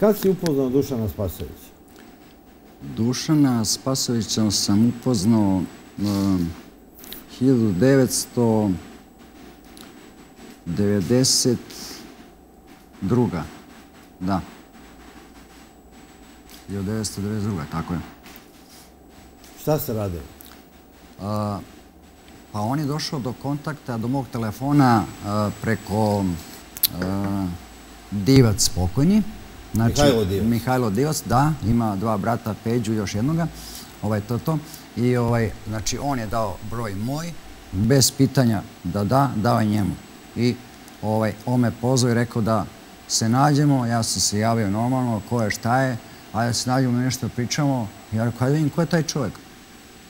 Kad si upoznao Dušana Spasovića? Dušana Spasovića sam upoznao 1992. Da. 1992. tako je. Šta se radi? pa on je došao do kontakta, do mog telefona preko Divac pokojni. Znači, Mihajlo Divac. da, ima dva brata, Peđu i još jednoga. Ovaj, to to. I ovaj, znači, on je dao broj moj, bez pitanja da da, dao je njemu. I ovaj, on me pozvao i rekao da se nađemo, ja sam se javio normalno, ko je, šta je, a da se nađemo nešto pričamo. Ja rekao, hajde vidim ko je taj čovjek.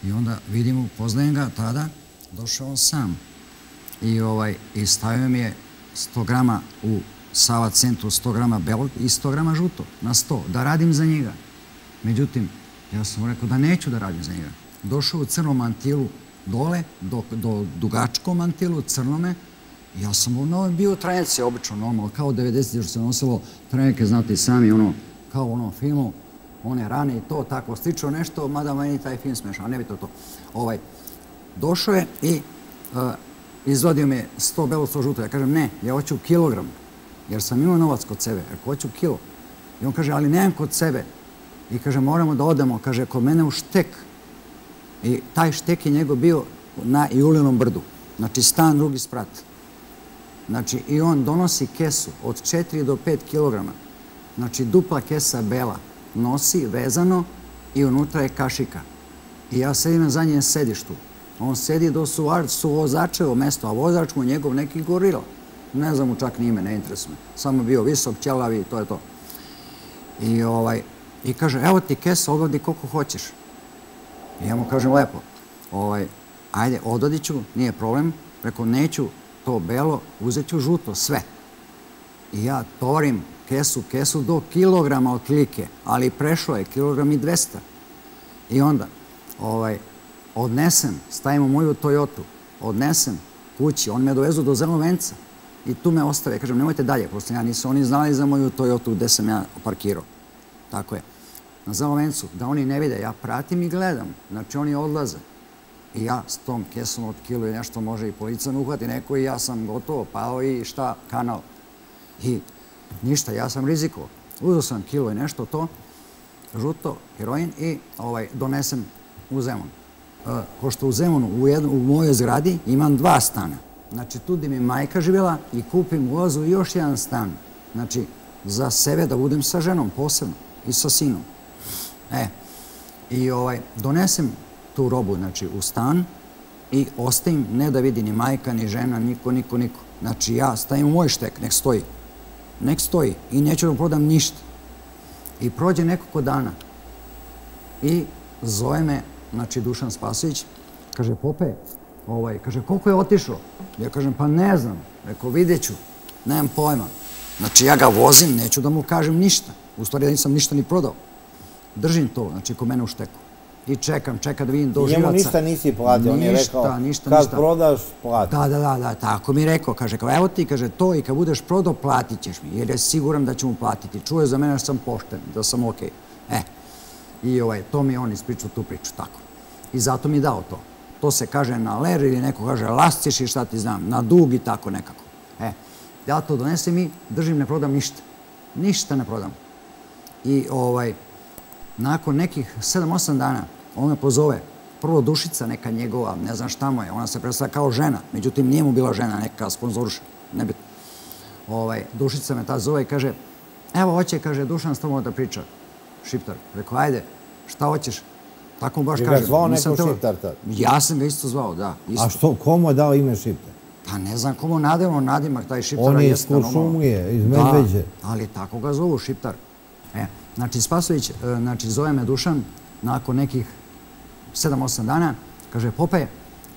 I onda vidimo, poznajem ga tada, došao on sam. I, ovaj, i stavio mi je 100 grama u Sava centru 100 grama belog i 100 grama žuto na 100, da radim za njega. Međutim, ja sam rekao da neću da radim za njega. Došao u crnom mantilu dole, do, do dugačkom mantilu, crnome, ja sam u novom bio trajaci, obično normalno, kao 90. još se nosilo trajake, znate i sami, ono, kao u onom filmu, one rane i to, tako, slično nešto, mada meni taj film smeša, a ne bi to to. Ovaj, došao je i uh, izvadio mi 100 belo, 100 žuto. Ja kažem, ne, ja hoću kilogram jer sam imao novac kod sebe, ako hoću kilo. I on kaže, ali nemam kod sebe. I kaže, moramo da odemo, kaže, kod mene u štek. I taj štek je njegov bio na Julinom brdu. Znači, stan drugi sprat. Znači, i on donosi kesu od 4 do 5 kilograma. Znači, dupla kesa bela. Nosi vezano i unutra je kašika. I ja sedim na zadnjem sedištu. On sedi do su, su mesto, a vozač mu njegov neki gorila. Ne znam mu čak ni ime, ne interesuje Samo bio visok, ćelavi, to je to. I, ovaj, i kaže, evo ti kesa, odvodi koliko hoćeš. I ja mu kažem, lepo, ovaj, ajde, odvodit ću, nije problem. Rekao, neću to belo, uzet ću žuto, sve. I ja tovarim kesu, kesu do kilograma od klike, ali prešlo je kilogram i 200. I onda, ovaj, odnesem, stavimo moju Toyotu, odnesem kući, on me dovezu do Zelenog i tu me ostave. Kažem, nemojte dalje, pošto ja nisu oni znali za moju Toyota gde sam ja parkirao. Tako je. Na zalovencu, da oni ne vide, ja pratim i gledam. Znači, oni odlaze. I ja s tom kesom od kilo i nešto može i polica me uhvati neko i ja sam gotovo pao i šta, kanal. I ništa, ja sam riziko. Uzeo sam kilo i nešto to, žuto, heroin i ovaj, donesem u Zemun. E, ko u Zemunu, u, u mojoj zgradi, imam dva stana. Znači, tu gdje mi majka živjela i kupim ulazu još jedan stan. Znači, za sebe da budem sa ženom posebno i sa sinom. E, i ovaj, donesem tu robu, znači, u stan i ostavim, ne da vidi ni majka, ni žena, niko, niko, niko. Znači, ja stavim u moj štek, nek stoji. Nek stoji i neću da prodam ništa. I prođe nekoliko dana i zove me, znači, Dušan Spasović, kaže, Pope, ovaj, kaže, koliko je otišao? Ja kažem, pa ne znam. Rekao, vidjet ću. Nemam pojma. Znači, ja ga vozim, neću da mu kažem ništa. U stvari, ja nisam ništa ni prodao. Držim to, znači, ko mene u šteku. I čekam, čekam da vidim do živaca. Njemu ništa nisi platio, on je rekao, ništa, kad prodaš, plati. Da, da, da, da, tako mi je rekao. Kaže, kao, evo ti, kaže, to i kad budeš prodao, platit ćeš mi, jer je siguran da ću mu platiti. Čuje za mene da sam pošten, da sam okej. E, i ovaj, to mi je on ispričao tu priču, tako. I zato mi dao to to se kaže na ler ili neko kaže lasciš i šta ti znam, na dug i tako nekako. E, ja to donesem i držim, ne prodam ništa. Ništa ne prodam. I ovaj, nakon nekih 7-8 dana on me pozove, prvo dušica neka njegova, ne znam šta mu je, ona se predstavlja kao žena, međutim nije mu bila žena neka sponzoruša, nebitno. Ovaj, dušica me ta zove i kaže, evo hoće, kaže, Dušan s tobom da priča. Šiptar, rekao, ajde, šta hoćeš? Tako baš kažem. Ti ga zvao neko Šiptar tad? Ja sam ga isto zvao, da. A što, komu je dao ime Šiptar? Pa ne znam komu nadevno nadimak taj Šiptar. On je iz Kuršumlije, iz Medveđe. Da, ali tako ga zovu Šiptar. E, znači, Spasović, e, znači, zove me Dušan nakon nekih 7-8 dana, kaže, Popaj,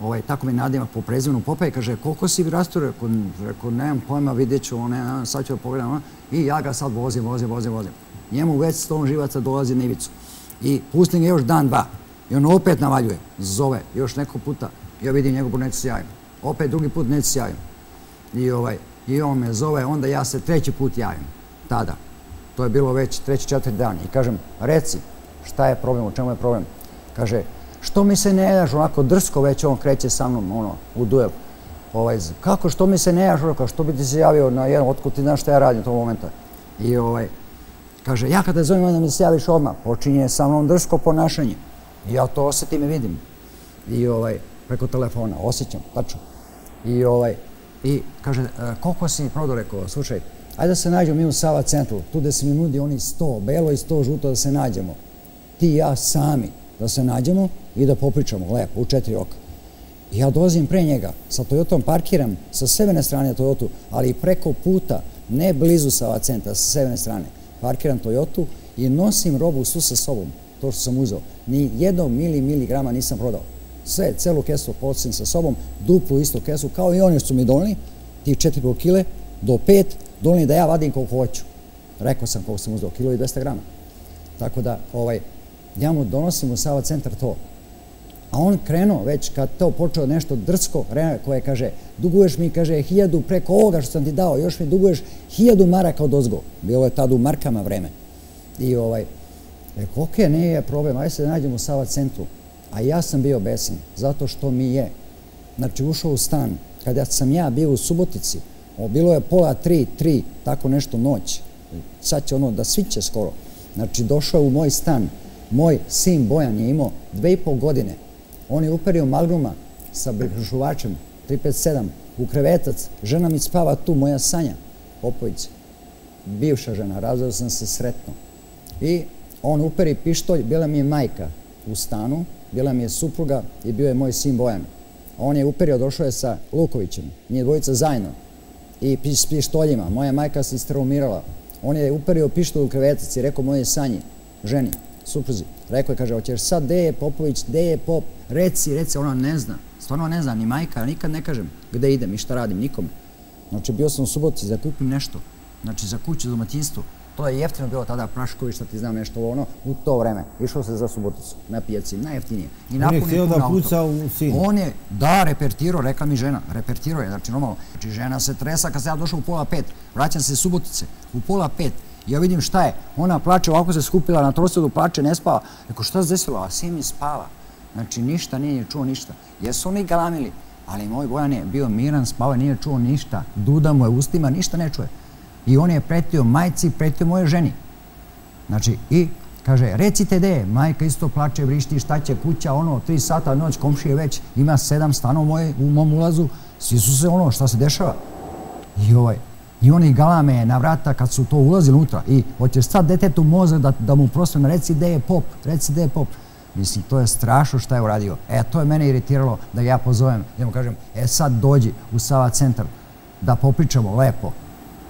ovaj, tako mi nadimak po prezivnu Popaj, kaže, koliko si rastor? Rekao, rekao, nemam pojma, vidjet ću, ne, sad ću pogledam. I ja ga sad vozim, vozim, vozim, vozim. Njemu već s tom živaca dolazi na ivicu. I pustim ga još dan, dva. I on opet navaljuje, zove, još neko puta. Ja vidim njegov put neću sjajim. Opet drugi put neću sjajim. I, ovaj, I on me zove, onda ja se treći put javim. Tada. To je bilo već treći, četiri dan. I kažem, reci, šta je problem, u čemu je problem? Kaže, što mi se ne jaš onako drsko, već on kreće sa mnom, ono, u duel. Ovaj, kako, što mi se ne kao što bi ti se javio na jedan, otkud ti znaš šta ja radim u tom momenta. I ovaj, kaže, ja kada zovem da mi se javiš odmah, počinje sa mnom drsko ponašanje. I ja to osjetim i vidim. I ovaj, preko telefona, osjećam, tačno. I ovaj, i kaže, e, koliko si prodao, rekao, slušaj, ajde da se nađemo mi u Sava centru, tu da se mi nudi oni sto belo i sto žuto da se nađemo. Ti i ja sami da se nađemo i da popričamo lepo, u četiri oka. I ja dolazim pre njega, sa Toyotom parkiram sa severne strane Toyotu, ali preko puta, ne blizu Sava centra, sa severne strane. Parkiram Toyotu i nosim robu su sa sobom, to što sam uzeo. Ni jednog mili miligrama nisam prodao sve, celu kesu posim sa sobom, duplu istu kesu, kao i oni su mi donili, tih 4,5 kile do 5, donili da ja vadim koliko hoću. Rekao sam koliko sam uzeo, kilo i 200 grama. Tako da, ovaj, ja mu donosim u Sava centar to. A on krenuo već kad to počeo nešto drsko, koje kaže, duguješ mi, kaže, hiljadu preko ovoga što sam ti dao, još mi duguješ hiljadu maraka od ozgo. Bilo je tad u markama vreme. I ovaj, rekao, ok, nije problem, ajde se nađemo u Sava centru. A ja sam bio besan, zato što mi je, znači ušao u stan, kada sam ja bio u Subotici, bilo je pola tri, tri, tako nešto noć, sad će ono da sviće skoro, znači došao u moj stan, moj sin Bojan je imao dve i pol godine, on je uperio magnuma sa prešuvačem, 357, u krevetac, žena mi spava tu, moja Sanja, Popović, bivša žena, razveo sam se sretno. I on uperi pištolj, bila mi je majka u stanu, bila mi je supruga i bio je moj sin Bojan. On je uperio, došao je sa Lukovićem, nije dvojica zajedno. I s pištoljima, moja majka se istraumirala. On je uperio pištolj u krevetac i rekao moje sanji, ženi, supruzi. Rekao je, kaže, hoćeš sad, gde je Popović, gde je Pop, reci, reci, ona ne zna. Stvarno ne zna, ni majka, nikad ne kažem gde idem i šta radim, nikom. Znači, bio sam u subotici da kupim nešto, znači za kuću, za domaćinstvo. To je jeftino bilo tada praškovi, što ti znam nešto ono, u to vreme. Išao se za Suboticu, na pijaci, najjeftinije. I on je htio da puca u sinu. On je, da, repertirao, rekla mi žena, repertirao je, znači normalno. Znači žena se tresa kad se ja došao u pola pet, vraćam se Subotice, u pola pet, ja vidim šta je, ona plače, ovako se skupila na trosedu, plače, ne spava. Rekao, šta se desilo? A sin mi spava. Znači ništa, nije čuo ništa. Jesu oni galamili, ali moj Bojan je bio miran, spava, nije čuo ništa. Duda mu je ustima, ništa ne čuje. I on je pretio majci, pretio moje ženi. Znači, i kaže, recite de, majka isto plače, vrišti, šta će kuća, ono, tri sata noć, komšije već, ima sedam stanova u mom ulazu, svi su se ono, šta se dešava. I ovaj, i oni galame na vrata kad su to ulazili unutra i hoćeš sad detetu mozak da, da mu prosvema, reci de je pop, reci de je pop. Mislim, to je strašno šta je uradio. E, to je mene iritiralo da ja pozovem, da mu kažem, e sad dođi u Sava centar da popričamo lepo,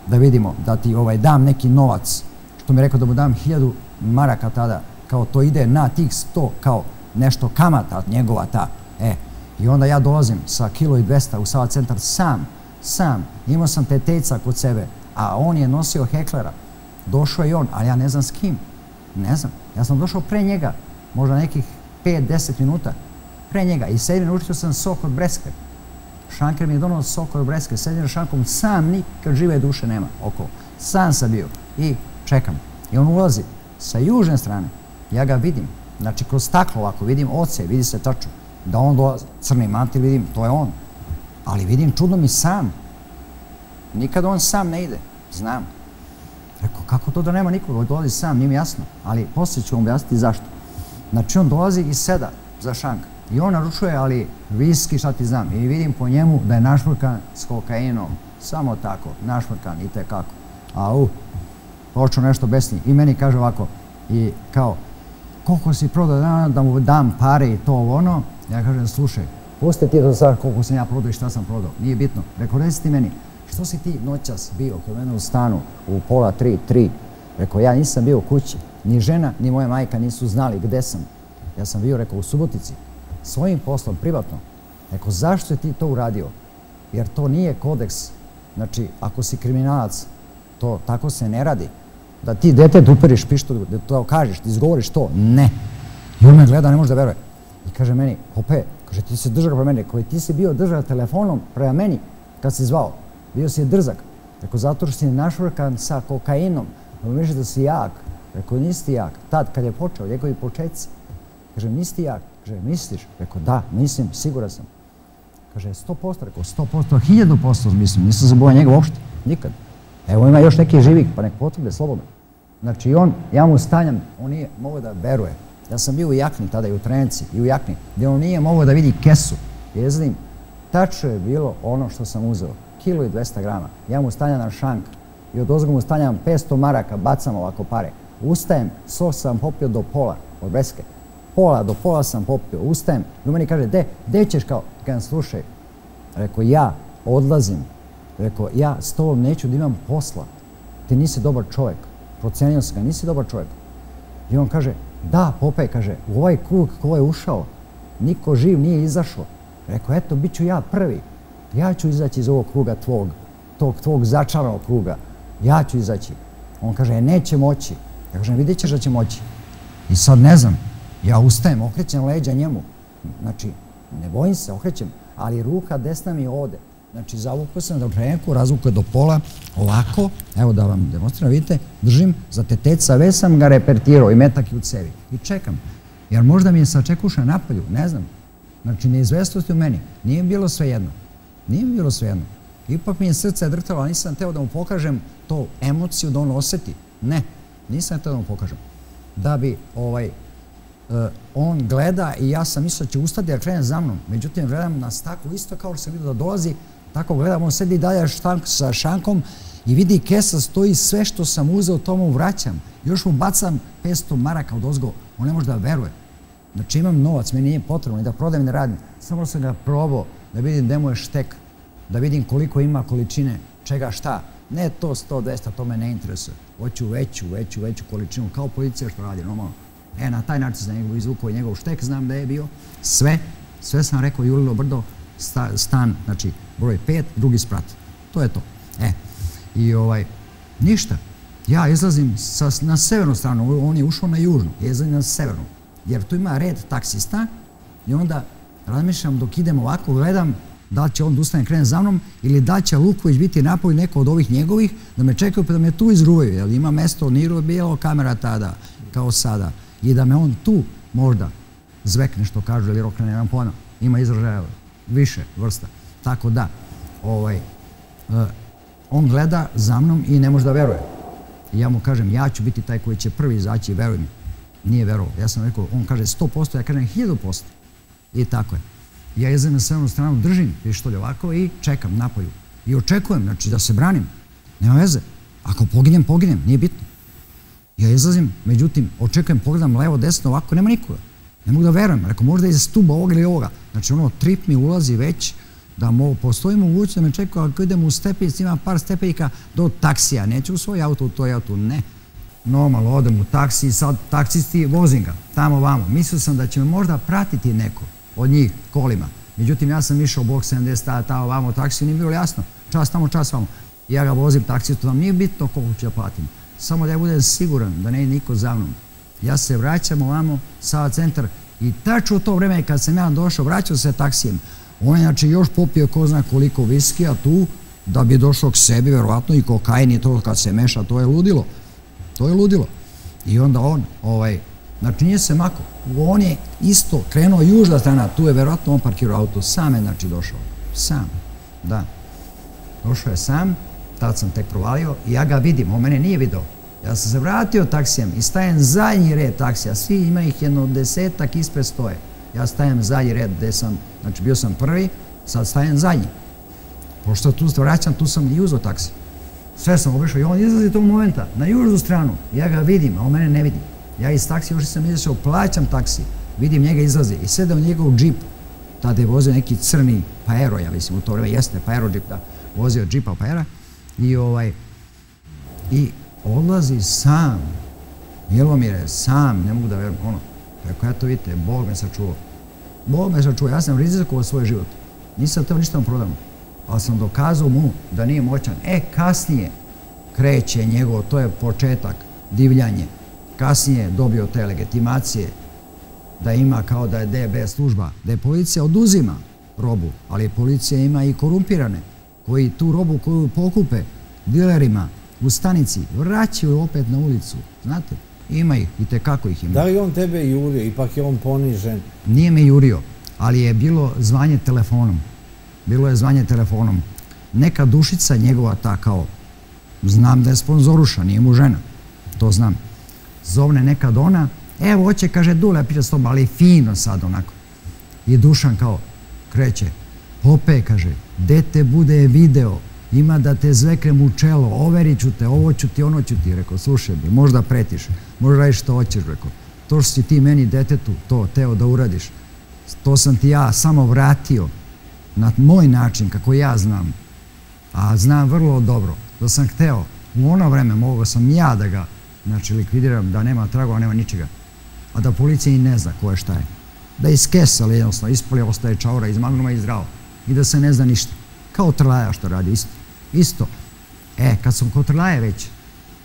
da vidimo, da ti ovaj, dam neki novac, što mi rekao da mu dam hiljadu maraka tada, kao to ide na tih sto, kao nešto kamata njegova ta. E, i onda ja dolazim sa kilo i dvesta u Sava centar sam, sam, imao sam tetejca kod sebe, a on je nosio heklera. Došao je on, ali ja ne znam s kim. Ne znam. Ja sam došao pre njega, možda nekih 5-10 minuta pre njega i sedim naučio sam sok od breske. Šanker mi je donao sok od breske, sedim na šankom, sam nikad žive duše nema oko. Sam sam bio i čekam. I on ulazi sa južne strane. Ja ga vidim. Znači, kroz staklo ovako vidim oce, vidi se tačno. Da on dolazi, crni mantil vidim, to je on. Ali vidim, čudno mi sam. Nikad on sam ne ide. Znam. Rekao, kako to da nema nikoga, dolazi sam, nije mi jasno. Ali poslije ću vam objasniti zašto. Znači, on dolazi i seda za šank. I on naručuje, ali viski, šta ti znam. I vidim po njemu da je našvrkan s kokainom. Samo tako, našvrkan i. A u, počeo nešto besni. I meni kaže ovako, i kao, koliko si prodao da, da mu dam pare i to ono. Ja kažem, slušaj, pusti ti to sad koliko sam ja prodao i šta sam prodao. Nije bitno. Rekao, reci ti meni, što si ti noćas bio kod mene u stanu u pola tri, tri? Rekao, ja nisam bio u kući. Ni žena, ni moja majka nisu znali gde sam. Ja sam bio, rekao, u Subotici svojim poslom, privatno. Rekao, zašto je ti to uradio? Jer to nije kodeks. Znači, ako si kriminalac, to tako se ne radi. Da ti dete uperiš pištolj, da to kažeš, da izgovoriš to. Ne. I on me gleda, ne može da veruje. I kaže meni, Hope, kaže, ti si držao prema meni. Koji ti si bio držao telefonom prema meni kad si zvao. Bio si drzak. Rekao, zato što si našvrkan sa kokainom. misliš da si jak? Rekao, nisi jak. Tad kad je počeo, njegovi početci. Kaže, nisi ti jak? Kaže, misliš? Rekao, da, mislim, siguran sam. Kaže, 100%, rekao, 100%, 1000% mislim, nisam bojao njega uopšte, nikad. Evo ima još neki živik, pa nek potvrde slobodno. Znači on, ja mu stanjam, on nije mogao da veruje. Ja sam bio u jakni tada i u trenci i u jakni, gdje on nije mogao da vidi kesu. Jezdim, tačno je bilo ono što sam uzeo, kilo i 200 grama. Ja mu stanjam šank i od ozgo mu stanjam 500 maraka, bacam ovako pare. Ustajem, so sam popio do pola, od breske. Pola, do pola sam popio, ustajem. I meni kaže, de, de ćeš kao? Kažem, slušaj, rekao, ja odlazim. Rekao, ja s tobom neću da imam posla. Ti nisi dobar čovjek. Procenio sam ga, nisi dobar čovjek. I on kaže, da, Popej, kaže, u ovaj krug ko je ušao, niko živ nije izašao. Rekao, eto, bit ću ja prvi. Ja ću izaći iz ovog kruga tvog, tog tvog začaranog kruga. Ja ću izaći. On kaže, e, neće moći. Ja kažem, vidjet ćeš da će moći. I sad ne znam, ja ustajem, okrećem leđa njemu. Znači, ne bojim se, okrećem, ali ruka desna mi ode. Znači, zavukao sam do krenku, razvukao do pola, ovako, evo da vam demonstriram, vidite, držim za teteca, već sam ga repertirao i metak je u cevi. I čekam, jer možda mi je sačekuša napolju, ne znam. Znači, neizvestnosti u meni. Nije bilo sve jedno. Nije mi bilo sve jedno. Ipak mi je srce drtalo, ali nisam teo da mu pokažem to emociju da on osjeti. Ne, nisam teo da mu pokažem. Da bi ovaj, Eh, on gleda i ja sam mislio da će ustati da krene za mnom. Međutim, gledam na staklu isto kao što sam vidio da dolazi, tako gledam, on sedi dalje sa šankom i vidi kesa stoji sve što sam uzeo, to mu vraćam. Još mu bacam 500 maraka od ozgo, on ne može da veruje. Znači imam novac, meni nije potrebno i da prodajem ne radim. Samo sam ga probao da vidim gde mu je štek, da vidim koliko ima količine, čega šta. Ne to 100, 200, to me ne interesuje. Hoću veću, veću, veću količinu, kao policija što radi, normalno. E, na taj način sam njegov izvukao i njegov štek, znam da je bio. Sve, sve sam rekao Julilo Brdo, stan, znači broj pet, drugi sprat. To je to. E, i ovaj, ništa. Ja izlazim na severnu stranu, on je ušao na južnu, ja izlazim na severnu. Jer tu ima red taksista i onda razmišljam dok idem ovako, gledam da li će on ustane krene za mnom ili da će Luković biti napolj neko od ovih njegovih da me čekaju pa da me tu izruvaju, jer ima mesto, nije bilo kamera tada, kao sada i da me on tu možda zvekne što kažu ili rokne, nemam pojma. Ima izražaja više vrsta. Tako da, ovaj, e, on gleda za mnom i ne može da veruje. I ja mu kažem, ja ću biti taj koji će prvi izaći, veruj mi. Nije verovao. Ja sam rekao, on kaže 100%, ja kažem 1000%. I tako je. Ja izem na svemu stranu, držim pištolj ovako i čekam napolju. I očekujem, znači da se branim. Nema veze. Ako poginem, poginem, nije bitno. Ja izlazim, međutim, očekujem, pogledam levo, desno, ovako, nema nikoga. Ne mogu da verujem. Rekao, možda iz stuba ovoga ili ovoga. Znači, ono, trip mi ulazi već da mogu, postoji mogućnost da me čekao, ako idem u stepenic, ima par stepenika do taksija. Neću u svoj auto, u toj auto, ne. Normalno, odem u taksi sad taksisti vozim ga, tamo vamo. Mislio sam da će me možda pratiti neko od njih kolima. Međutim, ja sam išao bok 70 tamo vamo u taksiju, nije bilo jasno. Čas tamo, čas vamo. Ja ga vozim taksistu, nam nije bitno koliko ću ja platim samo da ja budem siguran da ne je niko za mnom. Ja se vraćam ovamo, Sava centar, i tačno u to vreme kad sam ja došao, vraćao se taksijem. On je znači još popio ko zna koliko viskija tu, da bi došao k sebi, verovatno i kokain i to kad se meša, to je ludilo. To je ludilo. I onda on, ovaj, znači nije se mako. On je isto krenuo južna strana, tu je verovatno on parkirao auto, sam je znači došao. Sam, da. Došao je sam, tad sam tek provalio i ja ga vidim, on mene nije vidio. Ja sam se vratio taksijem i stajem zadnji red taksija, svi ima ih jedno desetak ispred stoje. Ja stajem zadnji red gdje sam, znači bio sam prvi, sad stajem zadnji. Pošto tu vraćam, tu sam i uzao taksi. Sve sam obišao i on izlazi tog momenta na južnu stranu. Ja ga vidim, a on mene ne vidi. Ja iz taksija još sam izašao, plaćam taksi. Vidim njega izlazi i sedam njegov džip. Tada je vozio neki crni Paero, ja mislim, u to vreme jeste Paero džip, da. Vozio džipa Paera i ovaj i odlazi sam Milomire, sam, ne mogu da verujem, ono, preko ja to vidite, Bog me sačuvao. Bog me sačuvao, ja sam rizikovao svoj život. Nisam teo ništa mu prodam, ali sam dokazao mu da nije moćan. E, kasnije kreće njegovo, to je početak, divljanje. Kasnije je dobio te legitimacije da ima kao da je DB služba, da je policija oduzima robu, ali policija ima i korumpirane koji tu robu koju pokupe dilerima u stanici, vraćaju opet na ulicu, znate. Ima ih, i kako ih ima. Da li on tebe jurio, ipak je on ponižen? Nije me jurio, ali je bilo zvanje telefonom. Bilo je zvanje telefonom. Neka dušica njegova ta kao, znam da je sponzoruša, nije mu žena, to znam. Zovne nekad ona, evo hoće, kaže, Dule, priča s tom, ali fino sad onako. I Dušan kao, kreće, Pope, kaže, dete bude video, ima da te zvekrem u čelo, overit ću te, ovo ću ti, ono ću ti. Rekao, slušaj mi, možda pretiš, možda radiš što hoćeš, rekao. To što si ti meni detetu, to, teo da uradiš, to sam ti ja samo vratio na moj način, kako ja znam. A znam vrlo dobro, da sam hteo, u ono vreme mogao sam ja da ga, znači, likvidiram, da nema tragova, nema ničega. A da policija i ne zna ko je šta je. Da iskesali jednostavno, ispali ostaje čaura iz magnuma i zdravo. I da se ne zna ništa. Kao trlaja što radi isto. Isto. E, kad sam kod trlaje već,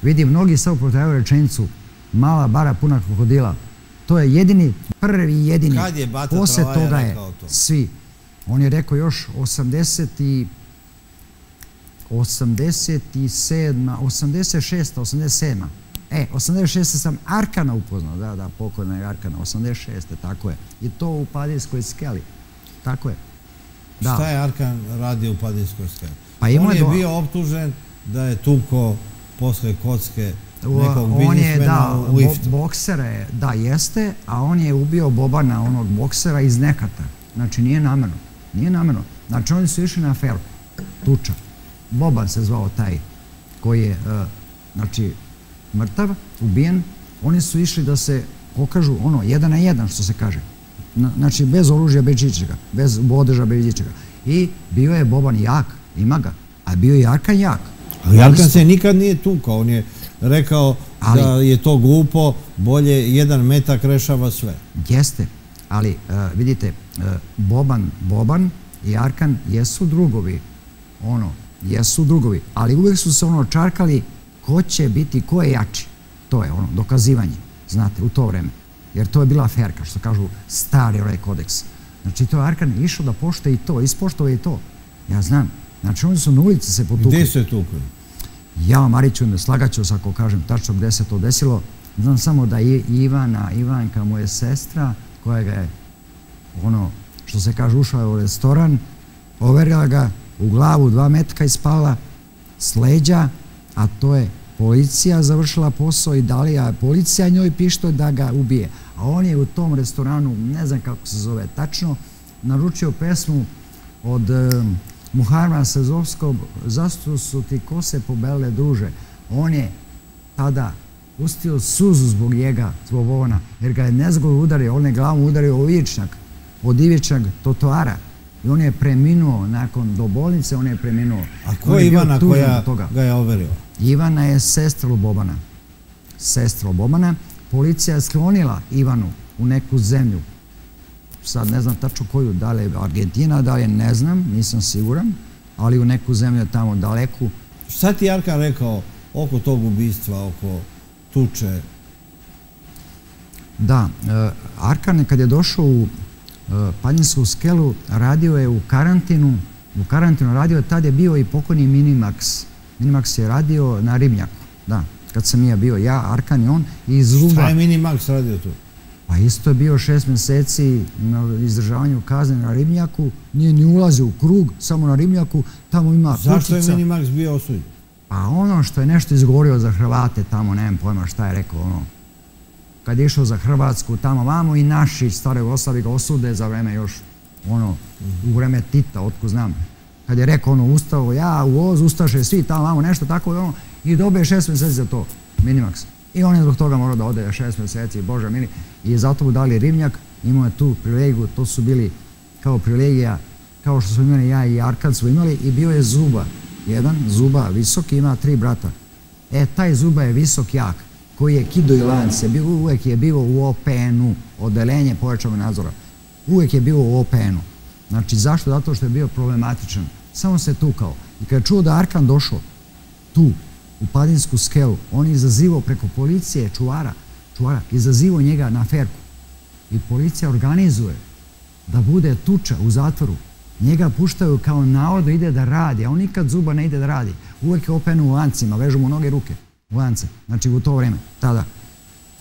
vidi, mnogi sad upotrebaju rečenicu mala bara puna krokodila. To je jedini, prvi jedini. Kad je Bata Posle toga je to? Svi. On je rekao još 80 i 87, 86, 87. E, 86. sam Arkana upoznao, da, da, pokojna je Arkana, 86. tako je. I to u Padijskoj skeli. Tako je. Da. Šta je Arkan radio u Padijskoj skeli? Pa on je bio optužen da je tuko posle kocke nekog on je, da, u iftu. boksere, da, jeste, a on je ubio Bobana, onog boksera iz Nekata. Znači, nije namjerno. Nije namjerno. Znači, oni su išli na aferu. Tuča. Boban se zvao taj koji je, uh, znači, mrtav, ubijen. Oni su išli da se pokažu, ono, jedan na jedan, što se kaže. Znači, bez oružja, bez ičega. Bez bodeža, bez ičega. I bio je Boban jak ima ga, a bio je Arkan jak. Ali Arkan se nikad nije tukao, on je rekao da je to glupo, bolje jedan metak rešava sve. Jeste, ali e, vidite, e, Boban, Boban i Arkan jesu drugovi, ono, jesu drugovi, ali uvijek su se ono čarkali ko će biti, ko je jači. To je ono, dokazivanje, znate, u to vreme. Jer to je bila aferka, što kažu stari ovaj kodeks. Znači, to je Arkan išao da pošte i to, ispoštove i to. Ja znam, Znači oni su na ulici se potukli. Gdje se tukli? Ja, Mariću, ne slagaću se ako kažem tačno gdje se to desilo. Znam samo da je Ivana, Ivanka, moja sestra, koja ga je, ono, što se kaže, ušao je u restoran, overila ga u glavu dva metka i spala s leđa, a to je policija završila posao i dali, a policija njoj pišto da ga ubije. A on je u tom restoranu, ne znam kako se zove tačno, naručio pesmu od Muharma Sazovskog, zašto su ti kose pobele druže? On je tada pustio suzu zbog njega, zbog Vovana, jer ga je nezgod udario, on je glavom udario u ivičnjak, od ivičnjak totoara. I on je preminuo nakon do bolnice, on je preminuo. A ko je Ivana koja ga je overila? Ivana je sestra Lubobana. Sestra Lubobana. Policija je sklonila Ivanu u neku zemlju sad ne znam tačno koju, da li je Argentina, da li je ne znam, nisam siguran, ali u neku zemlju tamo daleku. Šta ti Arkan rekao oko tog ubistva, oko tuče? Da, e, Arkan kad je došao u e, Padninsku skelu, radio je u karantinu, u karantinu radio, tad je bio i pokojni Minimax. Minimax je radio na Ribnjaku, da, kad sam ja bio, ja, Arkan i on, i Zuba. Šta je Minimax radio tu? Pa isto je bio šest mjeseci na izdržavanju kazne na Ribnjaku, nije ni ulazio u krug, samo na Ribnjaku, tamo ima kućica. Zašto je Minimax bio osuđen? Pa ono što je nešto izgovorio za Hrvate, tamo nemam pojma šta je rekao, ono, kad je išao za Hrvatsku, tamo vamo i naši stare Jugoslavi ga osude za vreme još, ono, u vreme Tita, otko znam. Kad je rekao ono, ustao, ja u ustaše svi tamo vamo, nešto tako, ono, i dobije šest mjeseci za to, Minimax. I on je zbog toga morao da ode šest mjeseci, Bože mili, i zato mu dali Rimnjak, imao je tu privilegiju, to su bili kao privilegija, kao što smo imali ja i Arkad smo imali, i bio je Zuba, jedan, Zuba, visoki, ima tri brata. E, taj Zuba je visok jak, koji je kido i lance, uvijek je bio u OPN-u, odelenje povećanog nadzora. Uvijek je bio u OPN-u. Znači, zašto? Zato što je bio problematičan. Samo se tukao. I kad je čuo da Arkan došao tu, u Padinsku skelu, on je izazivao preko policije čuvara, čuvara, izazivao njega na ferku. I policija organizuje da bude tuča u zatvoru Njega puštaju kao navodno ide da radi, a on nikad zuba ne ide da radi. Uvijek je open u lancima, vežu mu noge ruke u lance. Znači u to vrijeme, tada.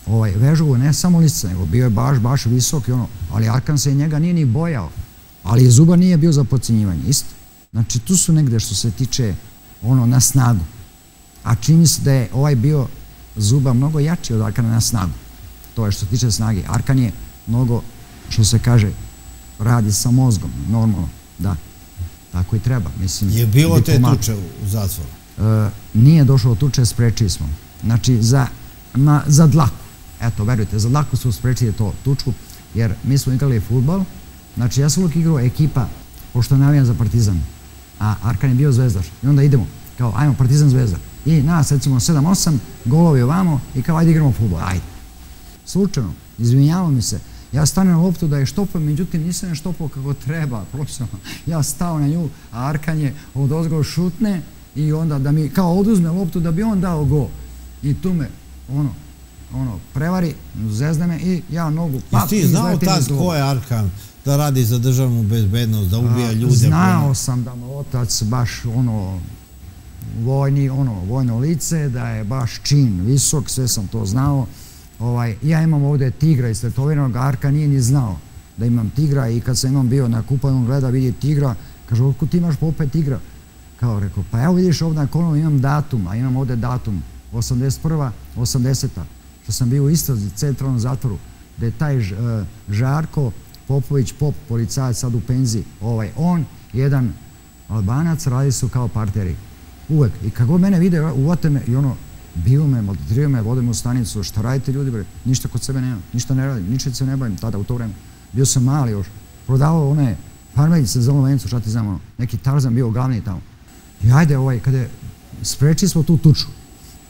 Ovaj, vežu ne samo lice, nego bio je baš, baš visok i ono, ali Arkan se njega nije ni bojao. Ali Zuba nije bio za podcjenjivanje, isto. Znači tu su negdje što se tiče ono na snagu. A čini se da je ovaj bio Zuba mnogo jači od Arkana na snagu. To je što se tiče snage. Arkan je mnogo, što se kaže, radi sa mozgom, normalno, da. Tako i treba, mislim. Je bilo te tuče u zatvoru? E, nije došlo do tuče, sprečili smo. Znači, za, za dlaku. Eto, verujte, za dlaku su sprečili to tučku, jer mi smo igrali futbol, znači ja sam uvijek igrao ekipa, pošto navijam za Partizan, a Arkan je bio zvezdar. I onda idemo, kao, ajmo Partizan zvezdar. I nas, recimo, 7-8, golovi ovamo i kao, ajde igramo futbol, ajde. Slučajno, izvinjavamo mi se, ja stanem na loptu da je štopao, međutim nisam je štopao kako treba, profesionalno. Ja stao na nju, a Arkan je od ozgo šutne i onda da mi kao oduzme loptu da bi on dao go. I tu me, ono, ono, prevari, zezne me i ja nogu pap i ti znao tad ko je Arkan da radi za državnu bezbednost, da ubija ljude? Znao sam da mu otac baš ono, vojni, ono, vojno lice, da je baš čin visok, sve sam to znao. Ovaj, ja imam ovdje tigra iz tetoviranog, Arka nije ni znao da imam tigra i kad sam imam bio na kupanom gleda vidi tigra, kaže, otkud ti imaš popet tigra? Kao rekao, pa evo vidiš ovdje na kolonu imam datum, a imam ovdje datum, 81. 80. što sam bio u istrazi centralnom zatvoru, da je taj e, Žarko Popović, pop, policajac sad u penziji, ovaj, on, jedan albanac, radi su kao partneri. Uvek. I kako mene vide, uvate me i ono, bio me, maltretiraju me, vode me u stanicu, šta radite ljudi bre, ništa kod sebe nema, ništa ne radim, ništa se ne bavim tada u to vreme. Bio sam mali još, prodavao one farmerice za vencu, šta ti znam, ono, neki Tarzan bio glavni tamo. I ajde, ovaj, kada spreči smo tu tuču,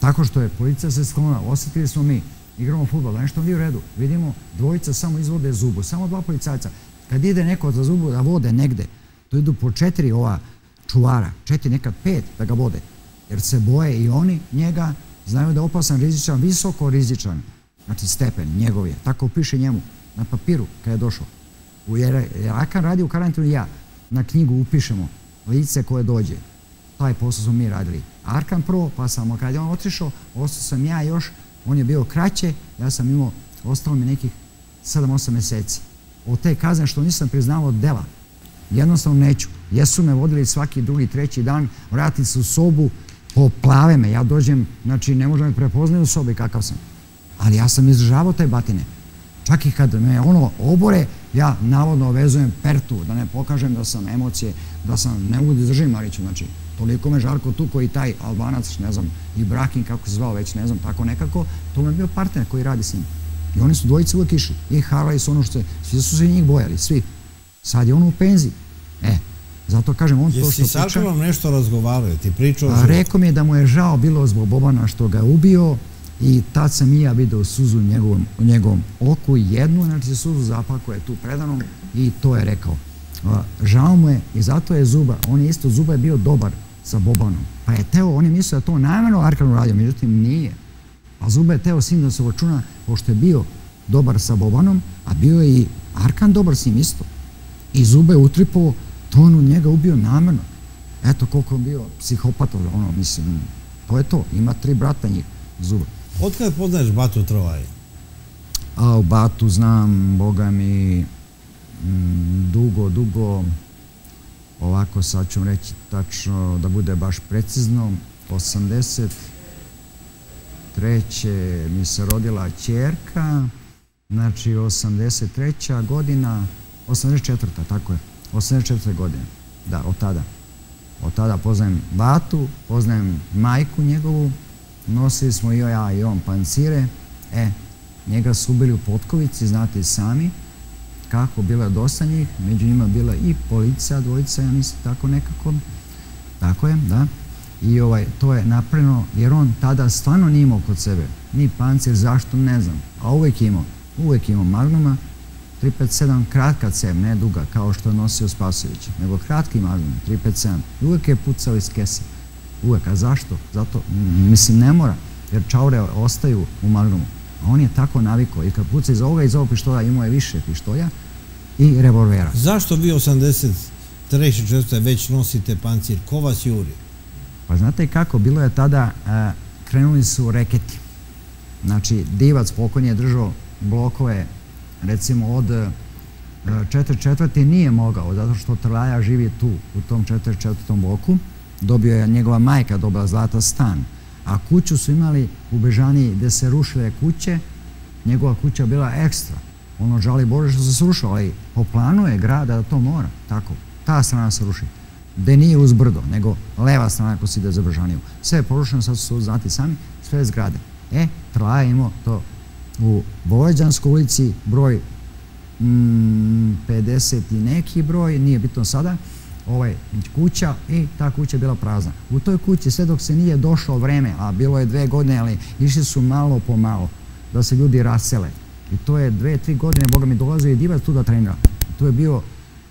tako što je policija se sklona, osjetili smo mi, igramo futbol, nešto nije u redu, vidimo, dvojica samo izvode zubu, samo dva policajca. Kad ide neko za zubu da vode negde, to idu po četiri ova čuvara, četiri, nekad pet da ga vode, jer se boje i oni njega, znaju da je opasan, rizičan, visoko rizičan, znači stepen njegov je, tako piše njemu na papiru kad je došao. Jer Akan radi u karantinu ja, na knjigu upišemo lice koje dođe. Taj posao smo mi radili. Arkan prvo, pa samo kad je on otišao, ostao sam ja još, on je bio kraće, ja sam imao, ostalo mi nekih 7-8 mjeseci. Od te kazne što nisam priznao od dela, jednostavno neću. Jesu me vodili svaki drugi, treći dan, vratili se u sobu, poplave me, ja dođem, znači ne možda me prepoznaju u sobi kakav sam. Ali ja sam izdržavao te batine. Čak i kad me ono obore, ja navodno vezujem pertu, da ne pokažem da sam emocije, da sam, ne mogu da izdržim Mariću, znači, toliko me žarko tu koji taj albanac, ne znam, i Brakin, kako se zvao već, ne znam, tako nekako, to me je bio partner koji radi s njim. I oni su dvojice uvijek išli. I ono što se, svi su se njih bojali, svi. Sad je on u penziji. E, zato kažem, on to što priča... Jesi sa nešto razgovarao, ti pričao... A, rekao mi je da mu je žao bilo zbog Bobana što ga je ubio i tad sam i ja vidio suzu u njegovom, u njegovom oku jednu, znači suzu zapako je tu predanom i to je rekao. žao mu je i zato je Zuba, on je isto, Zuba je bio dobar sa Bobanom. Pa je teo, on je mislio da to namjerno Arkanu radio, međutim nije. A Zuba je teo s njim da se očuna, pošto je bio dobar sa Bobanom, a bio je i Arkan dobar s njim isto. I Zuba je utripovao to on u njega ubio namjerno. Eto koliko je bio psihopata, ono, mislim, to je to. Ima tri brata njih, zuba. Od kada poznaješ Batu Trovaj? A u Batu znam, boga mi, mm, dugo, dugo, ovako sad ću reći tačno, da bude baš precizno, 83. mi se rodila čerka, znači 83. godina, 84. tako je. 84. godine. Da, od tada. Od tada poznajem Batu, poznajem majku njegovu, nosili smo i ja i on pancire. E, njega su ubili u Potkovici, znate sami kako, bilo je dosta njih, među njima bila i policija, dvojica, ja mislim, tako nekako. Tako je, da. I ovaj, to je napravljeno, jer on tada stvarno nije imao kod sebe, ni pancir, zašto, ne znam, a uvijek imao, uvijek imao Magnuma, 357 kratka cem, ne duga, kao što je nosio Spasović, nego kratki magnum, 357. Uvijek je pucao iz kese. Uvijek. A zašto? Zato, mislim, ne mora, jer čaure ostaju u magnumu. A on je tako navikao i kad puca iz ovoga iz ovog pištolja imao je više pištolja i revolvera. Zašto vi 80 treći četvrte već nosite pancir. Ko vas juri? Pa znate kako, bilo je tada, krenuli su reketi. Znači, divac pokojnije je držao blokove, recimo od četiri četvrti nije mogao, zato što Trlaja živi tu, u tom četiri četvrtom bloku. Dobio je njegova majka, dobila zlata stan. A kuću su imali u Bežaniji gdje se rušile kuće, njegova kuća bila ekstra. Ono žali Bože što se srušilo, ali po planu je grada da to mora, tako. Ta strana se ruši. Gde nije uz brdo, nego leva strana ako si ide za Bežaniju. Sve je porušeno, sad su znati sami, sve je zgrade. E, Trlaja imao to u Vojeđanskoj ulici, broj 50 i neki broj, nije bitno sada, ovaj, kuća i ta kuća je bila prazna. U toj kući sve dok se nije došlo vreme, a bilo je dve godine, ali išli su malo po malo da se ljudi rasele. I to je dve, tri godine, Boga mi dolazio i divac tu da trenira. Tu je bio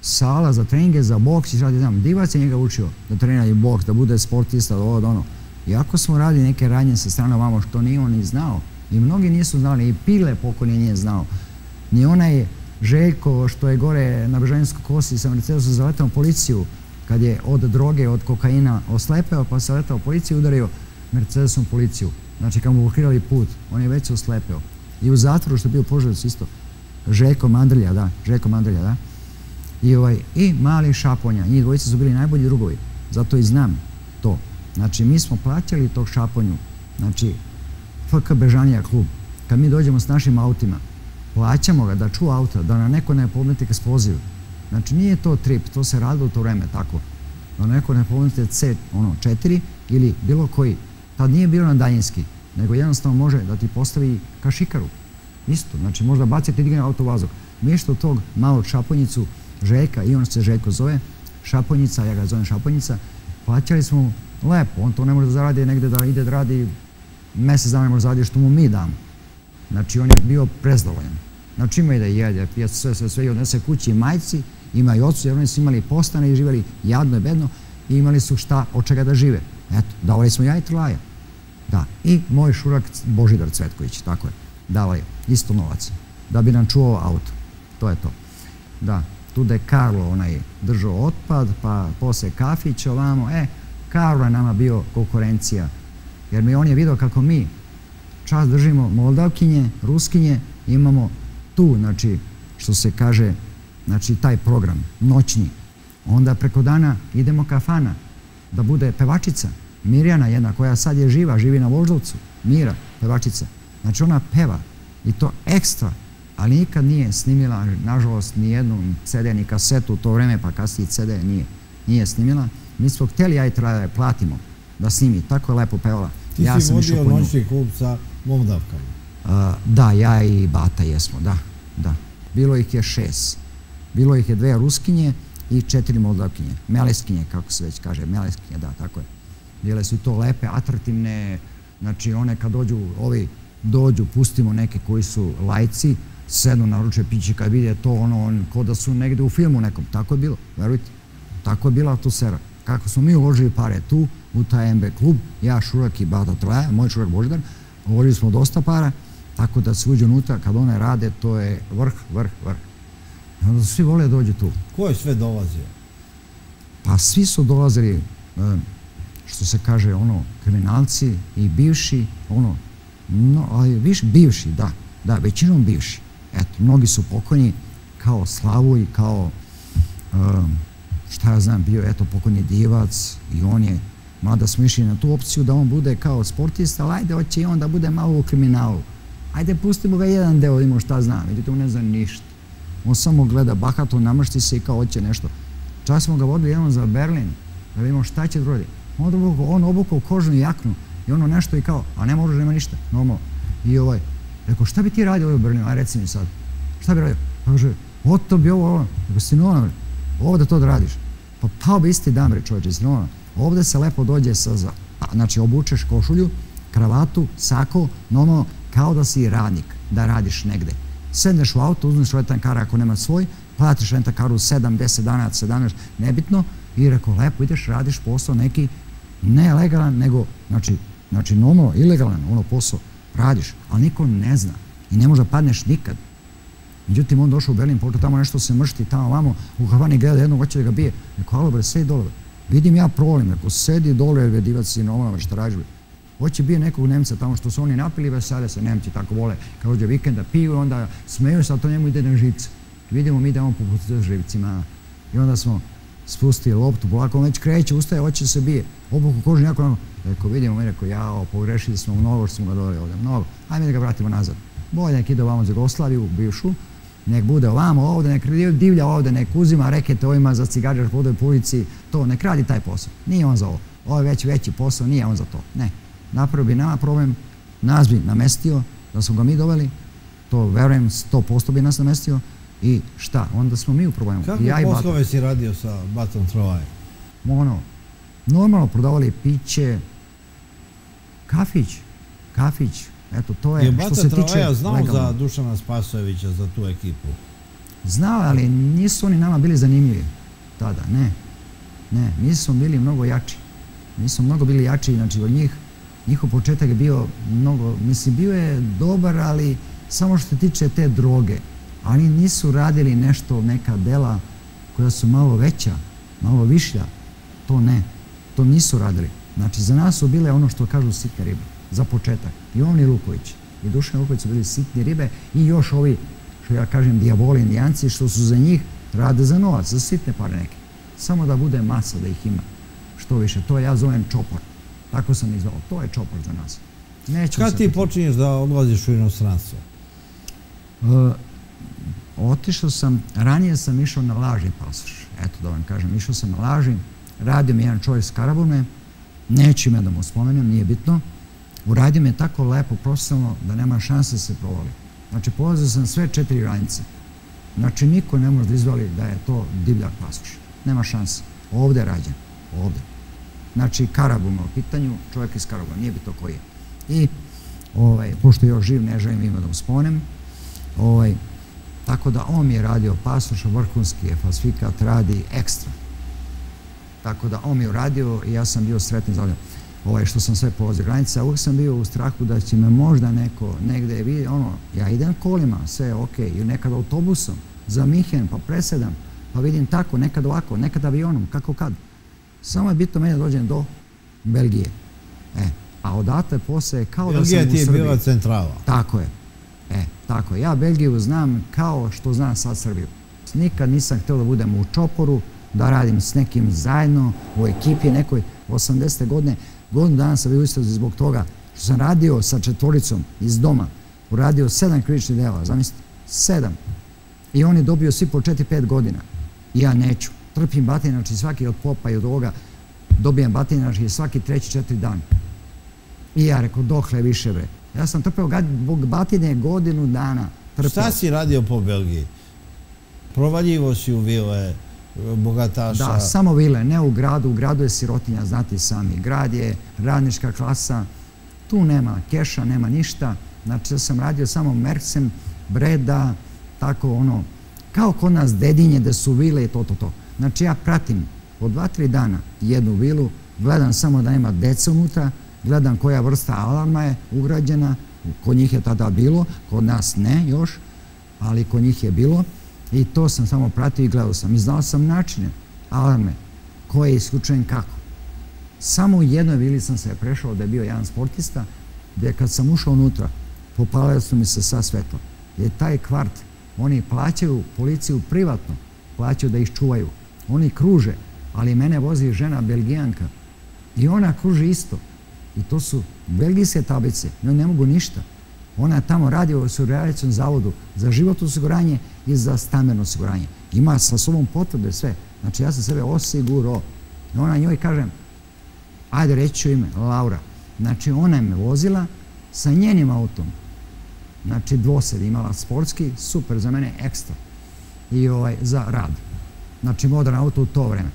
sala za treninge, za boks i sad znam, divac je njega učio da trenira i boks, da bude sportista, ovo, ono. Iako smo radili neke radnje sa strane vamo što nije on ni znao, i mnogi nisu znali, i Pile pokojni nije znao, ni onaj Željko što je gore na Bežanjskoj kosi sa Mercedesom zaletao policiju kad je od droge, od kokaina oslepeo pa se letao policiju i udario Mercedesom policiju. Znači kad mu blokirali put, on je već oslepeo. I u zatvoru što je bio požarac isto. Željko Mandrlja, da, Željko Mandrlja, da. I, ovaj, I mali Šaponja, njih dvojice su bili najbolji drugovi. Zato i znam to. Znači mi smo plaćali tog Šaponju, znači FK Bežanija klub. Kad mi dođemo s našim autima, plaćamo ga da čuva auto, da na neko ne pomnite eksplozivu. Znači nije to trip, to se radilo u to vreme tako. Da neko ne pomnite C, ono, četiri ili bilo koji. Tad nije bilo na daljinski, nego jednostavno može da ti postavi kašikaru. Isto, znači možda bacite digne auto vazog. Mješto tog malog šaponjicu Željka, i on se Željko zove, šaponjica, ja ga zovem šaponjica, plaćali smo lepo, on to ne može da zaradi negde da ide da radi mjesec dana može zaradi što mu mi damo. Znači on je bio prezdovoljan. Znači ima da jede, pije sve, sve, sve i odnese kući i majci, ima i ocu, jer oni su imali postane i živjeli jadno i bedno i imali su šta, od čega da žive. Eto, davali smo ja i Trlaja. Da, i moj šurak Božidar Cvetković, tako je, davali isto novac, da bi nam čuvao auto. To je to. Da, tu da je Karlo onaj držao otpad, pa poslije kafić ovamo, e, Karlo je nama bio konkurencija, jer mi on je vidio kako mi čas držimo Moldavkinje, Ruskinje, imamo tu, znači, što se kaže, znači, taj program, noćni. Onda preko dana idemo kafana, da bude pevačica, Mirjana jedna, koja sad je živa, živi na Voždovcu, Mira, pevačica. Znači, ona peva i to ekstra, ali nikad nije snimila, nažalost, ni jednu CD, ni kasetu u to vreme, pa kasnije CD nije, nije snimila. Mi smo htjeli, da platimo, da snimi, tako je lepo pevala. Ti ja si vodio noćni klub sa Moldavkama da, ja i Bata jesmo, da, da. Bilo ih je šest. Bilo ih je dve Ruskinje i četiri Moldavkinje. Meleskinje, kako se već kaže, Meleskinje, da, tako je. Bile su to lepe, atraktivne, znači one kad dođu, ovi dođu, pustimo neke koji su lajci, sednu na ruče pići kad vide to, ono, on, ko da su negde u filmu nekom. Tako je bilo, verujte. Tako je bila atmosfera. Kako smo mi uložili pare tu, u taj MB klub, ja, Šurak i Bata Troja, moj Šurak Božidar, uložili smo dosta para, tako da se uđe unutra, kad one rade, to je vrh, vrh, vrh. I onda svi vole dođu tu. Ko je sve dolazio? Pa svi su dolazili, što se kaže, ono, kriminalci i bivši, ono, no, ali viš, bivši, da, da, većinom bivši. Eto, mnogi su pokojni, kao Slavuj, kao, šta ja znam, bio, eto, pokojni divac i on je, mada smo išli na tu opciju da on bude kao sportista, ali ajde, hoće i on da bude malo u kriminalu ajde pustimo ga jedan deo, imamo šta zna, vidite, on ne zna ništa. On samo gleda bahato, namršti se i kao hoće nešto. Čas smo ga vodili jednom za Berlin, da vidimo šta će drodi. On obukao kožnu jaknu i ono nešto i kao, a nema oružja, nema ništa, normalno. I ovaj, rekao, šta bi ti radio ovdje u Berlinu, aj reci mi sad, šta bi radio? Pa kaže, to bi ovo, ono, rekao, si normalno, ovdje to da radiš. Pa pao bi isti dan, bre čovječe, si normalno. Ovdje se lepo dođe sa, znači obučeš košulju, kravatu, sako, normalno, kao da si radnik, da radiš negde. Sedneš u auto, uzmeš letan kar ako nema svoj, platiš letan karu 7, 10 dana, 17, nebitno, i rekao, lepo ideš, radiš posao neki, ne legalan, nego, znači, znači normalno, ilegalan, ono posao, radiš, ali niko ne zna i ne može padneš nikad. Međutim, on došao u Berlin, počeo tamo nešto se mršti, tamo vamo, u kafani gleda jednog, hoće da ga bije. Rekao, alo bre, sedi dole. Vidim ja problem, rekao, sedi dole, vedivac si na šta. Hoće bije nekog Nemca tamo što su oni napili, vesele se Nemci tako vole. Kad dođe vikenda piju, onda smeju se, a to njemu ide na. Vidimo mi da on poput živcima. I onda smo spustili loptu, polako on već kreće, ustaje, hoće se bije. Obuku kožu jako Rekao, vidimo mi, rekao, jao, pogrešili smo mnogo što smo ga doveli ovdje, mnogo. Ajme da ga vratimo nazad. Bolje nek ide ovamo za Jugoslaviju, bivšu, nek bude ovamo ovdje, nek divlja ovdje, nek uzima rekete ovima za cigađar po ulici, to, nek radi taj posao. Nije on za ovo. Ovo je već veći posao, nije on za to. Ne. Napravio bi nama problem, nas bi namestio, da smo ga mi doveli, to verujem, 100% bi nas namestio, i šta, onda smo mi u problemu. Kako ja poslove si radio sa Batom Trovaj? Ono, normalno prodavali piće, kafić, kafić, eto to je, što se tiče Je znao za Dušana Spasojevića, za tu ekipu? Znao, ali nisu oni nama bili zanimljivi tada, ne. Ne, mi smo bili mnogo jači. Mi smo mnogo bili jači, znači od njih, njihov početak je bio mnogo, mislim, bio je dobar, ali samo što se tiče te droge. Ali nisu radili nešto, neka dela koja su malo veća, malo višlja. To ne, to nisu radili. Znači, za nas su bile ono što kažu sitne ribe, za početak. I on i Luković. I Dušan Luković su bili sitne ribe i još ovi, što ja kažem, dijavoli, indijanci, što su za njih rade za novac, za sitne pare neke. Samo da bude masa, da ih ima. Što više, to ja zovem čopor. Tako sam ih zvao. To je čopor za nas. Kad ti počinješ da odlaziš u inostranstvo? E, otišao sam, ranije sam išao na lažni pasoš. Eto da vam kažem, išao sam na lažni. Radio mi jedan čovjek s Karabume, neću ime da mu spomenem, nije bitno. Uradio me tako lepo, profesionalno, da nema šanse da se provali. Znači, polazio sam sve četiri granice. Znači, niko ne može da izvali da je to divljak pasoš. Nema šanse. Ovdje je rađen. Ovdje. Znači, Karabuma u pitanju, čovjek iz Karabuma, nije bitno koji je. I, ovaj, pošto još živ, ne želim ima da mu spomenem, ovaj, tako da on mi je radio pasoš, vrhunski je falsifikat, radi ekstra. Tako da on mi je uradio i ja sam bio sretni za ovaj, što sam sve polazio granice, a uvijek sam bio u strahu da će me možda neko negdje vidi, ono, ja idem kolima, sve je ok, ili nekad autobusom, za Mihen, pa presedam, pa vidim tako, nekad ovako, nekad avionom, kako kad. Samo je bitno meni da dođem do Belgije. E, a odatle poslije kao da sam u Srbiji. Belgija ti je bila centrala. Tako je. E, tako. Ja Belgiju znam kao što znam sad Srbiju. Nikad nisam htio da budem u čoporu, da radim s nekim zajedno u ekipi nekoj 80. godine. Godinu dana sam bio istrazi zbog toga što sam radio sa četvoricom iz doma. Uradio sedam krivičnih dela, zamislite, sedam. I on je dobio svi po četiri, pet godina. I ja neću. Trpim batinači svaki od popa i od ovoga. Dobijem batinači svaki treći, četiri dan. I ja rekao, dohle više bre. Ja sam trpeo batine godinu dana. Šta si radio po Belgiji? Provaljivo si u vile, bogataša? Da, samo vile, ne u gradu. U gradu je sirotinja, znate sami. Grad je radnička klasa. Tu nema keša, nema ništa. Znači ja sam radio samo Mercem, Breda, tako ono, kao kod nas dedinje da su vile i to, to, to. Znači ja pratim po dva, tri dana jednu vilu, gledam samo da ima deca unutra, gledam koja vrsta alarma je ugrađena, kod njih je tada bilo, kod nas ne još, ali kod njih je bilo i to sam samo pratio i gledao sam. I znao sam načine alarme, koje je isključen kako. Samo u jednoj vili sam se prešao da je bio jedan sportista, gdje kad sam ušao unutra, popalio su mi se sa svetlo. Jer taj kvart, oni plaćaju policiju privatno, plaćaju da ih čuvaju. Oni kruže, ali mene vozi žena belgijanka i ona kruži isto. I to su belgijske tablice, njoj ne mogu ništa. Ona tamo radi u osiguravajućem zavodu za život osiguranje i za stambeno osiguranje. Ima sa sobom potrebe sve. Znači ja sam sebe osiguro. I ona njoj kažem, ajde reći ću ime, Laura. Znači ona je me vozila sa njenim autom. Znači dvosed imala sportski, super za mene, ekstra. I ovaj, za rad. Znači modern auto u to vreme.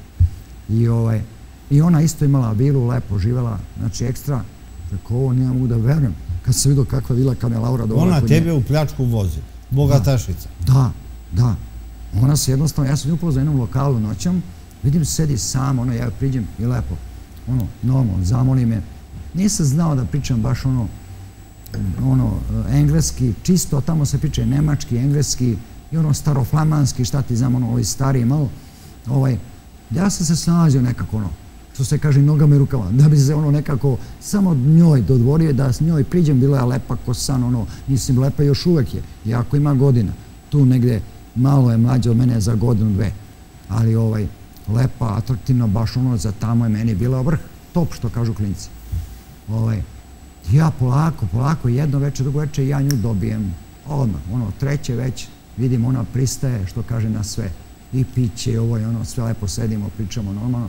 I ovaj, i ona isto imala vilu, lepo živjela, znači ekstra. Tako ovo nije mogu da verujem. Kad sam vidio kakva vila kad me Laura dovola Ona tebe u pljačku vozi, bogatašica. Da, da. Ona se jednostavno, ja sam nju za jednom lokalu noćom, vidim se sedi sam, ono, ja priđem i lepo, ono, normalno, zamoli me. Nisam znao da pričam baš ono, ono, engleski, čisto, tamo se priča nemački, engleski, i ono staroflamanski, šta ti znam, ono, ovaj stariji malo, ovaj, ja sam se snalazio nekako, ono, što se kaže nogama i rukama, da bi se ono nekako samo njoj dodvorio, da s njoj priđem, bila je lepa ko san, ono, mislim, lepa još uvek je, iako ima godina, tu negde malo je mlađa od mene za godinu, dve, ali ovaj, lepa, atraktivna, baš ono, za tamo je meni bila vrh, top, što kažu klinci. Ovaj, ja polako, polako, jedno večer, drugo večer, ja nju dobijem, odmah, ono, treće već, vidim, ona pristaje, što kaže, na sve, i piće, i ovo i ono, sve lepo sedimo, pričamo normalno,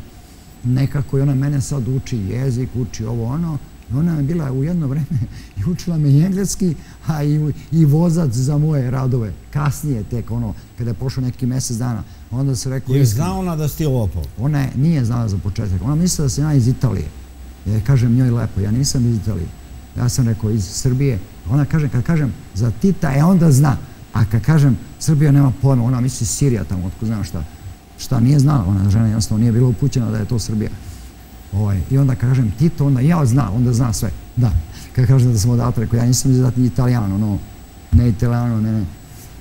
nekako i ona mene sad uči jezik, uči ovo ono, ona je bila u jedno vreme i učila me i engleski, a i, i vozac za moje radove. Kasnije tek ono, kada je pošao neki mjesec dana, onda se rekao... Je zna ona da si ti lopao? Ona je, nije znala za početak. Ona mislila da sam ja iz Italije. Ja kažem njoj lepo, ja nisam iz Italije. Ja sam rekao iz Srbije. Ona kaže, kad kažem za Tita, e onda zna. A kad kažem Srbija nema pojma, ona misli Sirija tamo, otko znam šta šta nije znala, ona žena jednostavno nije bila upućena da je to Srbija. Ovaj, I onda kažem Tito, onda ja zna, onda zna sve. Da, kad kažem da sam odatle, rekao ja nisam izdati italijano, no, ne italijano, ne, ne.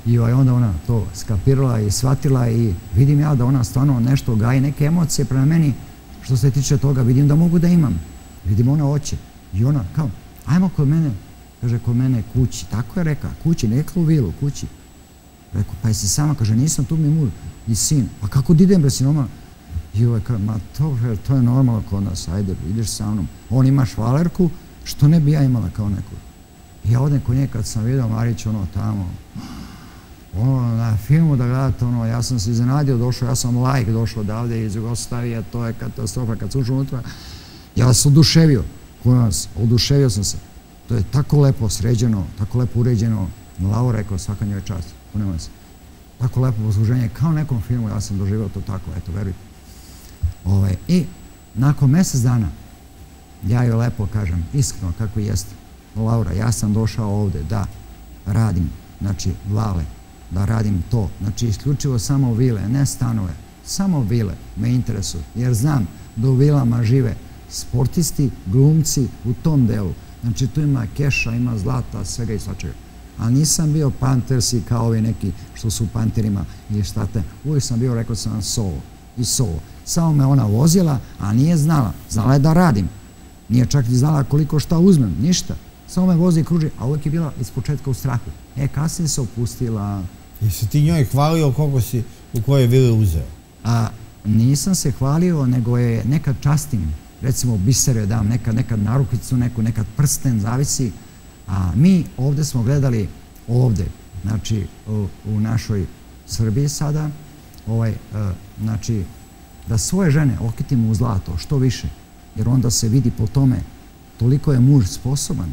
I ovaj, onda ona to skapirala i shvatila i vidim ja da ona stvarno nešto gaji, neke emocije prema meni, što se tiče toga, vidim da mogu da imam. Vidim ona hoće. I ona kao, ajmo kod mene, kaže kod mene kući, tako je reka, kući, neka u vilu, kući. Rekao, pa jesi sama, kaže, nisam tu mi muž i sin. Pa kako da idem, bre, sinoma? I ovaj kaže, ma to, to je normalno kod nas, ajde, ideš sa mnom. On ima švalerku, što ne bi ja imala kao neku? Ja odem kod nje kad sam vidio Marić, ono, tamo, ono, na filmu da gledate, ono, ja sam se iznenadio, došao, ja sam like došao odavde iz Jugoslavije, to je katastrofa, kad sam unutra, ja sam oduševio, kod nas, oduševio sam se. To je tako lepo sređeno, tako lepo uređeno, Lavo rekao, svaka njoj čast, punimo se tako lepo posluženje, kao nekom filmu, ja sam doživao to tako, eto, verujte. Ovaj, I nakon mjesec dana, ja joj lepo kažem, iskreno kako jeste, Laura, ja sam došao ovde da radim, znači, vale, da radim to, znači, isključivo samo vile, ne stanove, samo vile me interesuju, jer znam da u vilama žive sportisti, glumci u tom delu. Znači, tu ima keša, ima zlata, svega i svačega a nisam bio pantersi kao ovi neki što su panterima i šta te. Uvijek sam bio, rekao sam, solo i solo. Samo me ona vozila, a nije znala. Znala je da radim. Nije čak ni znala koliko šta uzmem, ništa. Samo me vozi i kruži, a uvijek je bila iz početka u strahu. E, kasnije se opustila... I se ti njoj hvalio koliko si u kojoj vile uzeo? A, nisam se hvalio, nego je nekad častim, recimo bisere dam, nekad, nekad narukicu neku, nekad prsten, zavisi, a mi ovde smo gledali, ovde, znači u, našoj Srbiji sada, ovaj, e, znači, da svoje žene okitimo u zlato, što više, jer onda se vidi po tome toliko je muž sposoban.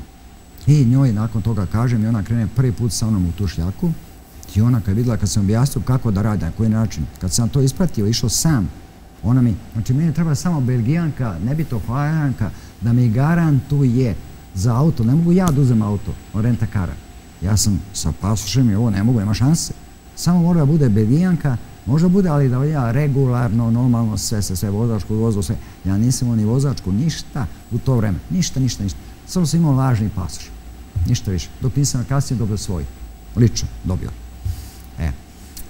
I njoj nakon toga kažem i ona krene prvi put sa mnom u tušljaku i ona kad je vidjela, kad sam objasnio kako da radi, na koji način, kad sam to ispratio, išao sam, ona mi, znači meni treba samo belgijanka, ne bi to hvajanka, da mi garantuje za auto, ne mogu ja da uzem auto od renta kara. Ja sam sa pasušem i ovo ne mogu, nema šanse. Samo mora da bude belgijanka, možda bude, ali da ja regularno, normalno sve, sve, sve, vozačku, vozu, sve. Ja nisam ni vozačku, ništa u to vreme. Ništa, ništa, ništa. Samo sam imao lažni pasuš. Ništa više. Dok nisam kasnije dobio svoj. Lično dobio. E,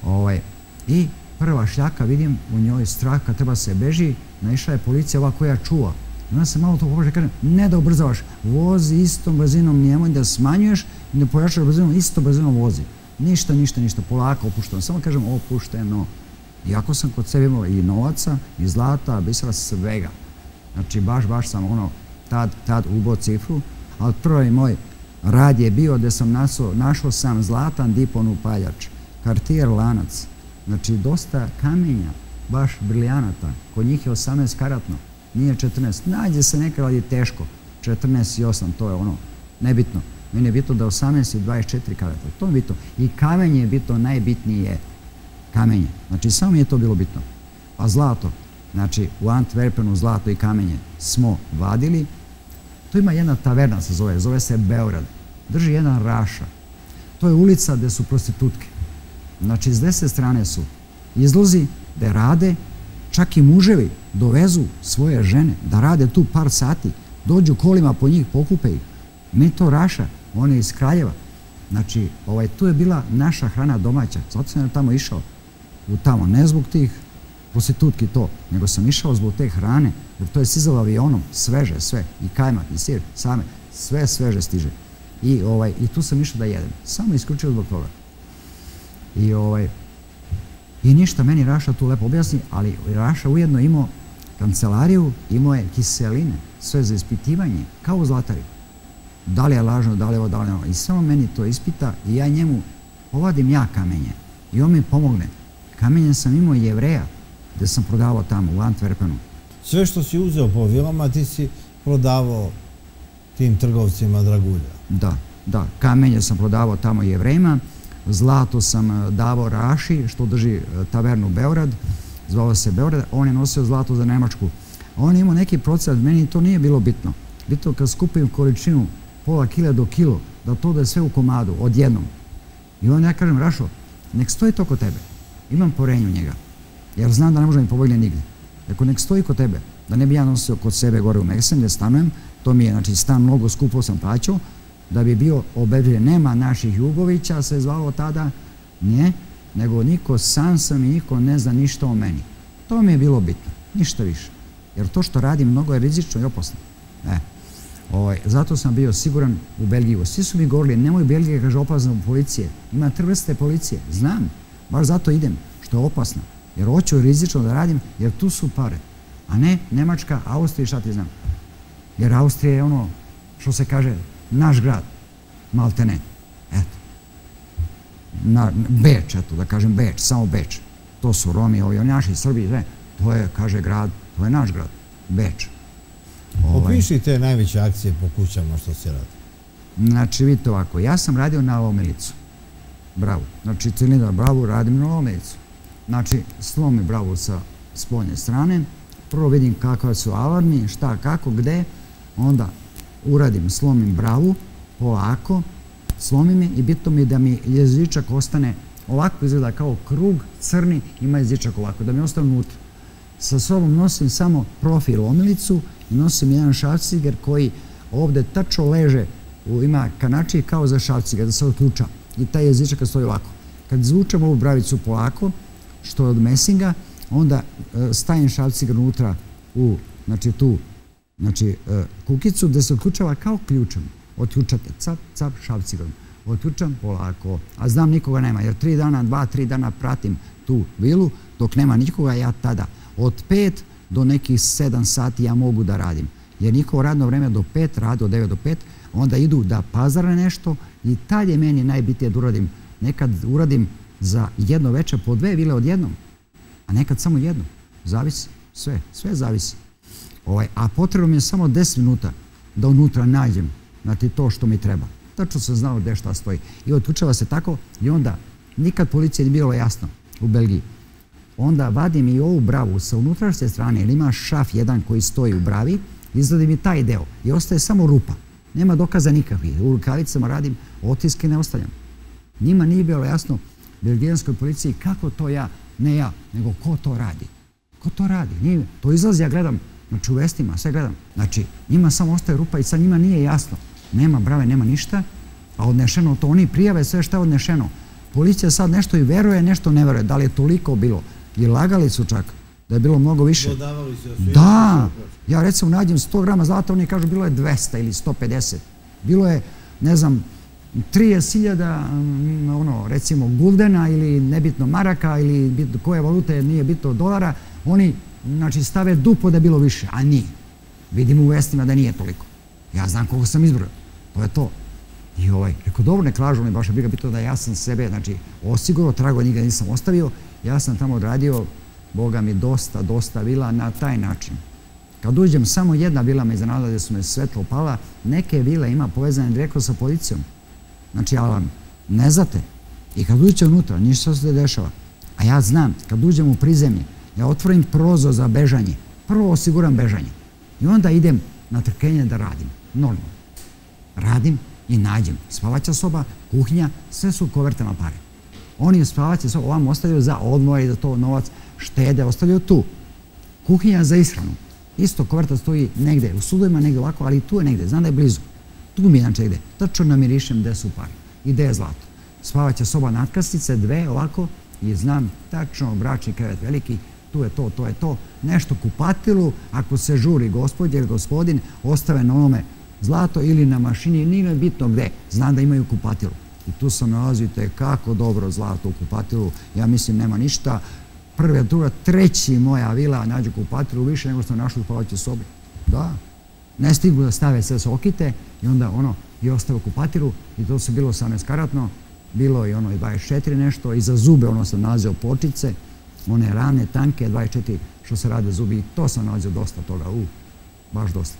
ovaj, i prva šljaka, vidim, u njoj strah, kad treba se beži, naišla je policija ova koja čuva onda se malo to pobože, kažem, ne da ubrzavaš, vozi istom brzinom, nemoj da smanjuješ, ne pojačaš brzinom, isto brzinom vozi. Ništa, ništa, ništa, polako opušteno, samo kažem opušteno. Iako sam kod sebe imao i novaca, i zlata, bisera svega. Znači, baš, baš sam ono, tad, tad ubo cifru, ali prvi moj rad je bio da sam našao, sam zlatan dipon upaljač, kartijer lanac, znači dosta kamenja, baš briljanata, kod njih je 18 karatno, nije 14. Nađe se nekad, ali je teško. 14 i 8, to je ono, nebitno. Meni je bitno da 18 i 24 karata. To je bitno. I kamenje je bitno, najbitnije kamenje. Znači, samo mi je to bilo bitno. Pa zlato, znači u Antwerpenu zlato i kamenje smo vadili. Tu ima jedna taverna se zove, zove se Beograd. Drži jedan raša. To je ulica gde su prostitutke. Znači, s deset strane su izlozi gde rade čak i muževi dovezu svoje žene da rade tu par sati, dođu kolima po njih, pokupe ih. Mi to Raša, on je iz Kraljeva. Znači, ovaj, tu je bila naša hrana domaća. Zato sam ja tamo išao u tamo, ne zbog tih prostitutki to, nego sam išao zbog te hrane, jer to je sizalo avionom, sveže sve, i kajmak, i sir, same, sve sveže stiže. I, ovaj, I tu sam išao da jedem, samo isključio zbog toga. I, ovaj, I ništa, meni Raša tu lepo objasni, ali Raša ujedno imao kancelariju, imao je kiseline, sve za ispitivanje, kao u Zlatari. Da li je lažno, da li je ovo, da li je ono. I samo meni to ispita i ja njemu povadim ja kamenje. I on mi pomogne. Kamenje sam imao jevreja, gdje sam prodavao tamo, u Antwerpenu. Sve što si uzeo po vilama, ti si prodavao tim trgovcima dragulja. Da, da. Kamenje sam prodavao tamo jevrejima, zlato sam eh, davao Raši, što drži eh, tavernu Beograd, zvao se Beograd, on je nosio zlato za Nemačku. On je imao neki proces, meni to nije bilo bitno. Bitno kad skupim količinu pola kila do kilo, da to da je sve u komadu, odjednom. I on ja kažem, Rašo, nek stoji to kod tebe. Imam porenju njega. Jer znam da ne može mi pobogne nigdje. Ako nek stoji kod tebe, da ne bi ja nosio kod sebe gore u Meksen gdje stanujem, to mi je, znači, stan mnogo skupo sam plaćao, da bi bio obeđen. Nema naših Jugovića, se zvalo tada, nije, nego niko sam sam i niko ne zna ništa o meni. To mi je bilo bitno, ništa više. Jer to što radim mnogo je rizično i opasno. E. Ovaj, zato sam bio siguran u Belgiju. Svi su mi govorili, nemoj Belgije, kaže, opasno u policije. Ima trvrste policije. Znam, baš zato idem, što je opasno. Jer hoću rizično da radim, jer tu su pare. A ne Nemačka, Austrija, šta ti znam. Jer Austrija je ono, što se kaže, naš grad. Malte ne. Eto. Na, Beč, eto, da kažem Beč, samo Beč. To su Romi, ovi, oni naši Srbi, sve. To je, kaže, grad, to je naš grad. Beč. Ovaj. Opiši te najveće akcije po kućama što se radi. Znači, vidite ovako, ja sam radio na Lomelicu. Bravo. Znači, cilindar Bravo radim na Lomelicu. Znači, slomi Bravo sa spoljne strane, prvo vidim kakva su alarmi, šta, kako, gde, onda uradim, slomim Bravu, polako, slomim je i bitno mi da mi jezičak ostane ovako izgleda kao krug, crni, ima jezičak ovako, da mi ostane unutra. Sa sobom nosim samo profil omilicu i nosim jedan šafciger koji ovde tačno leže, ima kanači kao za šafciger, da se otključa. I taj jezičak stoji ovako. Kad zvučam ovu bravicu polako, što je od mesinga, onda e, stavim šafciger unutra u, znači tu, znači e, kukicu gde se otključava kao ključem. Otključate, cap, cap, šafcigerom. Otključam polako, a znam nikoga nema, jer tri dana, dva, tri dana pratim tu vilu, dok nema nikoga, ja tada od pet do nekih sedam sati ja mogu da radim. Jer njihovo radno vreme do pet, radi od devet do pet, onda idu da pazare nešto i tad je meni najbitije da uradim. Nekad uradim za jedno večer po dve vile odjednom, a nekad samo jedno. Zavisi, sve, sve zavisi. Ovaj, a potrebno mi je samo 10 minuta da unutra nađem znati to što mi treba. Tačno sam znao gde šta stoji. I otkučava se tako i onda nikad policija nije bilo jasno u Belgiji. Onda vadim i ovu bravu sa unutrašnje strane, ili ima šaf jedan koji stoji u bravi, izgledim i taj deo i ostaje samo rupa. Nema dokaza nikakvih. U rukavicama radim, otiske ne ostavljam. Njima nije bilo jasno belgijanskoj policiji kako to ja, ne ja, nego ko to radi. Ko to radi? Nije, to izlazi, ja gledam, znači u vestima, sve gledam. Znači, njima samo ostaje rupa i sad njima nije jasno. Nema brave, nema ništa, a odnešeno to, oni prijave sve što je odnešeno. Policija sad nešto i veruje, nešto ne veruje. Da li je toliko bilo? I lagali su čak da je bilo mnogo više. Dodavali Da, ja recimo nađem 100 grama zlata, oni kažu bilo je 200 ili 150. Bilo je, ne znam, 30.000 mm, ono, recimo guldena ili nebitno maraka ili koje valute nije bitno dolara, oni znači, stave dupo da je bilo više, a nije. Vidimo u vestima da nije toliko. Ja znam koliko sam izbrao. To je to. I ovaj, rekao, dobro, ne klažu, mi baš bilo bitno da ja sam sebe, znači, osigurao, trago njega nisam ostavio, ja sam tamo odradio, Boga mi, dosta, dosta vila na taj način. Kad uđem, samo jedna vila me iznenadila gdje su me svetlo pala, neke vile ima povezane direktno sa policijom. Znači, alarm, ne znate. I kad uđete unutra, ništa se dešava. A ja znam, kad uđem u prizemlje, ja otvorim prozor za bežanje. Prvo osiguram bežanje. I onda idem na trkenje da radim. Normalno. Radim i nađem. Spavaća soba, kuhinja, sve su kovertama pare. Oni spavaće soba ovam ostavljaju za odmore i za to novac štede, ostavljaju tu. Kuhinja za ishranu. Isto koverta stoji negde, u sudovima negde ovako, ali tu je negde, znam da je blizu. Tu mi je znači negde. Tačno namirišem gde su pare. i gde je zlato. Spavaća soba natkasnice, dve ovako i znam tačno bračni krevet veliki, tu je to, to je to, nešto kupatilu, ako se žuri gospodin ili gospodin, ostave na onome zlato ili na mašini, nije bitno gde, znam da imaju kupatilu. I tu sam nalazio kako dobro zlato u kupatilu, ja mislim nema ništa, prve, druga, treći moja vila nađe kupatilu više nego što našli u spavaćoj sobi. Da, ne stigu da stave sve sokite i onda ono, i ostave kupatilu i to su bilo 18 karatno, bilo je ono i 24 nešto, i za zube ono sam nalazio počice, one rane, tanke, 24 što se rade zubi, to sam nalazio dosta toga, u, baš dosta.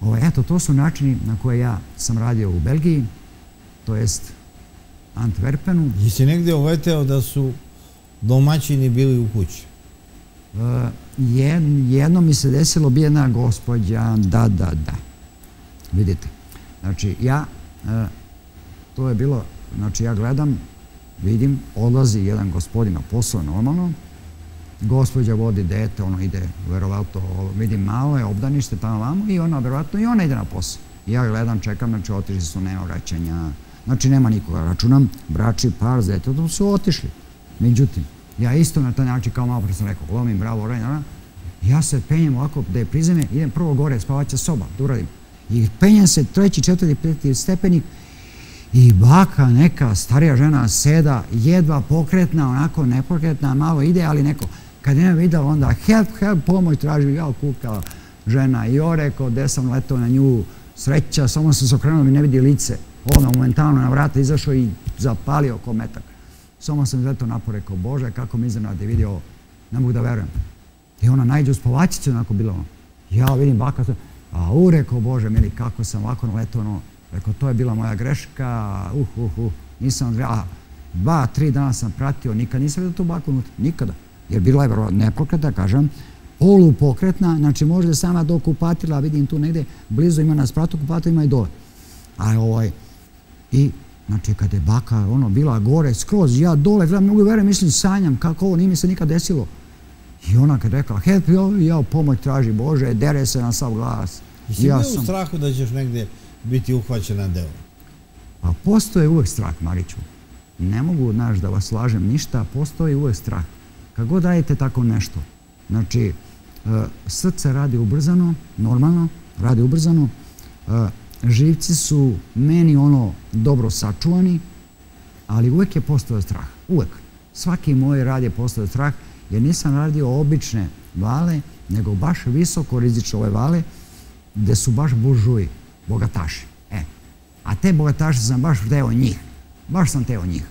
Ovo, eto, to su načini na koje ja sam radio u Belgiji, to jest Antwerpenu. Jesi negdje uveteo da su domaćini bili u kući? E, jedno mi se desilo, bi jedna gospođa, da, da, da. Vidite, znači ja, e, to je bilo, znači ja gledam, vidim, odlazi jedan gospodin na posao normalno, gospođa vodi dete, ono ide, verovatno, vidim malo je obdanište tamo vamo i ona, verovatno, i ona ide na posao. Ja gledam, čekam, znači otišli su, nema vraćanja, znači nema nikoga, računam, brači par, zete, to su otišli. Međutim, ja isto na taj način, kao malo pre sam rekao, lomim, bravo, oranj, ja se penjem ovako da je prizeme, idem prvo gore, spavaća soba, da uradim. I penjem se treći, četvrti, peti stepenik i baka neka starija žena seda, jedva pokretna, onako nepokretna, malo ide, ali neko, kad je vidio onda help, help, pomoć traži, ja kukala žena i o rekao, gde sam letao na nju, sreća, samo sam se okrenuo mi ne vidi lice. Ono, momentalno na vrata izašao i zapalio ko metak. Samo sam zato napor rekao, Bože, kako mi iznenadi vidio, ne mogu da verujem. I ona najde u spavačicu, onako bilo ono. Ja vidim baka, a u rekao, Bože, mili, kako sam ovako naletao, ono, rekao, to je bila moja greška, uh, uh, uh, nisam, a, dva, tri dana sam pratio, nikad nisam vidio tu baku unutra, nikada. Jer bila je vrlo nepokreta, kažem, polupokretna, znači može sama do kupatila, vidim tu negdje, blizu ima na spratu kupatila, ima i dole. A ovaj, i Znači, kad je baka ono bila gore, skroz, ja dole, gledam, mogu vere, mislim, sanjam, kako ovo nije mi se nikad desilo. I ona kad rekla, help, ja pomoć traži Bože, dere se na sav glas. I si ja u strahu da ćeš negdje biti uhvaćena deo? Pa postoje uvek strah, Mariću. Ne mogu, znaš, da vas slažem ništa, postoji uvek strah. Kad god dajete tako nešto, znači, e, srce radi ubrzano, normalno, radi ubrzano, e, živci su meni ono dobro sačuvani, ali uvek je postao strah. Uvek. Svaki moj rad je postao strah, jer nisam radio obične vale, nego baš visoko rizične ove vale, gde su baš buržuji, bogataši. E. A te bogataše sam baš teo njih. Baš sam teo njih.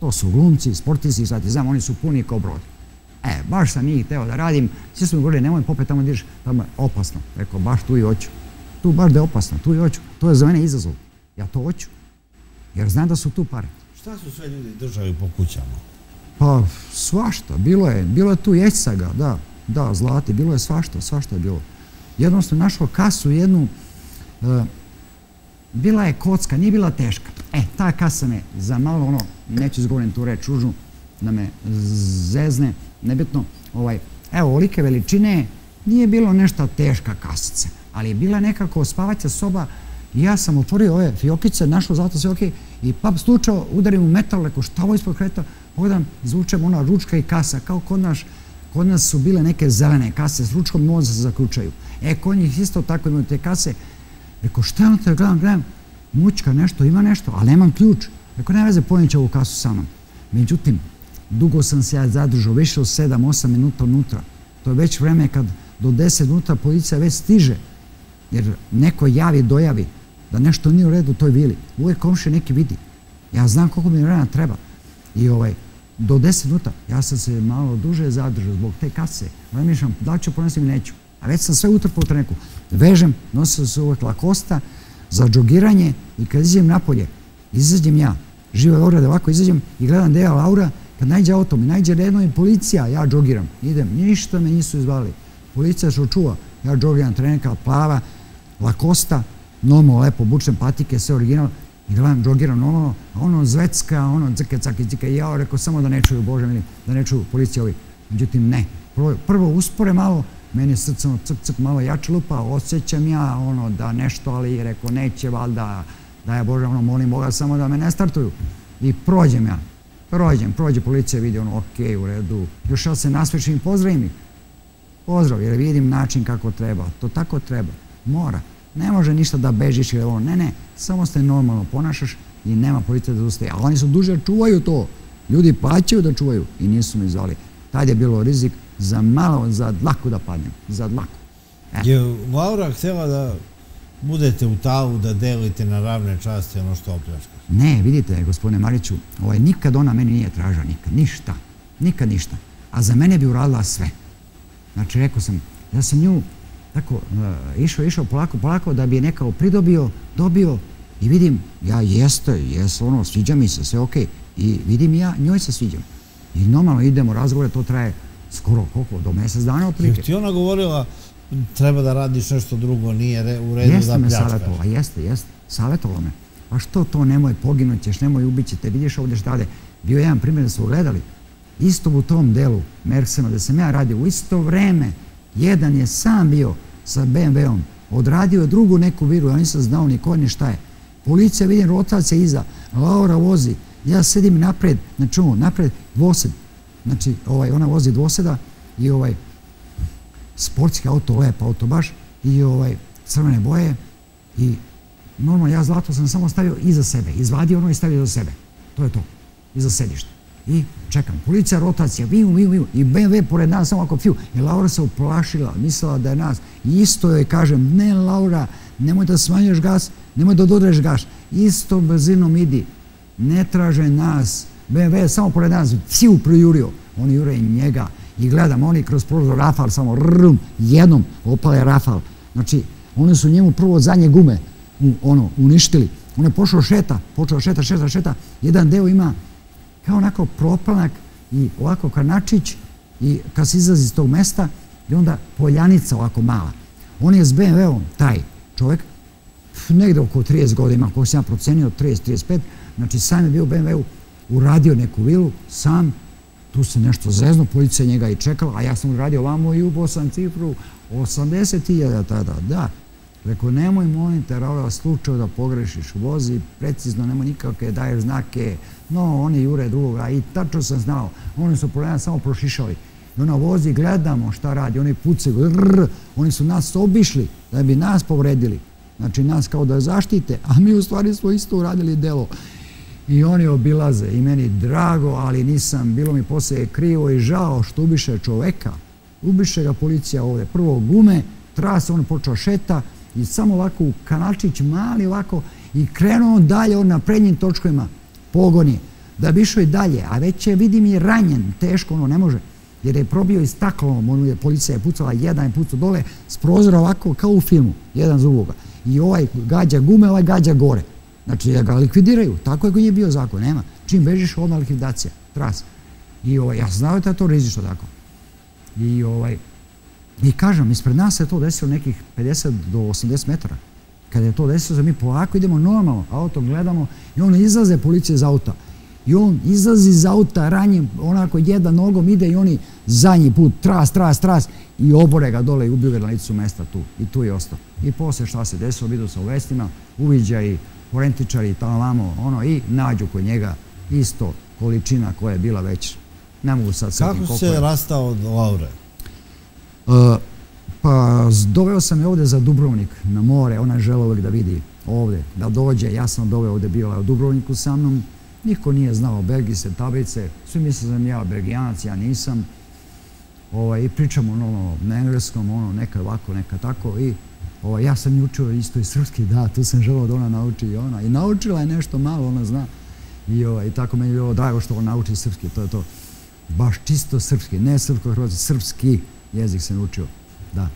To su glumci, sportisti, sad ti znam, oni su puni kao brod. E, baš sam njih teo da radim. Svi su mi govorili, nemoj popet tamo diš, tamo je opasno. Rekao, baš tu i hoću tu baš da je opasno, tu i hoću. To je za mene izazov. Ja to hoću. Jer znam da su tu pare. Šta su sve ljudi držali po kućama? Pa svašta. Bilo je, bilo je tu jesaga, da, da, zlati, bilo je svašta, svašta je bilo. Jednostavno našao kasu jednu, bila je kocka, nije bila teška. E, ta kasa me za malo ono, neću izgovorim tu reč užu, da me zezne, nebitno, ovaj, evo, olike veličine, nije bilo nešto teška kasica ali je bila nekako spavaća soba ja sam otvorio ove fiokice, našao zlato sve okej i pap slučao, udarim u metal, rekao šta ovo ispod kreta, pogledam, izvučem ona ručka i kasa, kao kod, naš, kod nas su bile neke zelene kase, s ručkom moza se zaključaju. E, kod njih isto tako imaju te kase. Rekao, šta je ono te, gledam, gledam, mučka nešto, ima nešto, ali nemam ključ. Rekao, ne veze, ponijeće ovu kasu sa mnom. Međutim, dugo sam se ja zadržao, više od 7-8 minuta unutra. To je već vreme kad do 10 minuta policija već stiže jer neko javi, dojavi da nešto nije u redu u toj vili. Uvijek komše neki vidi. Ja znam koliko mi vremena treba. I ovaj, do deset minuta ja sam se malo duže zadržao zbog te kase. Razmišljam, da li ću ponosim ili neću. A već sam sve utrpao u treneku. Vežem, nosim se uvijek lakosta za džogiranje i kad izađem napolje, izađem ja, žive orade ovako, izađem i gledam gdje je Laura, kad najde auto mi, najde redno i policija, ja džogiram, idem, ništa me nisu izvali. Policija što čuva, ja džogiram trenerka, plava, lakosta, normalno lepo, bučne patike, sve original, i gledam, džogiram normalno, a ono zvecka, ono dzike, cake, dzike, i ja rekao samo da ne čuju, Bože mili, da ne čuju policija ovi. Međutim, ne. Prvo, uspore malo, meni je srce ck, ck, malo jače lupa, osjećam ja ono da nešto, ali rekao, neće valjda, da ja Bože, ono, molim Boga samo da me ne startuju. I prođem ja, prođem, prođe policija, vidi ono, ok, u redu, još ja se nasvećim, pozdravim ih. Pozdrav, jer vidim način kako treba, to tako treba, mora. Ne može ništa da bežiš ili ovo, ne, ne, samo se normalno ponašaš i nema policija da ustaje. A oni su duže čuvaju to, ljudi plaćaju da čuvaju i nisu mi zvali. Tad je bilo rizik za malo, za dlaku da padnem, za dlaku. E. Je Laura htjela da budete u talu, da delite na ravne časti ono što opljaškaš? Ne, vidite, gospodine Mariću, ovaj, nikad ona meni nije tražila nikad, ništa, nikad ništa. A za mene bi uradila sve. Znači, rekao sam, ja sam nju tako uh, išao, išao polako, polako da bi je nekao pridobio, dobio i vidim, ja jeste, jes, ono, sviđa mi se, sve okej. I vidim ja, njoj se sviđam. I normalno idemo razgovore, to traje skoro koliko, do mjesec dana otprilike. ti ona govorila treba da radiš nešto drugo, nije u redu jeste da me savjetovala, jeste, jeste, savjetovala me. Pa što to, nemoj poginut ćeš, nemoj ubit ćete, vidiš ovdje šta je. Bio jedan primjer da su gledali, isto u tom delu Merksema, da sam ja radio u isto vreme, jedan je sam bio sa BMW-om, odradio drugu neku viru, ja nisam znao ni ko ni šta je. Policija vidim rotacija iza, Laura vozi, ja sedim napred, znači ono, napred dvosed, znači ovaj, ona vozi dvoseda i ovaj sportski auto, lep auto baš i ovaj crvene boje i normalno ja zlato sam samo stavio iza sebe, izvadio ono i stavio iza sebe. To je to, iza sedišta. I čekam, policija, rotacija, viu, viu, viu, i BMW pored nas samo ako fiu. I Laura se uplašila, mislila da je nas. I isto joj kažem, ne Laura, nemoj da smanjuješ gas, nemoj da dodreš gas. Isto brzinom idi, ne traže nas. BMW samo pored nas, fiu, projurio. Oni jure njega i gledam, oni kroz prozor Rafal samo rrum, jednom opale Rafal. Znači, oni su njemu prvo zadnje gume ono, uništili. On je pošao šeta, počeo šeta, šeta, šeta. Jedan deo ima kao onako proplanak i ovako kanačić i kad se izlazi iz tog mesta i onda poljanica ovako mala. On je s BMW-om, taj čovjek, negde oko 30 godina, ako sam ja procenio, 30-35, znači sam je bio u BMW-u, uradio neku vilu, sam, tu se nešto zezno, policija njega i čekala, a ja sam uradio vamo i ubao sam cifru 80.000 tada, da. Rekao, nemoj molim te, Raula, da pogrešiš, vozi precizno, nemoj nikakve, daješ znake, no, oni jure drugoga i tačno sam znao, oni su problema samo prošišali. I ona vozi, gledamo šta radi, oni pucaju, oni su nas obišli da bi nas povredili. Znači nas kao da zaštite, a mi u stvari smo isto uradili delo. I oni obilaze i meni drago, ali nisam, bilo mi poslije krivo i žao što ubiše čoveka. Ubiše ga policija ovdje. Prvo gume, tras, on počeo šeta i samo ovako u kanalčić mali ovako i krenuo dalje on na prednjim točkovima pogoni da bi išao i dalje, a već je vidim i ranjen, teško ono ne može jer je probio i staklo, policija je pucala jedan je pucao dole s prozora ovako kao u filmu, jedan drugoga i ovaj gađa gume, ovaj gađa gore Znači da ga likvidiraju, tako je koji nije bio zakon, nema. Čim bežiš, odmah likvidacija, tras. I ovaj, ja znao da je to rizično tako. I ovaj, i kažem, ispred nas se to desilo nekih 50 do 80 metara. Kada je to desilo, mi polako idemo normalno, auto gledamo i on izlaze policije iz auta. I on izlazi iz auta ranjem, onako jedan nogom ide i oni zadnji put tras, tras, tras i obore ga dole i ubiju ga na licu mesta tu. I tu je ostao. I poslije šta se desilo, vidio sa u vestima, uviđa i forenzičari tamo vamo, ono, i nađu kod njega isto količina koja je bila već. Ne mogu sad Kako se rastao od Laure? Uh, pa doveo sam je ovdje za Dubrovnik, na more, ona je žela da vidi ovdje, da dođe, ja sam doveo ovdje bila u Dubrovniku sa mnom, niko nije znao belgijske tablice, svi misle sam ja belgijanac, ja nisam, ovaj, i pričamo ono, na engleskom, ono, neka ovako, neka tako, i Ovaj, ja sam učio isto i srpski, da, tu sam želao da ona nauči i ona. I naučila je nešto malo, ona zna. I, ovaj, tako meni je bilo drago što ona nauči srpski, to je to. Baš čisto srpski, ne srpsko-hrvatski, srpski jezik sam učio, da.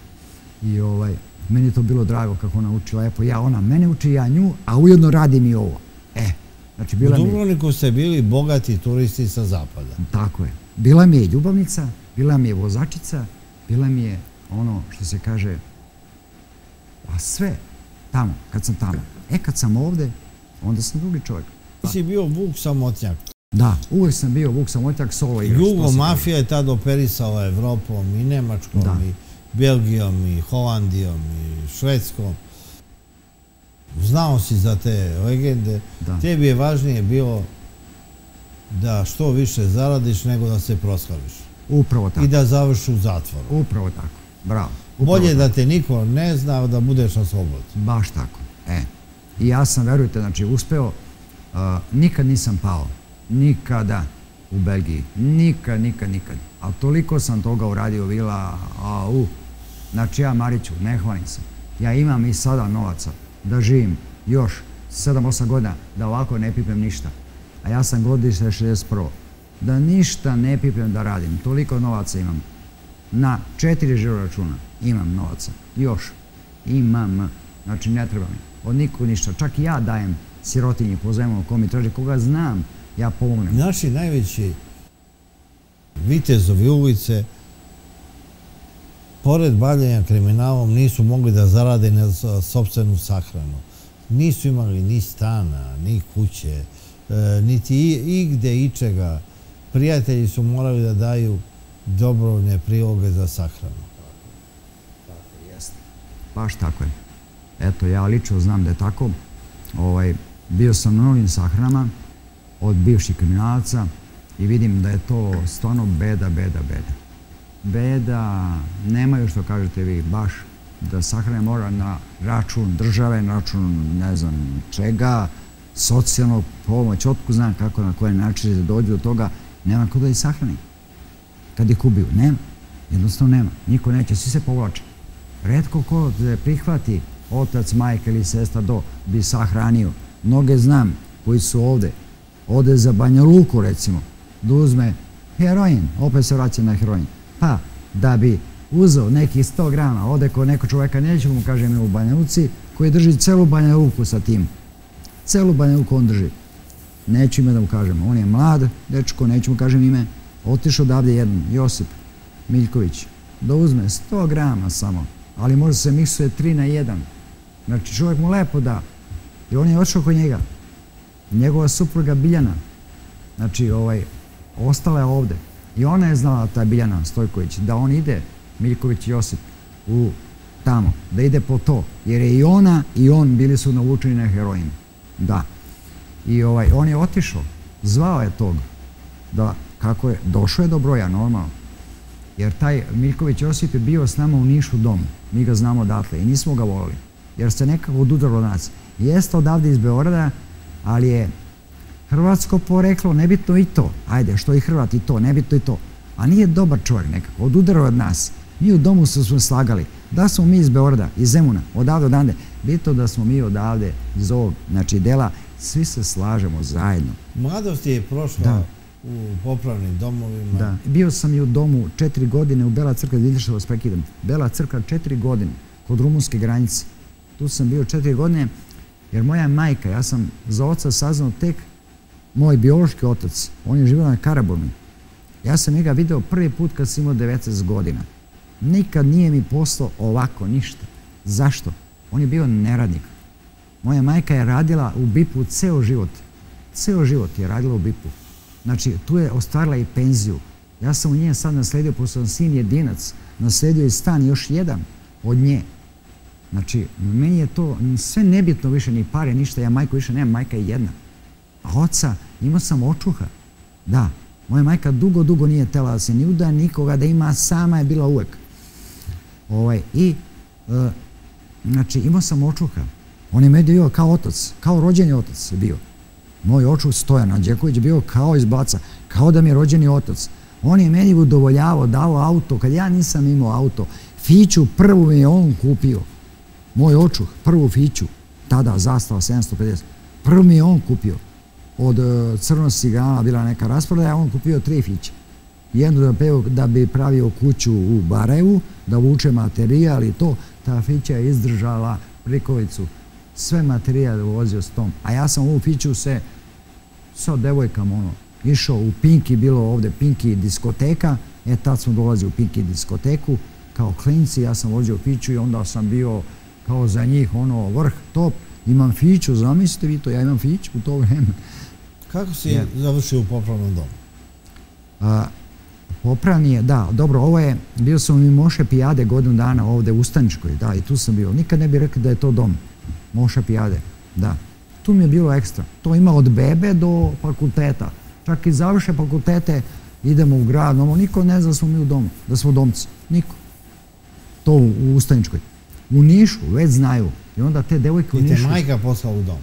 I ovaj, meni je to bilo drago kako ona učila. Epo, ja, ona mene uči, ja nju, a ujedno radim i ovo. E, znači bila U Dubrovniku ste bili bogati turisti sa zapada. Tako je. Bila mi je ljubavnica, bila mi je vozačica, bila mi je ono što se kaže a sve tamo, kad sam tamo. E kad sam ovdje, onda sam drugi čovjek. Ti si bio Vuk Samotnjak. Da, uvijek sam bio Vuk Samotnjak, solo igrač. Jugo mafija je tad operisala Evropom i Nemačkom i Belgijom i Holandijom i Švedskom. znao si za te legende, tebi je važnije bilo da što više zaradiš nego da se proslaviš. Upravo tako. I da završiš u zatvoru. Upravo tako. Bravo. Bolje da te niko ne zna da budeš na slobodi. Baš tako. E. I ja sam, verujte, znači uspeo, nikad nisam pao. Nikada u Belgiji. Nikad, nikad, nikad. A toliko sam toga uradio vila, a u. Znači ja Mariću, ne hvalim se. Ja imam i sada novaca da živim još 7-8 godina, da ovako ne pipem ništa. A ja sam godište 61. Da ništa ne pipem da radim. Toliko novaca imam. Na četiri žiro računa imam novaca. Još. Imam. Znači ne treba mi. Od nikog ništa. Čak i ja dajem sirotinji po zemlju ko mi traži. Koga znam, ja pomognem. Naši najveći vitezovi ulice pored bavljenja kriminalom nisu mogli da zarade na sobstvenu sahranu. Nisu imali ni stana, ni kuće, e, niti igde ičega. Prijatelji su morali da daju dobrovne priloge za sahranu. Baš tako je. Eto, ja lično znam da je tako. Ovaj, bio sam na novim sahranama od bivših kriminalaca i vidim da je to stvarno beda, beda, beda beda, nemaju što kažete vi baš da sahrane mora na račun države, na račun ne znam čega, socijalnu pomoć, otku znam kako na koji način se dođe do toga, nema ko da ih sahrani. Kad ih ubiju, nema. Jednostavno nema. Niko neće, svi se povlače. Redko ko prihvati otac, majka ili sestra do bi sahranio. Mnoge znam koji su ovde, ode za Banja Luku recimo, da uzme heroin, opet se vraća na heroin pa da bi uzeo nekih 100 grama, ode kod neko čovjeka, neću mu kažem u Banja Luci, koji drži celu Banja Luku sa tim. Celu Banja Luku on drži. Neću ime da mu kažem, on je mlad, dečko, neću mu kažem ime, otišao odavde jedan, Josip Miljković, da uzme 100 grama samo, ali može se miksuje 3 na 1. Znači čovjek mu lepo da. I on je otišao kod njega. Njegova supruga Biljana, znači ovaj, ostala je ovde. I ona je znala, ta Biljana Stojković, da on ide, Miljković Josip, u tamo, da ide po to. Jer je i ona i on bili su navučeni na heroin. Da. I ovaj, on je otišao, zvao je tog, da, kako je, došao je do broja, normalno. Jer taj Miljković Josip je bio s nama u Nišu domu. Mi ga znamo odatle i nismo ga volili. Jer se nekako odudralo od nas. Jeste odavde iz Beorada, ali je hrvatsko poreklo, nebitno i to. Ajde, što i Hrvat i to, nebitno i to. A nije dobar čovjek nekako, odudarao od nas. Mi u domu su smo slagali. Da smo mi iz Beorada, iz Zemuna, odavde odande. Bito da smo mi odavde iz ovog, znači, dela, svi se slažemo zajedno. Mladost je prošla u popravnim domovima. Da, bio sam i u domu četiri godine u Bela crkva, vidite što vas prekidam. Bela crkva četiri godine, kod rumunske granice. Tu sam bio četiri godine, jer moja majka, ja sam za oca saznao tek moj biološki otac, on je živio na Karabonu. Ja sam njega video prvi put kad sam imao 19 godina. Nikad nije mi poslao ovako ništa. Zašto? On je bio neradnik. Moja majka je radila u BIP-u ceo život. Ceo život je radila u BIP-u. Znači, tu je ostvarila i penziju. Ja sam u nje sad nasledio, pošto sam sin jedinac, nasledio i stan još jedan od nje. Znači, meni je to sve nebitno više, ni pare, ništa, ja majku više nemam, majka je jedna. A oca, imao sam očuha. Da, moja majka dugo, dugo nije tela da se ni uda, nikoga da ima, sama je bila uvek. Ovaj, I, e, znači, imao sam očuha. On je meni bio kao otac, kao rođeni otac je bio. Moj očuh Stojan Anđeković bio kao iz Baca, kao da mi je rođeni otac. On je meni udovoljavao, dao auto, kad ja nisam imao auto, Fiću prvu mi je on kupio. Moj očuh, prvu Fiću, tada zastava 750, prvu mi je on kupio od e, crnog cigana bila neka rasprodaja, on kupio tri fiće. Jednu da, peo, da bi pravio kuću u Barajevu, da vuče materijal i to, ta fića je izdržala prikovicu. Sve materijal vozio s tom. A ja sam u fiću se sa devojkama ono, išao u Pinki, bilo ovde Pinki diskoteka, e tad smo dolazili u Pinki diskoteku, kao klinci, ja sam vozio fiću i onda sam bio kao za njih ono vrh, top, imam fiću, zamislite vi to, ja imam fiću u to vreme. Kako si završio u popravnom domu? popravni je, da, dobro, ovo je, bio sam u Mimoše Pijade godinu dana ovde u Staničkoj, da, i tu sam bio. Nikad ne bih rekao da je to dom. Moša Pijade, da. Tu mi je bilo ekstra. To ima od bebe do fakulteta. Čak i završe fakultete, idemo u grad, no, niko ne zna da smo mi u domu, da smo domci. Niko. To u, u Ustaničkoj. U Nišu već znaju. I onda te devojke u Nišu... I te majka poslala u dom?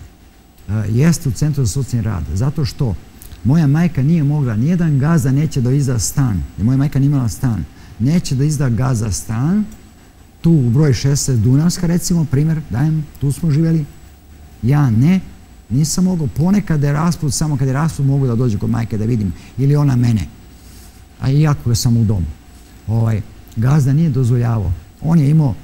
jeste u centru za socijalni rad. Zato što moja majka nije mogla, nijedan gazda neće da izda stan. I moja majka nije imala stan. Neće da izda gazda stan, tu u broj 60 Dunavska recimo, primjer, dajem, tu smo živjeli. Ja ne, nisam mogao, ponekad je rasput, samo kad je rasput mogu da dođu kod majke da vidim, ili ona mene. A iako sam u domu. Ovaj, gazda nije dozvoljavao. On je imao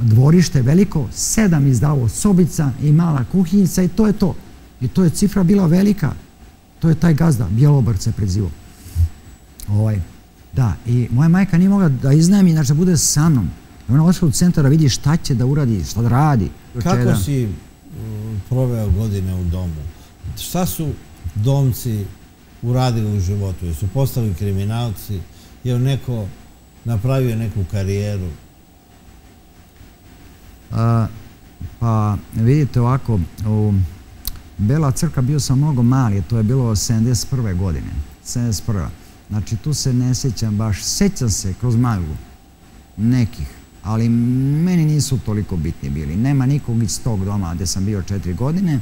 dvorište veliko, sedam izdavo sobica i mala kuhinjica i to je to. I to je cifra bila velika. To je taj gazda, Bjelobar se predzivo. Ovaj, da, i moja majka nije mogla da iznajmi, znači da bude sa mnom. I ona ošla u centar da vidi šta će da uradi, šta da radi. Kako si proveo godine u domu? Šta su domci uradili u životu? Jesu postali kriminalci? Je neko napravio neku karijeru? pa vidite ovako, u Bela crkva bio sam mnogo mali, to je bilo 71. godine. 71. Znači tu se ne sjećam baš, sjećam se kroz maglu nekih, ali meni nisu toliko bitni bili. Nema nikog iz tog doma gdje sam bio četiri godine.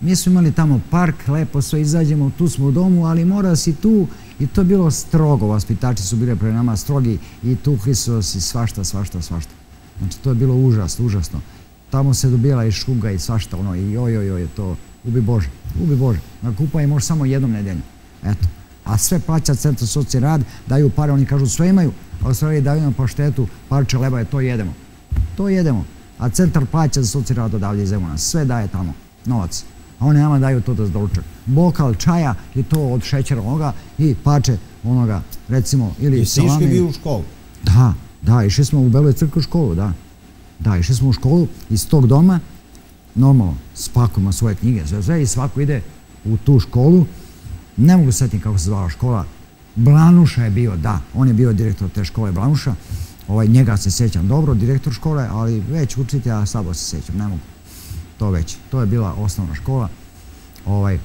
Mi smo imali tamo park, lepo sve izađemo, tu smo u domu, ali mora si tu i to je bilo strogo, vaspitači su bile pre nama strogi i tu hriso si svašta, svašta, svašta. Znači to je bilo užasno, užasno. Tamo se dobijala i šuga i svašta ono i oj, oj, oj, to ubi Bože, ubi Bože. Na kupanje može samo jednom nedelju. Eto. A sve plaća centar soci rad, daju pare, oni kažu sve imaju, a ostali daju nam paštetu, parče leba je, to jedemo. To jedemo. A centar plaća za soci rad odavlje iz Zemuna. Sve daje tamo. Novac. A oni nama daju to da zdolčak. Bokal čaja i to od šećera onoga i pače onoga, recimo, ili I salami. I u školu? Da, da, išli smo u Beloj crkvu školu, da. Da, išli smo u školu iz tog doma, normalno, spakujemo svoje knjige, sve, sve, i svako ide u tu školu. Ne mogu setiti kako se zvala škola. Blanuša je bio, da, on je bio direktor te škole Blanuša. Ovaj, njega se sjećam dobro, direktor škole, ali već učite, a slabo se sjećam, ne mogu. To već, to je bila osnovna škola. Ovaj,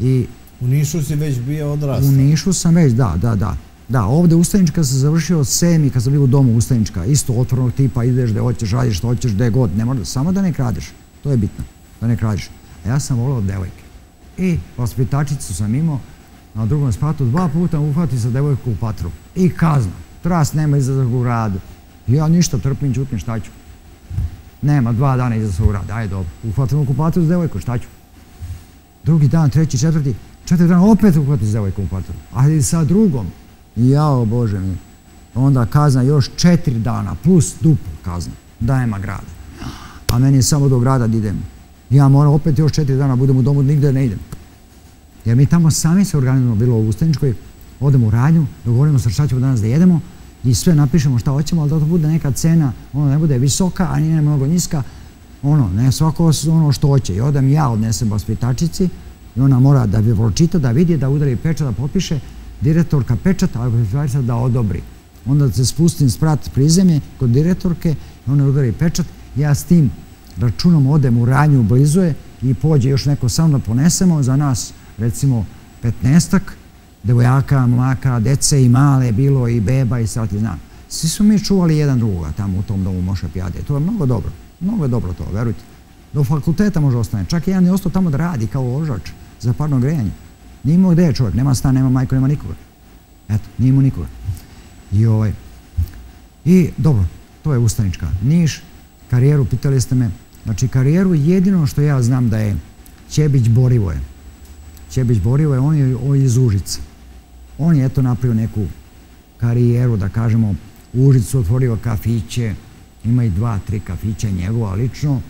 i u Nišu si već bio odrastao? U Nišu sam već, da, da, da. Da, ovde Ustanička se završio semi kad sam bio u domu Ustanička, isto otvornog tipa, ideš gde hoćeš, radiš što hoćeš, gde god, ne možda, samo da ne kradeš, to je bitno, da ne kradeš. A ja sam volao devojke. I vaspitačicu sam imao, na drugom spatu, dva puta uhvati sa devojku u patru. I kazna. Tras nema izazak u radu. Ja ništa, trpim, čutim, šta ću? Nema, dva dana izazak u radu, ajde dobro. Uhvatim u patru s devojkom, šta ću? Drugi dan, treći, četvrti, četiri dana opet uhvati s devojkom u patru. Ali sa drugom, Jao Bože mi. Onda kazna još četiri dana, plus duplu kaznu. Dajema grada. A meni je samo do grada da idem. Ja moram opet još četiri dana, budem u domu, nigde ne idem. Jer mi tamo sami se organizujemo, bilo u Ustaničkoj, odemo u radnju, dogovorimo se šta ćemo danas da jedemo i sve napišemo šta hoćemo, ali da to bude neka cena, ono ne bude visoka, a nije mnogo niska, ono, ne svako ono što hoće. I odem ja odnesem vaspitačici i ona mora da bi pročita, da vidi, da udari peča, da potpiše direktorka pečata, ali da odobri. Onda se spustim sprat prizemlje kod direktorke, ona udari pečat, ja s tim računom odem u ranju blizu je i pođe još neko sam da ponesemo za nas, recimo, petnestak, devojaka, mlaka, dece i male, bilo i beba i sad ti znam. Svi su mi čuvali jedan drugoga tamo u tom domu Moša Pijade. To je mnogo dobro. Mnogo je dobro to, verujte. Do fakulteta može ostane. Čak jedan je ostao tamo da radi kao ložač za parno grejanje. Nije imao gde je čovjek, nema stan, nema majko, nema nikoga. Eto, nije imao nikoga. I ovaj, i dobro, to je ustanička. Niš, karijeru, pitali ste me, znači karijeru jedino što ja znam da je Čebić Borivoje. Čebić Borivoje, on je, on iz Užica. On je eto napravio neku karijeru, da kažemo, u Užicu otvorio kafiće, ima i dva, tri kafića njegova lično.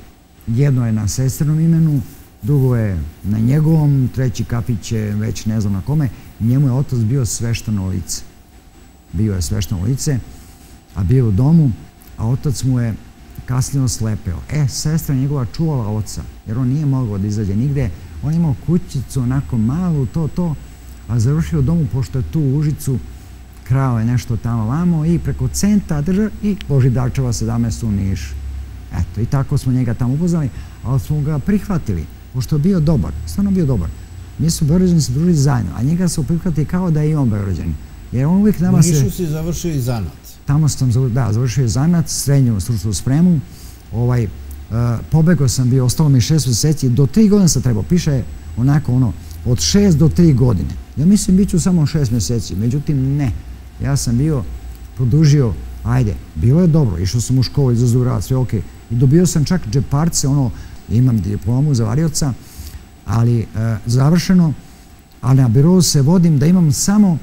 Jedno je na sestrnom imenu, drugo je na njegovom, treći kafić je već ne znam na kome, njemu je otac bio sveštano lice. Bio je sveštano lice, a bio u domu, a otac mu je kasnije oslepeo. E, sestra njegova čuvala oca, jer on nije mogao da izađe nigde. On imao kućicu, onako malu, to, to, a završio u domu, pošto je tu u Užicu, krao je nešto tamo vamo i preko centa drža i Božidačeva 17 u Niš. Eto, i tako smo njega tamo upoznali, ali smo ga prihvatili, pošto je bio dobar, stvarno bio dobar. Mi su Beograđani se družili zajedno, a njega su prihvatili kao da je on Beograđani. Jer on uvijek nama se... si završio i zanat. Tamo sam, da, završio i zanat, srednju stručnu spremu. Ovaj, pobegao sam bio, ostalo mi šest mjeseci, do tri godine sam trebao, piše onako ono, od šest do tri godine. Ja mislim, bit ću samo šest mjeseci, međutim ne. Ja sam bio, produžio, ajde, bilo je dobro, išao sam u školu, izazdu rad, sve ok. I dobio sam čak džeparce, ono, imam diplomu za varioca, ali uh, završeno, ali na birovu se vodim da imam samo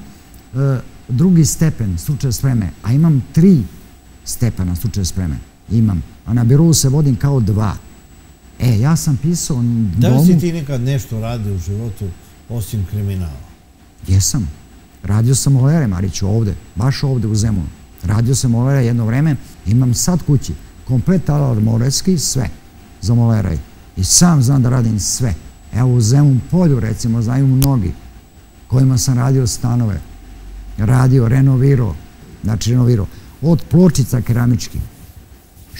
E, drugi stepen stručne spreme, a imam tri stepena stručne spreme. Imam. A na birovu se vodim kao dva. E, ja sam pisao domu... Da li si ti nekad nešto radio u životu osim kriminala? Jesam. Radio sam olere, Mariću, ovde. Baš ovde u Zemunu. Radio sam olere jedno vreme. Imam sad kući. Komplet alar moretski, sve. Za moleraj. I sam znam da radim sve. Evo u Zemun polju, recimo, znaju mnogi kojima sam radio stanove radio, renovirao, znači renovirao, od pločica keramičkih,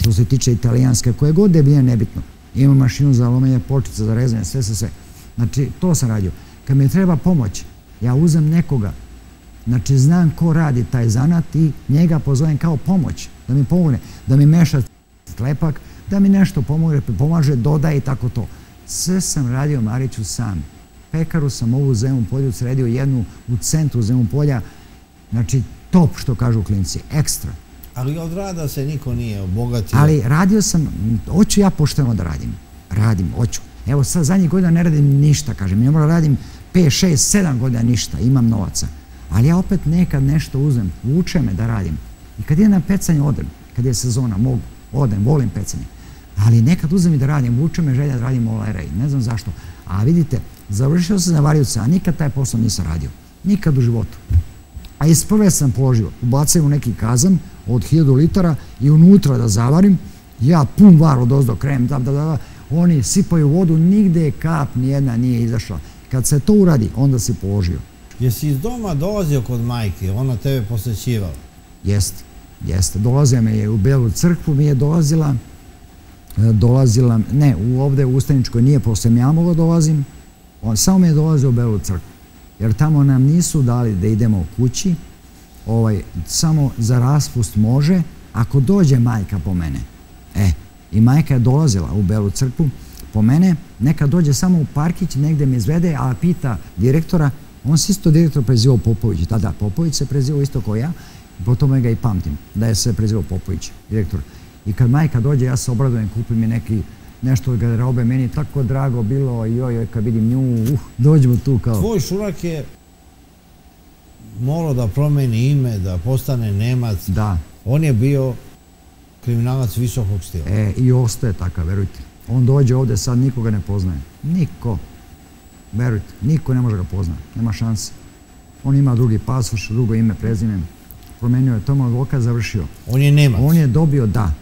što se tiče italijanske, koje god je bilo nebitno. Imam mašinu za lomenje pločica, za rezanje, sve, sve, sve. Znači, to sam radio. Kad mi treba pomoć, ja uzem nekoga, znači znam ko radi taj zanat i njega pozovem kao pomoć, da mi pomogne, da mi meša sklepak, da mi nešto pomože, pomaže, dodaje i tako to. Sve sam radio Mariću sam. Pekaru sam ovu zemlju polju sredio jednu u centru zemlju polja, Znači, top, što kažu klinci, ekstra. Ali od rada se niko nije obogatio. Ali radio sam, hoću ja pošteno da radim. Radim, hoću. Evo sad zadnjih godina ne radim ništa, kažem. Ne moram radim 5, 6, 7 godina ništa, imam novaca. Ali ja opet nekad nešto uzem, vuče me da radim. I kad idem na pecanje, odem. Kad je sezona, mogu, odem, volim pecanje. Ali nekad uzem i da radim, vuče me želja da radim oleraj, ne znam zašto. A vidite, završio sam na varjuca, a nikad taj posao nisam radio. Nikad u životu a iz prve sam položio, ubacim u neki kazan od 1000 litara i unutra da zavarim, ja pun var od ozdo krem, da, da, da, oni sipaju vodu, nigde kap nijedna nije izašla. Kad se to uradi, onda si položio. Jesi iz doma dolazio kod majke, ona tebe posjećivala? Jeste, jeste. Dolazila me je u Belu crkvu, mi je dolazila, e, dolazila, ne, u ovde u Ustaničkoj nije, posle ja mogla dolazim, on samo mi je dolazio u Belu crkvu jer tamo nam nisu dali da idemo kući, ovaj, samo za raspust može, ako dođe majka po mene. E, i majka je dolazila u Belu crkvu po mene, neka dođe samo u parkić, negde me izvede, a pita direktora, on se isto direktor prezivao Popović, tada Popović se prezivao isto kao ja, po tome ga i pamtim, da je se prezivao Popović, direktor. I kad majka dođe, ja se obradujem, kupim mi neki nešto od garderobe, meni tako drago bilo, joj, joj, kad vidim nju, uh, dođemo tu kao... Tvoj šurak je morao da promeni ime, da postane Nemac. Da. On je bio kriminalac visokog stila. E, i ostaje takav, verujte. On dođe ovde, sad nikoga ne poznaje. Niko. Verujte, niko ne može ga poznati. Nema šanse. On ima drugi pasoš, drugo ime, prezime. Promenio je tamo advokat, završio. On je Nemac. On je dobio, da,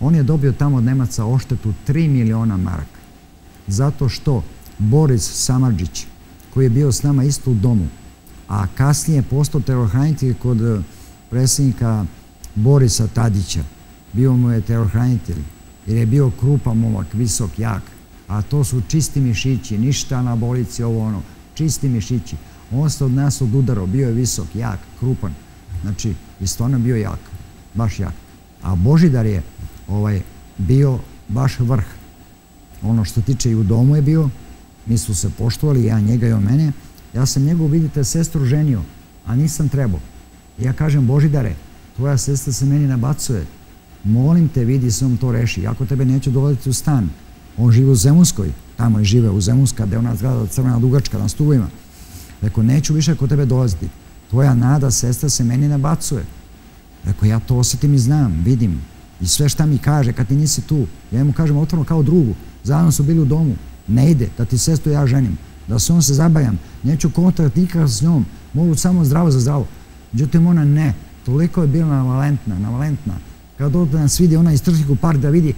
On je dobio tamo od Nemaca oštetu 3 miliona maraka. Zato što Boris Samadžić, koji je bio s nama isto u domu, a kasnije postao terohranitelj kod eh, predsjednika Borisa Tadića, bio mu je terohranitelj, jer je bio krupa momak, visok, jak, a to su čisti mišići, ništa na bolici, ovo ono, čisti mišići. On se od nas odudarao, bio je visok, jak, krupan, znači, i stvarno bio jak, baš jak. A Božidar je ovaj, bio baš vrh. Ono što tiče i u domu je bio, mi su se poštovali, ja njega i on mene. Ja sam njegov, vidite, sestru ženio, a nisam trebao. Ja kažem, Božidare, tvoja sestra se meni nabacuje. Molim te, vidi se on to reši. Ako tebe neću dolaziti u stan, on živi u Zemunskoj, tamo je žive u Zemunska, gde je ona zgrada crvena dugačka na stubovima. Rekao, neću više kod tebe dolaziti. Tvoja nada, sestra se meni nabacuje. Rekao, ja to osetim i znam, vidim, I sve šta mi kaže, kad ti nisi tu, ja mu kažem otvorno kao drugu, zajedno su bili u domu, ne ide, da ti sestu ja ženim, da se on se zabajam, neću kontakt nikakav s njom, mogu samo zdravo za zdravo. Međutim, ona ne, toliko je bila navalentna, navalentna. Kad ovdje nas vidi, ona iz Tržiku park da vidi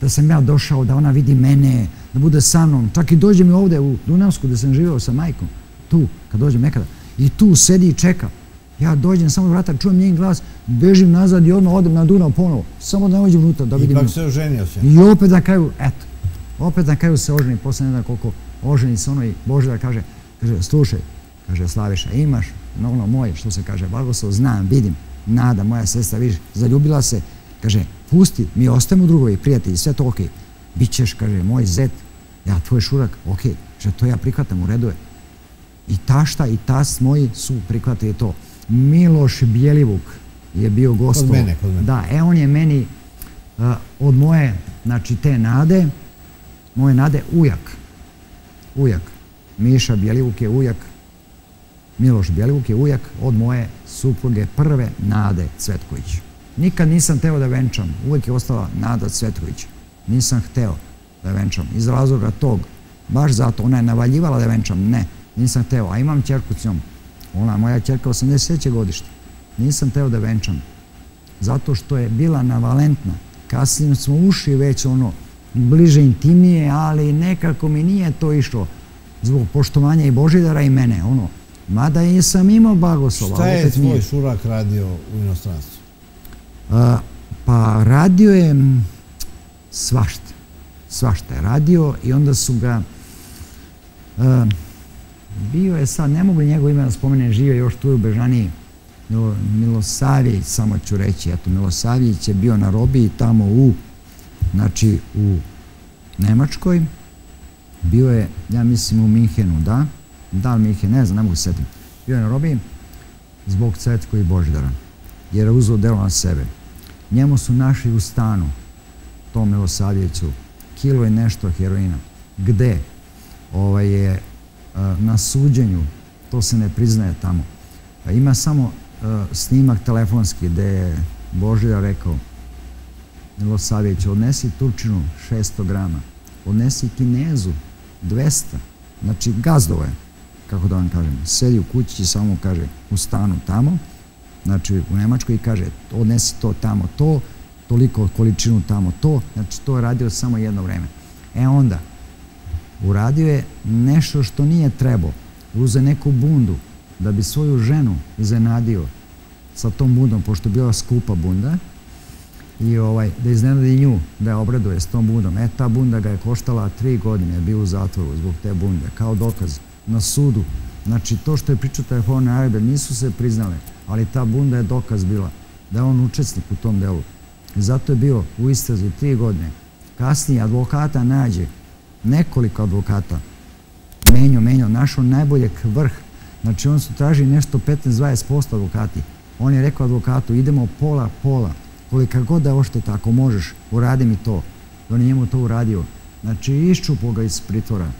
da sam ja došao, da ona vidi mene, da bude sa mnom. Čak i dođe mi ovde u Dunavsku gde sam živao sa majkom, tu, kad dođem nekada. I tu sedi i čeka. Ja dođem samo vrata, čujem njen glas, bežim nazad i odmah odem na Dunav ponovo. Samo da uđem unutra da vidim. Ipak se oženio se. I opet na kraju, eto, opet na kraju se oženi, posle ne znam koliko oženi se ono i Božida kaže, kaže, slušaj, kaže Slaviša, imaš ono moje, što se kaže, blagoslov, znam, vidim, nada, moja sestra, vidiš, zaljubila se, kaže, pusti, mi ostajemo drugovi, prijatelji, sve to okej. Bićeš, kaže, moj zet, ja tvoj šurak, okej, že to ja prihvatam, u redu je. I tašta i tas moji su prihvatili to. Miloš Bjelivuk je bio gost. Kod mene, kod mene. Da, e on je meni uh, od moje, znači te nade, moje nade ujak. Ujak. Miša Bjelivuk je ujak. Miloš Bjelivuk je ujak od moje supruge prve Nade Cvetković. Nikad nisam teo da venčam. Uvijek je ostala Nada Cvetković. Nisam hteo da venčam. Iz razloga tog. Baš zato. Ona je navaljivala da venčam. Ne. Nisam hteo. A imam čerku s njom. Ona, moja čerka 83. godište. Nisam teo da venčam. Zato što je bila navalentna. Kasnije smo ušli već ono bliže intimnije, ali nekako mi nije to išlo zbog poštovanja i Božidara i mene. Ono, mada i sam imao blagoslova. Šta je tvoj nije. šurak radio u inostranstvu? A, pa radio je svašta. Svašta je radio i onda su ga a, bio je sad, ne mogu njegov ime da spomenem, živio još tu u Bežaniji, Milo, Milosavljević, samo ću reći, eto, Milosavljević je bio na robiji tamo u, znači u Nemačkoj, bio je, ja mislim, u Minhenu, da, da li Minhen, ne znam, ne mogu se bio je na robiji zbog Cvetko i Božidara, jer je uzeo delo na sebe. Njemu su našli u stanu, tom Milosavljeviću, kilo i nešto heroina. Gde? Ovaj je na suđenju, to se ne priznaje tamo. Ima samo snimak telefonski gde je Božija rekao Milosavljević, odnesi Turčinu 600 grama, odnesi Kinezu 200, znači gazdova je, kako da vam kažem, sedi u kući i samo kaže u stanu tamo, znači u Nemačkoj i kaže odnesi to tamo to, toliko količinu tamo to, znači to je radio samo jedno vreme. E onda, uradio je nešto što nije trebao. Uze neku bundu da bi svoju ženu iznenadio sa tom bundom, pošto je bila skupa bunda, i ovaj, da iznenadi nju, da je obraduje s tom bundom. E, ta bunda ga je koštala tri godine, bio u zatvoru zbog te bunde, kao dokaz na sudu. Znači, to što je pričao telefone Arabe nisu se priznale, ali ta bunda je dokaz bila da je on učesnik u tom delu. Zato je bio u istrazi tri godine. Kasnije advokata nađe nekoliko advokata menio, menio, našao najboljeg vrh. Znači on su traži nešto 15-20% advokati. On je rekao advokatu idemo pola, pola. Kolika god da ošteta, ako možeš, uradi mi to. On je njemu to uradio. Znači iščupo ga iz pritvora,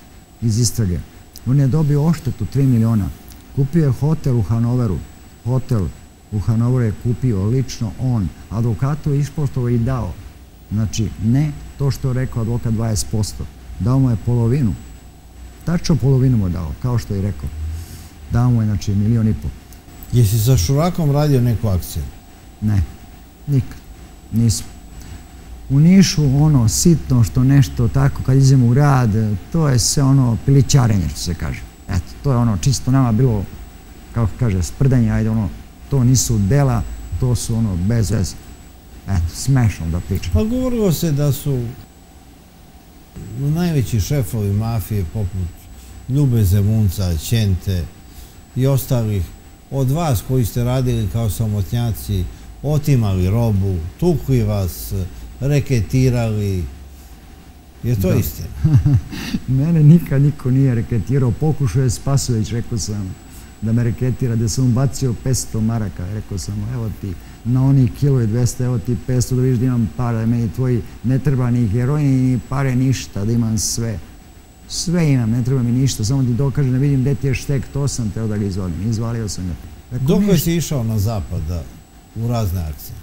iz istrage. On je dobio oštetu 3 miliona. Kupio je hotel u Hanoveru. Hotel u Hanoveru je kupio lično on. Advokatu je ispoštovao i dao. Znači, ne to što je rekao advokat 20% dao mu je polovinu. Tačno polovinu mu dao, kao što je rekao. Dao mu je, znači, milion i pol. Jesi sa Šurakom radio neku akciju? Ne, nikad. Nismo. U Nišu, ono, sitno što nešto tako, kad idemo u rad, to je sve ono pilićarenje, što se kaže. Eto, to je ono, čisto nama bilo, kako kaže, sprdanje, ajde, ono, to nisu dela, to su ono, bez veze. Eto, smešno da pričam. Pa govorilo se da su najveći šefovi mafije poput Ljube Zemunca, Ćente i ostalih od vas koji ste radili kao samotnjaci, otimali robu, tukli vas, reketirali. Je to da. istina? Mene nikad niko nije reketirao. Pokušao je Spasović, rekao sam da me reketira, da sam bacio 500 maraka. Rekao sam, evo ti, na oni kilo i 200, evo ti 500 da vidiš da imam para, da meni tvoji ne treba ni heroini, ni pare, ništa, da imam sve. Sve imam, ne treba mi ništa, samo ti dokažem da vidim gde ti je štek, to sam teo da ga izvalim. Izvalio sam ga. Dok je si išao na zapad da, u razne akcije?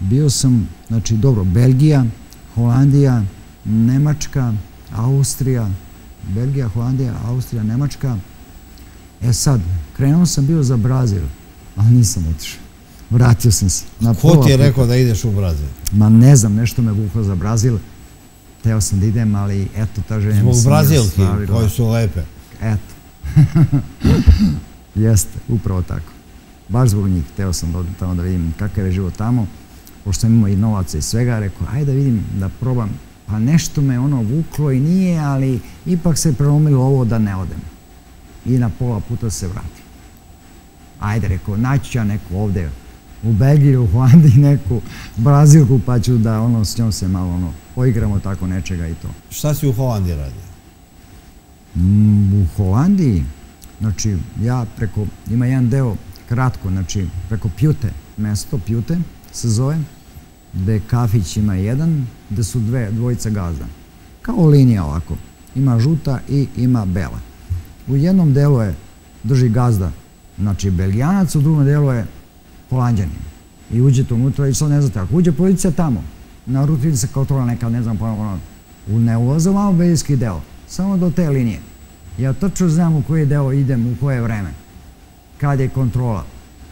Bio sam, znači dobro, Belgija, Holandija, Nemačka, Austrija, Belgija, Holandija, Austrija, Nemačka. E sad, krenuo sam bio za Brazil ali nisam otišao. Vratio sam se. Na Ko ti je rekao da ideš u Brazil? Ma ne znam, nešto me vuklo za Brazil. Teo sam da idem, ali eto, ta želja Zbog Brazilki, koje su lepe. Eto. Jeste, upravo tako. Baš zbog njih, teo sam da tamo da vidim kakav je život tamo, pošto sam imao i novaca i svega, rekao, ajde da vidim, da probam, pa nešto me ono vuklo i nije, ali ipak se prelomilo ovo da ne odem. I na pola puta se vratim. Ajde, rekao, naći ću ja neku ovde u Belgiji, u Holandiji neku Brazilku, pa ću da ono, s njom se malo ono, poigramo tako nečega i to. Šta si u Holandiji radio? Mm, u Holandiji, znači ja preko, ima jedan deo kratko, znači preko Pjute, mesto Pjute se zove, gde kafić ima jedan, gde su dve, dvojica gazda. Kao linija ovako. Ima žuta i ima bela. U jednom delu je drži gazda, znači belgijanac, u drugom delu je holandjanin. I uđete unutra i sad ne znate, ako uđe policija tamo, na rutini se kontrola neka, ne znam, pa ne ulaze malo belgijski deo, samo do te linije. Ja tačno znam u koji deo idem, u koje vreme, kad je kontrola.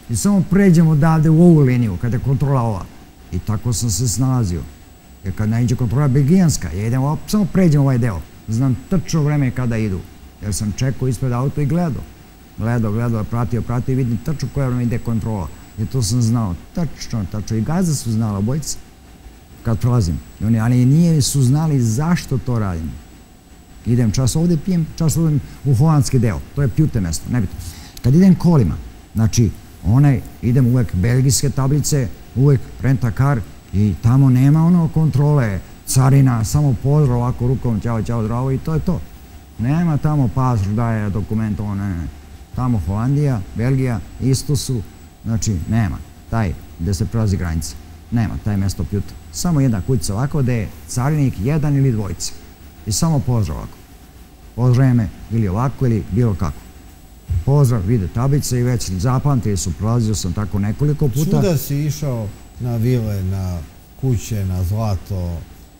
I samo pređem odavde u ovu liniju, kada je kontrola ova. I tako sam se snalazio. Jer kad ne iđe kontrola belgijanska, ja idem, samo pređem ovaj deo. Znam tačno vreme kada idu. Jer sam čekao ispred auto i gledao. Gledao, gledao, pratio, pratio i vidim tačno koje vreme ide kontrola. I to sam znao. Tačno, tačno. I gazda su znala obojica kad prolazim. Oni, ali nije su znali zašto to radim. Idem čas ovde pijem, čas odem u holandski deo. To je pjute mesto, nebitno. Kad idem kolima, znači, onaj, idem uvek belgijske tablice, uvek renta kar i tamo nema ono kontrole, carina, samo pozdrav ovako rukom, ćao, ćao, zdravo i to je to. Nema tamo pasoš, daje dokument, ono, ne, ne. Tamo Holandija, Belgija, isto su, znači, nema. Taj, gde se prelazi granica. Nema, taj mesto pjuta. Samo jedna kućica ovako, gde je carinik jedan ili dvojica. I samo pozdrav ovako. Pozdrav me ili ovako ili bilo kako. Pozdrav, vide tablice i već zapamtili su, prolazio sam tako nekoliko puta. Svuda si išao na vile, na kuće, na zlato,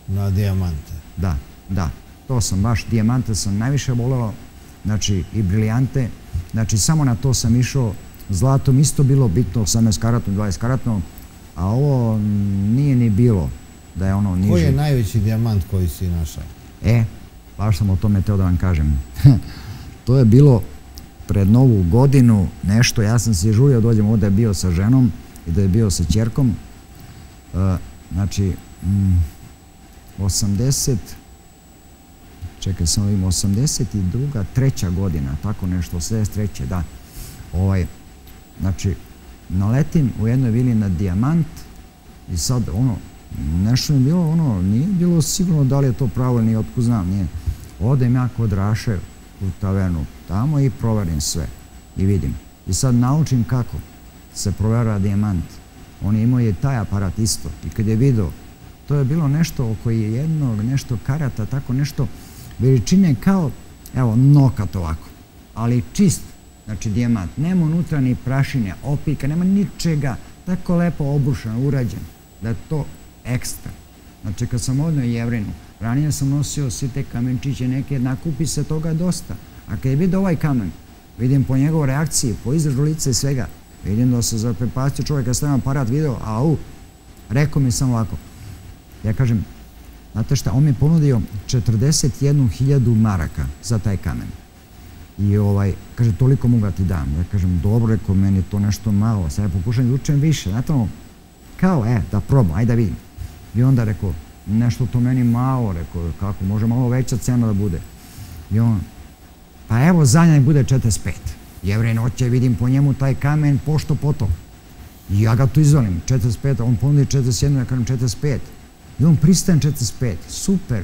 na dijamante. Da, da. To sam baš, dijamante sam najviše voleo, znači i briljante. Znači samo na to sam išao. Zlatom isto bilo bitno, 18 karatno, 20 karatno, a ovo nije ni bilo da je ono niže. Koji je najveći dijamant koji si našao? E, baš sam o tome teo da vam kažem. to je bilo pred novu godinu nešto, ja sam se žulio dođem ovde je bio sa ženom i da je bio sa čerkom. Uh, znači, mm, 80, čekaj sam ovim, 82. treća godina, tako nešto, 83. da. Ovaj, znači, naletim u jednoj vili na dijamant i sad ono, nešto mi bilo ono, nije bilo sigurno da li je to pravo, nije otko znam, nije. Odem ja kod Raše u tavernu tamo i proverim sve i vidim. I sad naučim kako se provera dijamant. On je imao je taj aparat isto i kad je vidio, to je bilo nešto oko jednog, nešto karata, tako nešto veličine kao, evo, nokat ovako, ali čist, znači dijamant. Nema unutra ni prašinja, opika, nema ničega, tako lepo obušan, urađen, da je to ekstra. Znači, kad sam odnio Jevrinu, ranije sam nosio svi te kamenčiće neke, nakupi se toga dosta. A kad je vidio ovaj kamen, vidim po njegovoj reakciji, po izražu lica i svega, vidim da se zaprepastio čovjek kad stavim aparat video, au, rekao mi samo ovako. Ja kažem, znate šta, on mi je ponudio 41.000 maraka za taj kamen. I ovaj, kaže, toliko mogu da ti dam. Ja kažem, dobro, rekao, meni to nešto malo, sad ja pokušam da učem više. Znate ono, kao, e, da probam, ajde da vidim. I onda rekao, nešto to meni malo, rekao, kako, može malo veća cena da bude. I on, pa evo, za njeg bude 45. Jevrej noće, vidim po njemu taj kamen, pošto potom. I ja ga tu izvolim, 45, on ponudi 41, ja kažem 45. I on pristajem 45, super.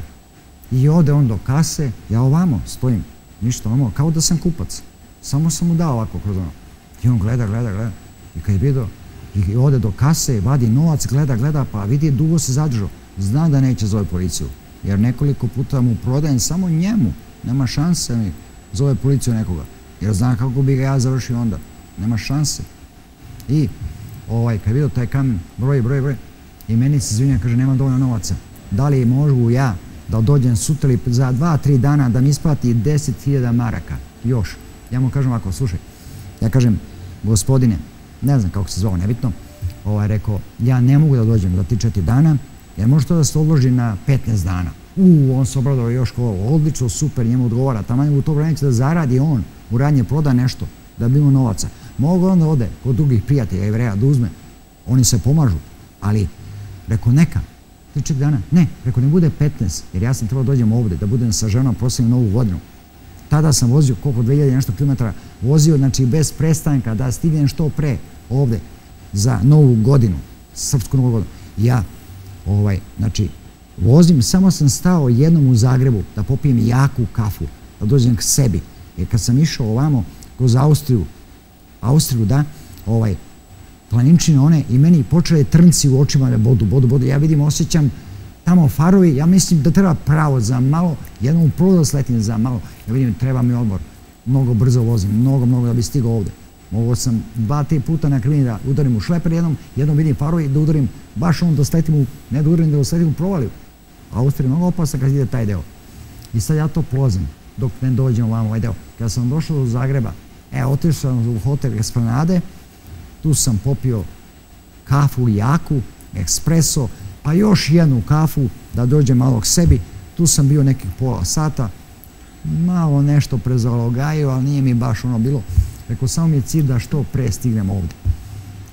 I ode on do kase, ja ovamo stojim, ništa ono, kao da sam kupac. Samo sam mu dao ovako kroz ono. I on gleda, gleda, gleda. I kad je vidio, i ode do kase, vadi novac, gleda, gleda, pa vidi dugo se zadržao. Zna da neće zove policiju, jer nekoliko puta mu prodajem samo njemu. Nema šanse mi zove policiju nekoga, jer zna kako bi ga ja završio onda. Nema šanse. I ovaj, kad vidio taj kamen, broj, broj, broj, i meni se izvinja, kaže, nema dovoljno novaca. Da li mogu ja da dođem sutra ili za dva, tri dana da mi isplati 10.000 maraka, još. Ja mu kažem ovako, slušaj, ja kažem, gospodine, ne znam kako se zvao, nebitno, ovaj, rekao, ja ne mogu da dođem za ti četiri dana, jer može to da se odloži na 15 dana. U, on se obradao još kao, odlično, super, njemu odgovara, tamo u to vreme da zaradi on, u radnje proda nešto. da bi imao novaca. Mogu onda ode kod drugih prijatelja jevreja da uzme, oni se pomažu, ali reko neka, tri dana, ne, reko ne bude 15, jer ja sam trebao dođem ovde, da budem sa ženom proslavim novu godinu. Tada sam vozio koliko 2000 nešto kilometara, vozio znači bez prestanka da stignem što pre ovde za novu godinu, srpsku novu godinu. Ja, ovaj, znači, vozim, samo sam stao jednom u Zagrebu da popijem jaku kafu, da dođem k sebi. Jer kad sam išao ovamo kroz Austriju, Austriju, da, ovaj, planinčine one i meni počele trnci u očima da bodu, bodu, bodu. Ja vidim, osjećam tamo farovi, ja mislim da treba pravo za malo, jednom prvo sletim za malo, ja vidim, treba mi odmor, mnogo brzo vozim, mnogo, mnogo da bi stigao ovde. Mogu sam dva, tri puta na klini da udarim u šleper jednom, jednom vidim farovi da udarim baš on da sletim u, ne da udarim, da sletim u provaliju. Mnogo opasna kad ide taj deo. I sad ja to polazim dok ne dođem ovamo ovaj deo. Kad sam došao do Zagreba, e, otišao sam u hotel Esplanade, tu sam popio kafu jaku, ekspreso, pa još jednu kafu da dođem malo k sebi. Tu sam bio nekih pola sata, malo nešto prezalogajio, ali nije mi baš ono bilo. Rekao, samo mi je cilj da što pre stignem ovde.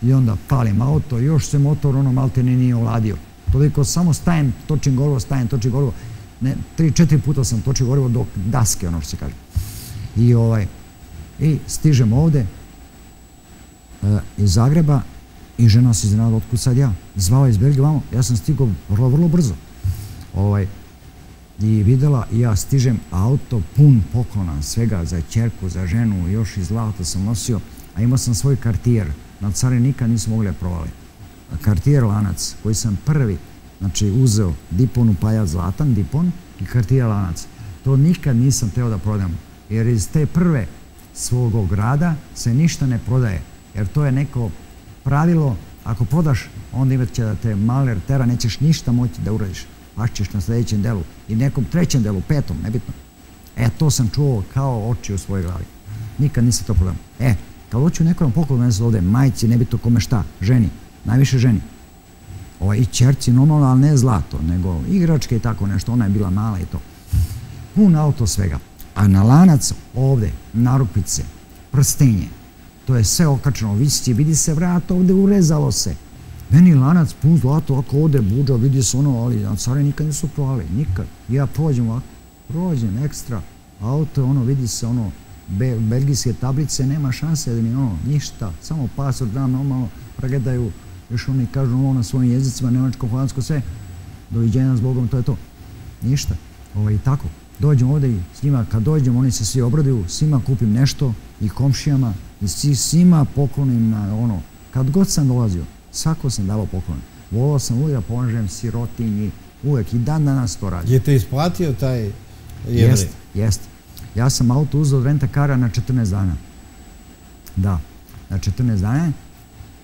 I onda palim auto, još se motor ono malte ne nije oladio. Toliko samo stajem, točim gorivo, stajem, točim gorivo. Ne, tri, četiri puta sam točio gorivo dok daske, ono što se kaže. I ovaj, i stižem ovde, uh, iz Zagreba i žena se iznenala otkud sad ja. Zvala iz Belgije vamo, ja sam stigao vrlo, vrlo brzo. Ovaj, I videla, i ja stižem auto pun poklona, svega za čerku, za ženu, još iz zlata sam nosio, a imao sam svoj kartijer. Na care nikad nisu mogli provali. Kartijer lanac, koji sam prvi, znači uzeo diponu pajac zlatan, dipon i kartijer lanac. To nikad nisam teo da prodam, jer iz te prve svog grada se ništa ne prodaje jer to je neko pravilo, ako prodaš, onda imat će da te maler tera, nećeš ništa moći da uradiš. ćeš na sledećem delu i nekom trećem delu, petom, nebitno. E, to sam čuo kao oči u svojoj glavi. Nikad nisam to prodao. E, kad hoću nekom poklon mene ovde, majci, nebitno kome šta, ženi, najviše ženi. Ovaj, I čerci normalno, ali ne zlato, nego igračke i tako nešto, ona je bila mala i to. Pun auto svega. A na lanac ovde, narupice, prstenje, To je sve okačeno, visi, vidi se vrat ovde, urezalo se. Meni lanac pun zlato, ako ovde buđa, vidi se ono, ali care nikad nisu provali, nikad. Ja prođem ovako, prođem ekstra, auto, ono, vidi se ono, be, belgijske tablice, nema šanse da mi ono, ništa, samo pasor dam normalno, pregledaju, još oni kažu ono na svojim jezicima, nemačko, holandsko, sve, doviđenja s Bogom, to je to. Ništa, ovo i tako. Dođem ovde i s njima, kad dođem, oni se svi obraduju, svima kupim nešto i komšijama, i svima poklonim na ono, kad god sam dolazio, svako sam davao poklon. Volao sam uvijek da pomažem sirotinji, uvijek i dan danas to radim. Je te isplatio taj jevrej? Jeste, jeste. Ja sam auto uzao od renta kara na 14 dana. Da, na 14 dana.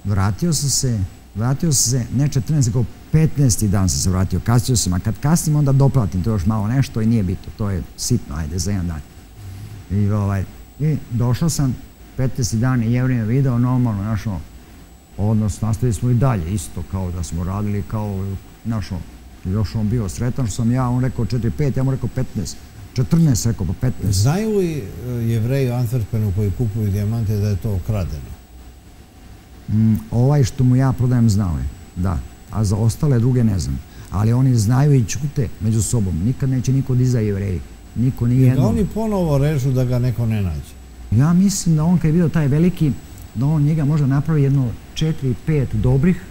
Vratio sam se, vratio sam se, ne 14, nego 15. dan sam se vratio, kasnio sam, a kad kasnim onda doplatim to još malo nešto i nije bitno, to je sitno, ajde, za jedan dan. I, ovaj, i došao sam, 15. dan i Jevrije video normalno našo odnos nastavili smo i dalje isto kao da smo radili kao našo još on bio sretan što sam ja on rekao 4-5 ja mu rekao 15 14 rekao pa 15 znaju li e, jevreji u Antwerpenu koji kupuju dijamante da je to okradeno mm, ovaj što mu ja prodajem znao je da a za ostale druge ne znam ali oni znaju i čute među sobom nikad neće niko da iza jevreji niko ni jedno. I da oni ponovo režu da ga neko ne nađe. Ja mislim da on kad je vidio taj veliki, da on njega možda napravi jedno četiri, pet dobrih,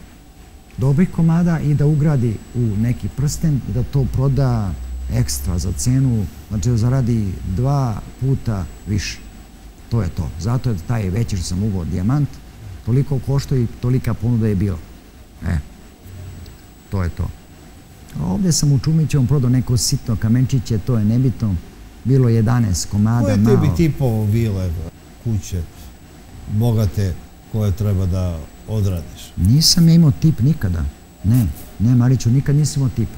dobrih komada i da ugradi u neki prsten i da to proda ekstra za cenu, znači da zaradi dva puta više. To je to. Zato je taj veći što sam ugao dijamant, toliko košto i tolika ponuda je bila. E, to je to. Ovde sam u Čumićevom prodao neko sitno kamenčiće, to je nebitno, bilo 11 komada. Koje tebi tipovo vile, kuće, bogate, koje treba da odradiš? Nisam ja imao tip nikada. Ne, ne Mariću, nikad nisam imao tip.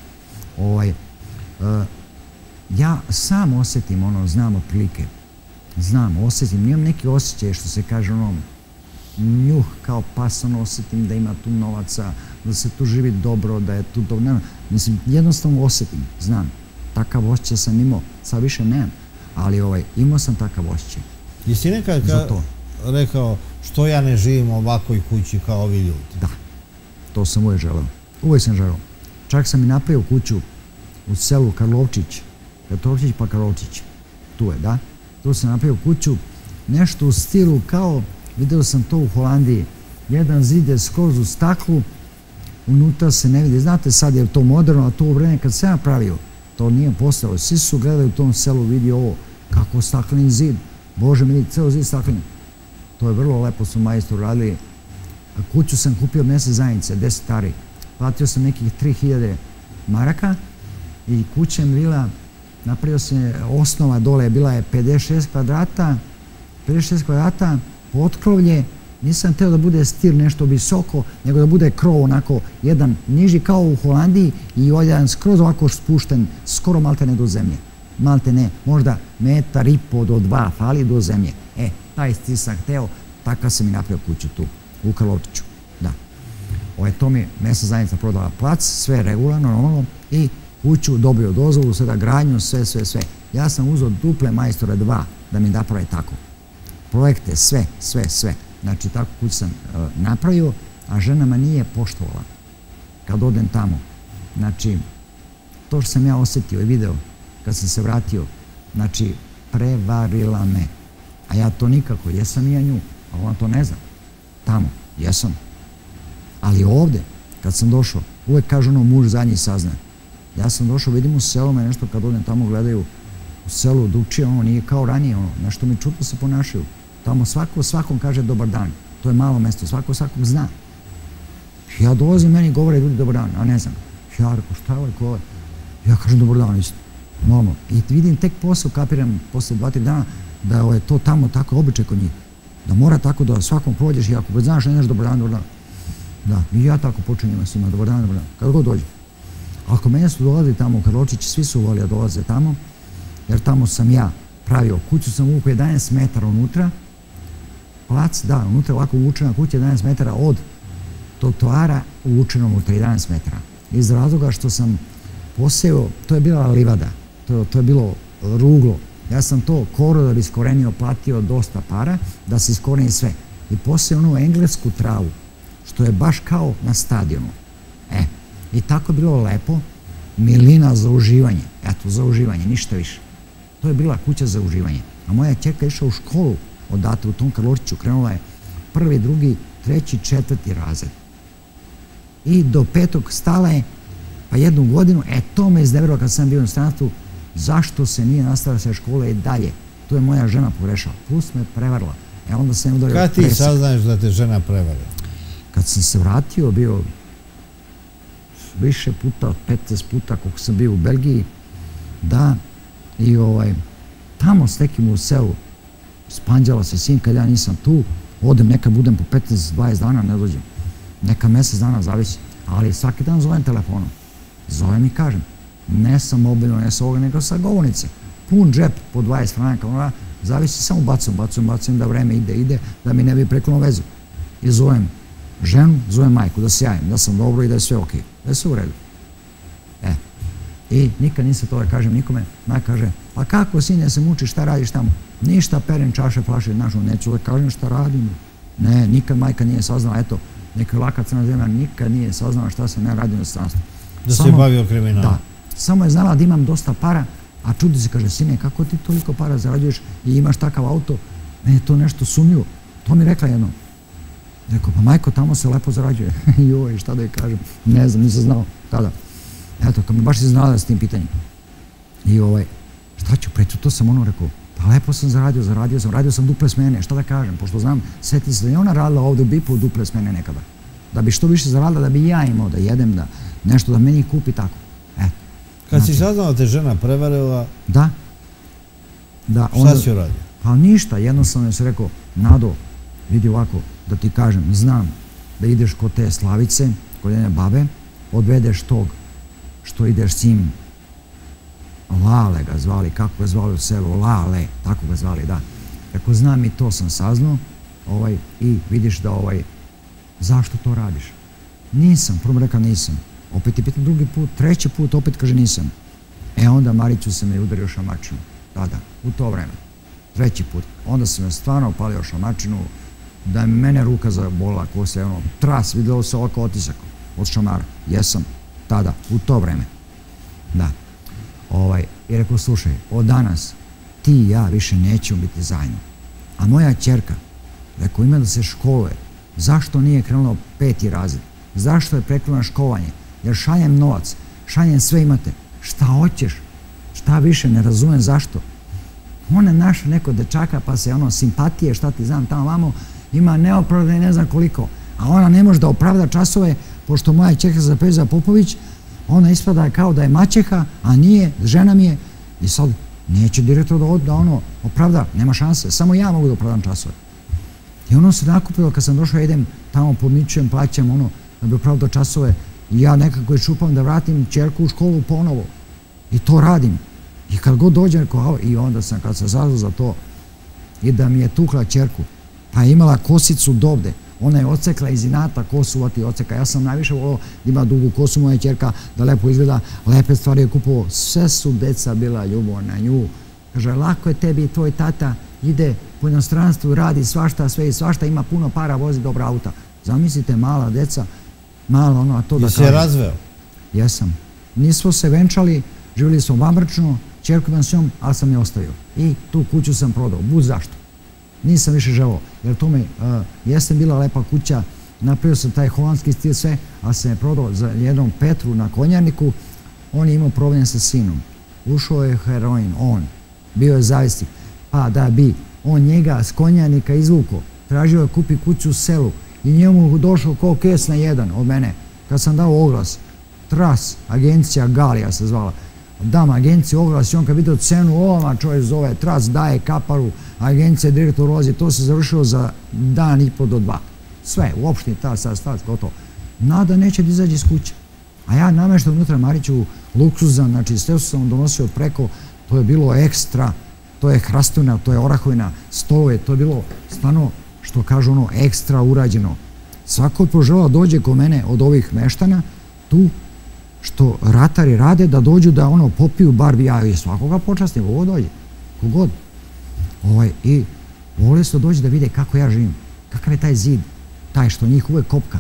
Ovaj, uh, ja sam osetim ono, znam otprilike. Znam, osetim, nimam neki osjećaj što se kaže ono, njuh kao pas, ono, osetim da ima tu novaca, da se tu živi dobro, da je tu dobro, nema. Mislim, jednostavno osetim, znam takav osjećaj sam imao, sad više nemam, ali ovaj, imao sam takav osjećaj. Jesi nekad, ka, rekao što ja ne živim u ovakvoj kući kao ovi ljudi. Da, to sam uvijek želeo. Uvijek sam želeo. Čak sam i napravio kuću u selu Karlovčić. Karlovčić pa Karlovčić. Tu je, da. Tu sam napravio kuću, nešto u stilu kao, vidio sam to u Holandiji, jedan zid je skroz u staklu, unutra se ne vidi. Znate sad je to moderno, a to u vreme kad sam napravio, to nije postalo. Svi su gledali u tom selu, vidi ovo, kako stakleni zid. Bože mi, ceo zid stakleni. To je vrlo lepo su majstor radili. Kuću sam kupio mjesec zajednice, deset stari. Platio sam nekih 3000 maraka i kuća je bila, napravio se osnova dole, bila je 56 kvadrata, 56 kvadrata, potkrovlje, nisam htio da bude stil nešto visoko, nego da bude krov onako jedan niži kao u Holandiji i jedan skroz ovako spušten, skoro malte ne do zemlje. Malte ne, možda metar i po do dva fali do zemlje. E, taj stil sam hteo, takav sam i napravio kuću tu, u Karlovčiću. Da. Ovaj, to mi mesa zajednica prodala plac, sve regularno, normalno, i kuću dobio dozvolu, sada gradnju, sve, sve, sve. Ja sam uzeo duple majstore dva da mi naprave tako. Projekte, sve, sve, sve. Znači, tako kuću sam e, napravio, a žena me nije poštovala kad odem tamo. Znači, to što sam ja osjetio i video kad sam se vratio, znači, prevarila me. A ja to nikako, jesam i ja nju, a ona to ne zna. Tamo, jesam. Ali ovdje, kad sam došao, uvijek kaže ono muž zadnji sazna. Ja sam došao, vidim u selu me nešto kad odem tamo gledaju u selu dučije, ono nije kao ranije, ono, nešto mi čutno se ponašaju. Tamo svako svakom kaže dobar dan. To je malo mjesto, svako svakog zna. Ja dolazim, meni govore ljudi dobar dan, a ne znam. Ja rekao, šta je ovaj Ja kažem dobar dan isto. Normalno. I vidim tek posao, kapiram posle dva, tri dana, da je to tamo tako običaj kod njih. Da mora tako da svakom prođeš i ako znaš ne znaš dobar dan, dobar dan. Da, i ja tako počinjem s njima, dobar dan, dobar dan, kada god dođem. Ako mene su dolazili tamo u Karločić, svi su volili da dolaze tamo, jer tamo sam ja pravio kuću, sam uvukao 11 metara unutra, plac, da, unutra ovako uvučena kuća 11 metara od trotoara uvučeno unutra 11 metara. Iz razloga što sam poseo, to je bila livada, to, to je bilo ruglo. Ja sam to koro da bi iskorenio platio dosta para, da se iskoreni sve. I poseo onu englesku travu, što je baš kao na stadionu. E, i tako je bilo lepo, milina za uživanje. Eto, za uživanje, ništa više. To je bila kuća za uživanje. A moja čerka išla u školu odate u tom Karlovčiću, krenula je prvi, drugi, treći, četvrti razred. I do petog stala je, pa jednu godinu, e to me izneverilo kad sam bio u stranstvu, zašto se nije nastavila sa škole i dalje. To je moja žena pogrešala. Plus me prevarila. E onda sam udario Kad ti saznaješ da te žena prevarila? Kad sam se vratio, bio više puta, 15 puta koliko sam bio u Belgiji, da, i ovaj, tamo s nekim u selu, spanđala se sin kad ja nisam tu, odem, neka budem po 15-20 dana, ne dođem. Neka mjesec dana zavisi, ali svaki dan zovem telefonom. Zovem i kažem, ne sam mobilno, ne sam ovoga, nego sa govornice. Pun džep po 20 franaka, ona, zavisi, samo bacam, bacam, bacam, da vreme ide, ide, da mi ne bi preklono vezu. I zovem ženu, zovem majku, da se javim, da sam dobro i da je sve ok, da je sve u redu. E, i nikad nisam to da kažem nikome, majka kaže, pa kako sine se muči, šta radiš tamo? Ništa, perem čaše, flaše, našo, neću da kažem šta radim. Ne, nikad majka nije saznala, eto, neka laka crna zemlja nikad nije saznala šta se ne radi na stranstvu. Da se bavio kriminalom? Da, samo je znala da imam dosta para, a čudi se, kaže, sine, kako ti toliko para zarađuješ i imaš takav auto, meni je to nešto sumnjivo. To mi rekla jednom. Rekao, pa majko, tamo se lepo zarađuje. Joj, šta da je kažem, ne znam, nisam znao tada. Eto, kad mi baš znala s tim pitanjem. I ovaj, šta ću preći, to sam ono rekao, pa lepo sam zaradio, zaradio sam, radio sam duple smene, šta da kažem, pošto znam, seti se da je ona radila ovdje u Bipu duple smene nekada. Da bi što više zaradila, da bi ja imao, da jedem, da nešto da meni kupi tako. E, Kad si znači- saznala te žena prevarila... Da. Da, šta si uradio? Pa ništa, jednostavno se rekao, Nado, vidi ovako, da ti kažem, znam da ideš kod te slavice, kod jedne babe, odvedeš tog što ideš s njim Lale ga zvali, kako ga zvali u selu, Lale, tako ga zvali, da. Ako znam i to sam saznao, ovaj, i vidiš da ovaj, zašto to radiš? Nisam, prvo rekao nisam. Opet je pitan drugi put, treći put, opet kaže nisam. E onda Mariću se me udario šamačinu, tada, u to vreme. treći put. Onda sam me stvarno opalio šamačinu, da je mene ruka zabolila, ko se ono, tras, videlo se oko otisak od šamara. Jesam, tada, u to vreme. Da. Ovaj, I rekao, slušaj, od danas ti i ja više nećemo biti zajedno. A moja čerka, rekao, ima da se školuje. Zašto nije krenulo peti razred? Zašto je prekrenuo školovanje? Jer šaljem novac, šaljem sve imate. Šta hoćeš? Šta više, ne razumem zašto. Ona naša neko dečaka pa se ono simpatije, šta ti znam tamo vamo, ima neopravdane ne znam koliko. A ona ne može da opravda časove, pošto moja čerka za Popović, ona ispada kao da je maćeha, a nije, žena mi je. I sad neće direktor da, da ono opravda, nema šanse, samo ja mogu da opravdam časove. I ono se nakupilo, kad sam došao, idem tamo, podmičujem, plaćam ono, da bi opravdao časove, i ja nekako čupam da vratim čerku u školu ponovo. I to radim. I kad god dođem, i onda sam, kad sam zazvao za to, i da mi je tukla čerku, pa imala kosicu dovde, ona je ocekla iz inata kosu uvati oceka. Ja sam najviše volio da ima dugu kosu moja čerka, da lepo izgleda, lepe stvari je kupovao. Sve su deca bila ljubav na nju. Kaže, lako je tebi tvoj tata, ide po inostranstvu, radi svašta, sve i svašta, ima puno para, vozi dobra auta. Zamislite, mala deca, malo ono, a to da kaže. se razveo? Jesam. Nismo se venčali, živjeli smo vamrčno, čerku imam s njom, ali sam je ostavio. I tu kuću sam prodao. Bud zašto. Nisam više želao, jer to mi, jeste bila lepa kuća, napravio sam taj holandski stil sve, ali sam je prodao za jednom Petru na konjarniku, on je imao problem sa sinom. Ušao je heroin, on. Bio je zavisnik. Pa da bi on njega s konjarnika izvuko, tražio je kupi kuću u selu i njemu došao ko kes na jedan od mene. Kad sam dao oglas, Tras, agencija Galija se zvala, dam agenciju oglas i on kad vidio cenu, ovama čovjek zove Tras, daje kaparu, agencija, direktor ulazi, to se završilo za dan i po do dva. Sve, uopšte ta sad stav, gotovo. Nada neće da izađe iz kuće. A ja nameštam unutra Mariću luksuzan, znači sve su sam donosio preko, to je bilo ekstra, to je hrastovina, to je orahovina, stolove, to je bilo stvarno, što kažu ono, ekstra urađeno. Svako požela dođe ko mene od ovih meštana, tu što ratari rade da dođu da ono popiju bar ja i svakoga počastim, ovo dođe, kogod. Ovaj, I vole su doći da vide kako ja živim, kakav je taj zid, taj što njih uvek kopka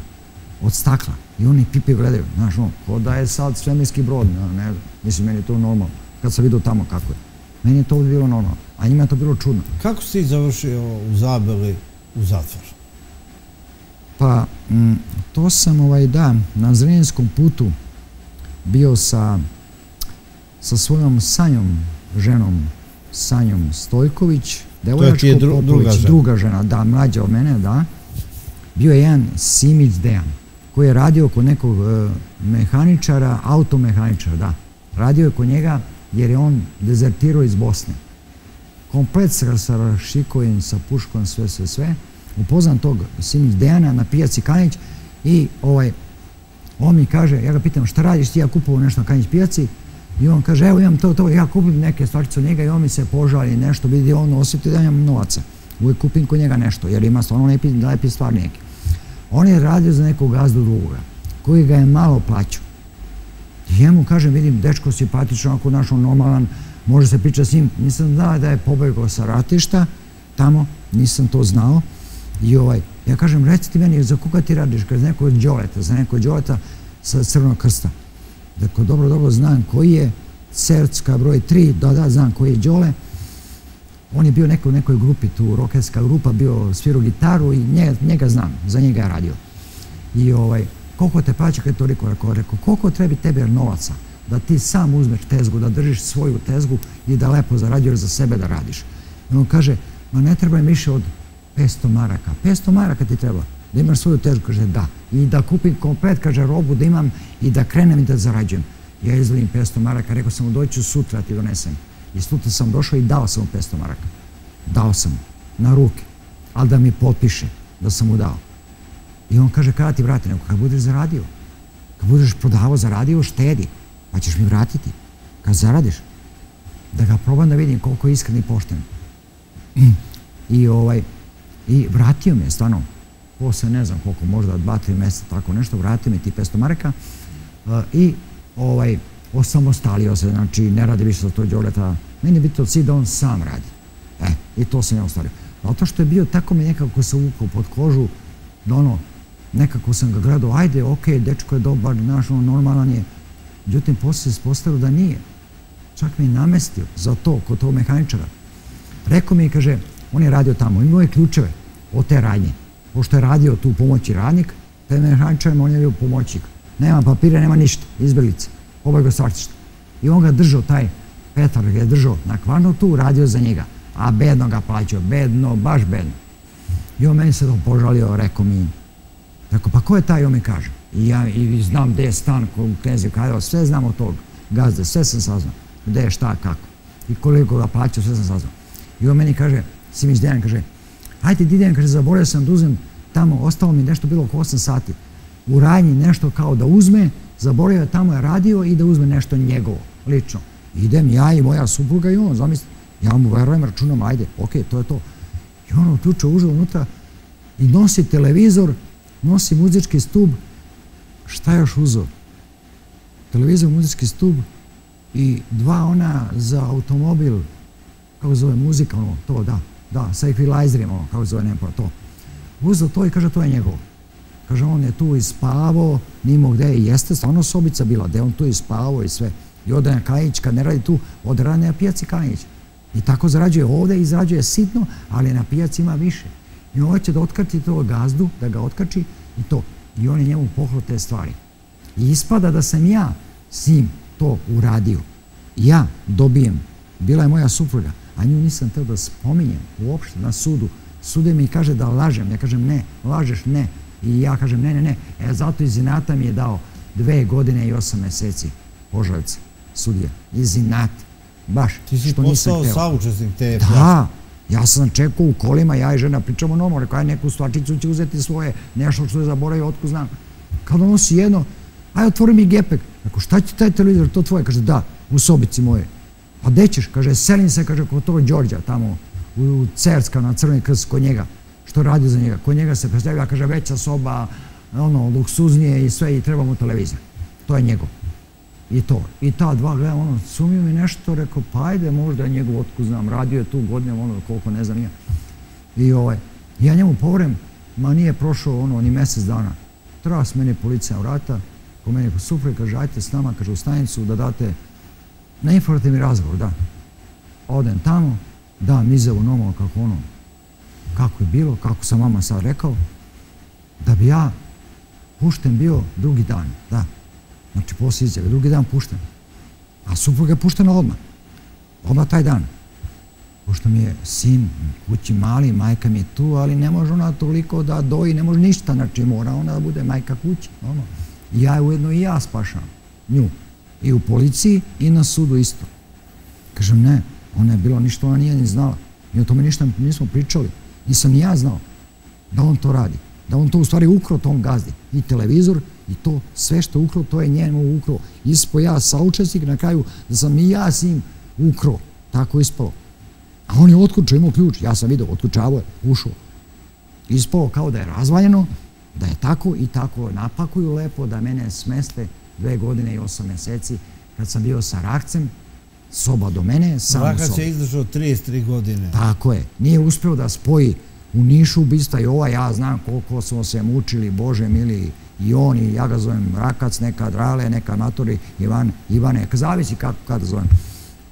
od stakla i oni pipe gledaju, znaš ono, ko da je sad svemirski brod, ne, ne, mislim, meni je to normalno, kad sam vidio tamo kako je. Meni je to bilo normalno, a njima je to bilo čudno. Kako si završio u Zabeli u zatvor? Pa, m, to sam, ovaj, da, na Zreninskom putu bio sa, sa svojom sanjom, ženom Sanjom Stojković, devoječko je dru, druga, žena. druga žena, da, mlađa od mene, da. Bio je jedan Simić Dejan, koji je radio kod nekog uh, mehaničara, automehaničara, da. Radio je kod njega jer je on dezertirao iz Bosne. Komplet sa, Rašikovim, sa Puškom, sve, sve, sve. Upoznam tog Simić Dejana na pijaci Kanić i ovaj, on mi kaže, ja ga pitam šta radiš ti, ja kupovao nešto na Kanić pijaci, I on kaže, evo imam to, to, ja kupim neke stvarčice od njega i on mi se požali nešto, vidi on osjeti da imam novaca. Uvijek kupim kod njega nešto, jer ima stvarno lepi, lepi stvar neki. On je radio za nekog gazdu drugoga, koji ga je malo plaćao. I ja mu kažem, vidim, dečko simpatično, ako našo normalan, može se priča s njim. Nisam znao da je pobegao sa ratišta, tamo, nisam to znao. I ovaj, ja kažem, reci ti meni, za koga ti radiš? Kaže, neko Đoleta, za neko Đoleta sa crvenog krsta. Dakle, dobro, dobro znam koji je Cercka broj 3, da, da, znam koji je Đole. On je bio neko u nekoj grupi, tu rokerska grupa, bio sviru gitaru i njega, znam, za njega je radio. I ovaj, koliko te plaća kad je to rekao, rekao, koliko trebi tebe novaca da ti sam uzmeš tezgu, da držiš svoju tezgu i da lepo zarađuješ za sebe da radiš. I on kaže, ma ne treba mi više od 500 maraka. 500 maraka ti treba da imaš svoju težu, kaže da. I da kupim komplet, kaže, robu da imam i da krenem i da zarađujem. Ja izvodim 500 maraka, rekao sam mu doću sutra ti donesem. I sutra sam došao i dao sam mu 500 maraka. Dao sam mu, na ruke, ali da mi potpiše da sam mu dao. I on kaže, kada ti vrati? Neko, kad budeš zaradio. Kad budeš prodavao, zaradio, štedi, pa ćeš mi vratiti. Kad zaradiš, da ga probam da vidim koliko je iskren i pošten. I ovaj, i vratio me, stvarno, posle ne znam koliko, možda dva, tri mjeseca, tako nešto, vratio mi ti 500 maraka i ovaj, osamostalio se, znači ne radi više za to Đoleta. Meni je bitno cilj da on sam radi. E, I to sam ja ostavio. Zato što je bio tako mi nekako se uvukao pod kožu, da ono, nekako sam ga gledao, ajde, ok, dečko je dobar, znaš, ono, normalan je. Međutim, poslije se postavio da nije. Čak mi je namestio za to, kod tog mehaničara. Rekao mi, kaže, on je radio tamo, imao je ključeve od te radnje. Pošto je radio tu pomoći radnik, te mehaničar on je bio pomoćnik. Nema papira, nema ništa, izbelice, ovaj ga sartišta. I on ga držao, taj Petar ga je držao na kvarnu tu, radio za njega. A bedno ga plaćao, bedno, baš bedno. I on meni se to požalio, rekao mi, Rekao, pa ko je taj, on mi kaže. I ja i znam gde je stan u Kneziju Kraljevo, sve znam od tog gazde, sve sam saznao. Gde je, šta, kako. I koliko ga plaćao, sve sam saznao. I on meni kaže, Simić Dejan kaže, hajde Didijan, kaže, zaboravio sam da uzmem tamo, ostalo mi nešto bilo oko 8 sati. U ranji nešto kao da uzme, zaboravio tamo je radio i da uzme nešto njegovo, lično. Idem ja i moja supruga i on, zamisli, ja mu verujem, računam, ajde, ok, to je to. I on uključa uživo unutra i nosi televizor nosi muzički stub, šta još uzo? Televizor, muzički stub i dva ona za automobil, kako zove muzika, ono, to, da, da, sa equalizerima, ono, kako zove, nema to. Uzo to i kaže, to je njegovo. Kaže, on je tu ispavao, nimo gde je, jeste stvarno sobica bila, gde on tu ispavao i sve. I Odan Kajić, kad ne radi tu, odrane na pijaci Kajić. I tako zarađuje ovde, izrađuje sitno, ali na pijaci ima više. I on će da otkači to gazdu, da ga otkači i to. I on je njemu pohlo te stvari. I ispada da sam ja s njim to uradio. Ja dobijem. Bila je moja supruga, a nju nisam teo da spominjem uopšte na sudu. Sude mi kaže da lažem. Ja kažem ne, lažeš ne. I ja kažem ne, ne, ne. E, zato iz inata mi je dao dve godine i osam meseci Požarevca, sudija. Iz inata. Baš. Ti si postao saučesnik te Da, Ja sam čekao u kolima, ja i žena pričamo normalno, rekao, aj neku stvačicu će uzeti svoje, nešto što je zaboravio, otko znam. Kao donosi jedno, aj otvori mi gepek. Rekao, šta će taj televizor, to tvoje? Kaže, da, u sobici moje. Pa gde ćeš? Kaže, selim se, kaže, kod tog Đorđa, tamo u Cerska, na Crveni krst, kod njega. Što radi za njega? Kod njega se predstavlja, kaže, veća soba, ono, luksuznije i sve, i treba mu televizor. To je njegov. I to. I ta dva gleda, ono, sumio mi nešto, rekao, pa ajde, možda je njegov otku znam, radio je tu godine, ono, koliko ne znam ja. I ovaj, ja njemu povrem, ma nije prošao ono, ni mesec dana. Treba s mene policija vrata, ko meni ko supre, kaže, ajte s nama, kaže, u stanicu da date na informativni razgovor, da. Odem tamo, dam izjavu nomo kako ono, kako je bilo, kako sam vama sad rekao, da bi ja pušten bio drugi dan, da. Znači, posle izjave, drugi dan pušten. A supruga je puštena odmah. Odmah taj dan. Pošto mi je sin kući mali, majka mi je tu, ali ne može ona toliko da doji, ne može ništa, znači mora ona da bude majka kući. Ono. Ja ujedno i ja spašam nju. I u policiji i na sudu isto. Kažem, ne, ona je bilo ništa, ona nije ni znala. Mi o tome ništa nismo pričali. Nisam ni ja znao da on to radi. Da on to u stvari ukro tom gazdi. I televizor, I to sve što ukro, to je njemu ukro. Ispo ja saučesnik na kraju da sam i ja s njim ukro. Tako ispalo. A on je otkučao, imao ključ. Ja sam vidio, otkučavao je, ušao. Ispalo kao da je razvaljeno, da je tako i tako napakuju lepo, da mene smeste dve godine i osam meseci kad sam bio sa Rakcem, soba do mene, sam soba. Rakac je izdržao 33 godine. Tako je. Nije uspeo da spoji u Nišu ubistva i ova, ja znam koliko smo se mučili, Bože mili, i on i ja ga zovem Rakac, neka Drale, neka Matori, Ivan, Ivane, zavisi kako kada zovem.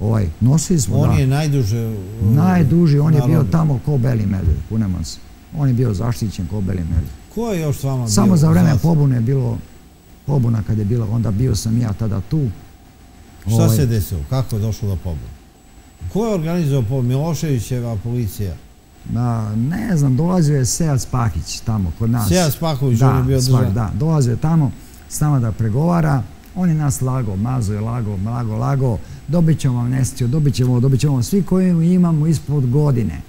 Ovaj, nosili smo, on da. je najduže... Najduži, on je bio tamo ko beli medved, se. On je bio zaštićen ko beli medved. Ko je još s vama bio? Samo za vreme pobune je bilo, pobuna kad je bila, onda bio sam ja tada tu. Šta ovaj, se desilo? Kako je došlo do pobune? Ko je organizovao pobunu? Miloševićeva policija? Ne znam, dolazio je Sejac Pahić tamo kod nas. Sejac Pahić, on je bio držav. Da, dolazio je tamo s nama da pregovara. On je nas lago, mazo je lago, lago, lago. Dobit ćemo amnestiju, dobit ćemo, dobit ćemo svi koji imamo ispod godine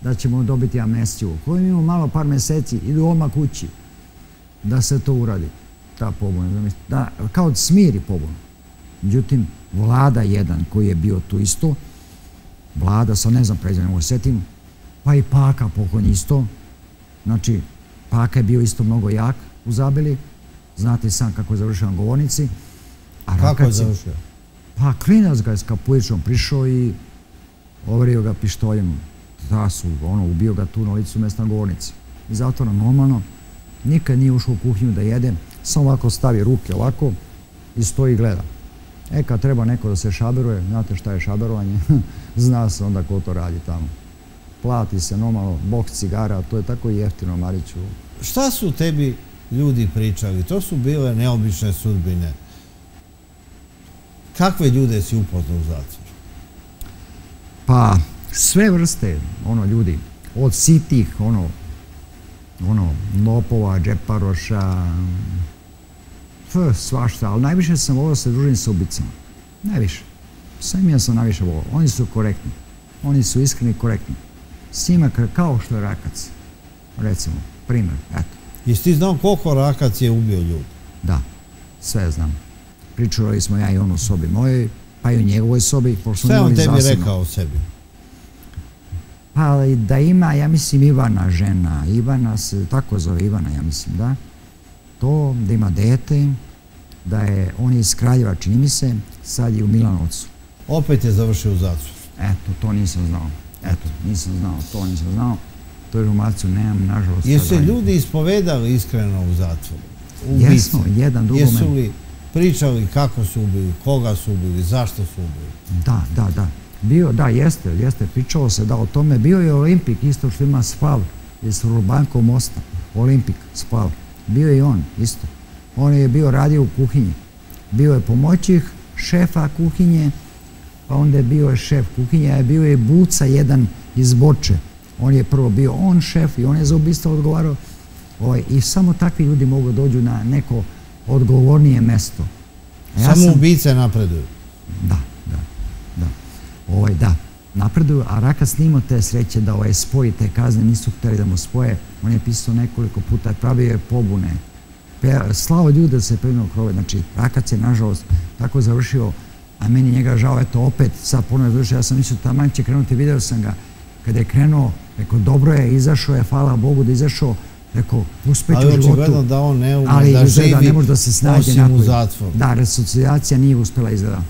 da ćemo dobiti amnestiju. Koji imamo malo par meseci, idu odmah kući da se to uradi. Ta pobuna. Da, kao da smiri pobunu. Međutim, vlada jedan koji je bio tu isto, vlada, sa ne znam prezivno, ne setim, pa i Paka pokon isto. Znači, Paka je bio isto mnogo jak u Zabeli. Znate sam kako je završio na govornici. A kako je završio? Pa klinac ga je s kapuličom prišao i overio ga pištoljem. da su, ono, ubio ga tu na licu mesta govornici. I zatvora normalno, nikad nije ušao u kuhinju da jede, samo ovako stavi ruke ovako i stoji i gleda. E, kad treba neko da se šaberuje, znate šta je šaberovanje, zna se onda ko to radi tamo. Plati se normalno, boks cigara, to je tako jeftino, Mariću. Šta su tebi ljudi pričali? To su bile neobične sudbine. Kakve ljude si upoznao u zatvoru? Pa, sve vrste, ono, ljudi, od sitih, ono, ono, lopova, džeparoša, svašta, ali najviše sam volio se družiti sa ubicama. Najviše. Sa njima sam najviše volio. Oni su korektni. Oni su iskreni i korektni. S njima kao što je rakac. Recimo, primjer, eto. Jesi ti znao koliko rakac je ubio ljudi? Da, sve znam. Pričali smo ja i on u sobi mojoj, pa i u njegovoj sobi. Šta je on tebi rekao o sebi? Pa da ima, ja mislim, Ivana žena. Ivana se, tako zove Ivana, ja mislim, da. To, da ima dete, da je, on je iz Kraljeva, čini mi se, sad je u Milanovcu. Opet je završio u zatvoru. Eto, to nisam znao. Eto, nisam znao, to nisam znao. To informaciju nemam, nažalost. Jesu se ljudi ispovedali iskreno u zatvoru? Jesmo, jedan drugome. Jesu li pričali kako su ubili, koga su ubili, zašto su ubili? Da, da, da. Bio, da, jeste, jeste, pričalo se da o tome. Bio je Olimpik isto što ima spav iz Rubanko mosta. Olimpik, spav. Bio je i on, isto. On je bio radio u kuhinji. Bio je pomoćih šefa kuhinje, pa onda je bio šef kuhinje, a bio je Buca jedan iz Boče. On je prvo bio on šef i on je za ubistvo odgovarao. Ovaj, I samo takvi ljudi mogu dođu na neko odgovornije mesto. samo ubice napreduju? Da, da, da. Ovaj, da, napreduju, a Raka snimao te sreće da ovaj spoji te kazne, nisu htjeli da mu spoje. On je pisao nekoliko puta, pravio je pobune. Slao ljude da se primio krove. Znači, Rakac je, nažalost, tako završio, a meni njega žao, eto, opet, sad ponovno završio, ja sam mislio, taman će krenuti, video sam ga, kada je krenuo, rekao, dobro je, izašao je, hvala Bogu da izašao, rekao, uspeć u životu. Ali očigledno da on ne ume da živi, ne može da se snađe u zatvoru. Da, resocijacija nije uspjela izgleda.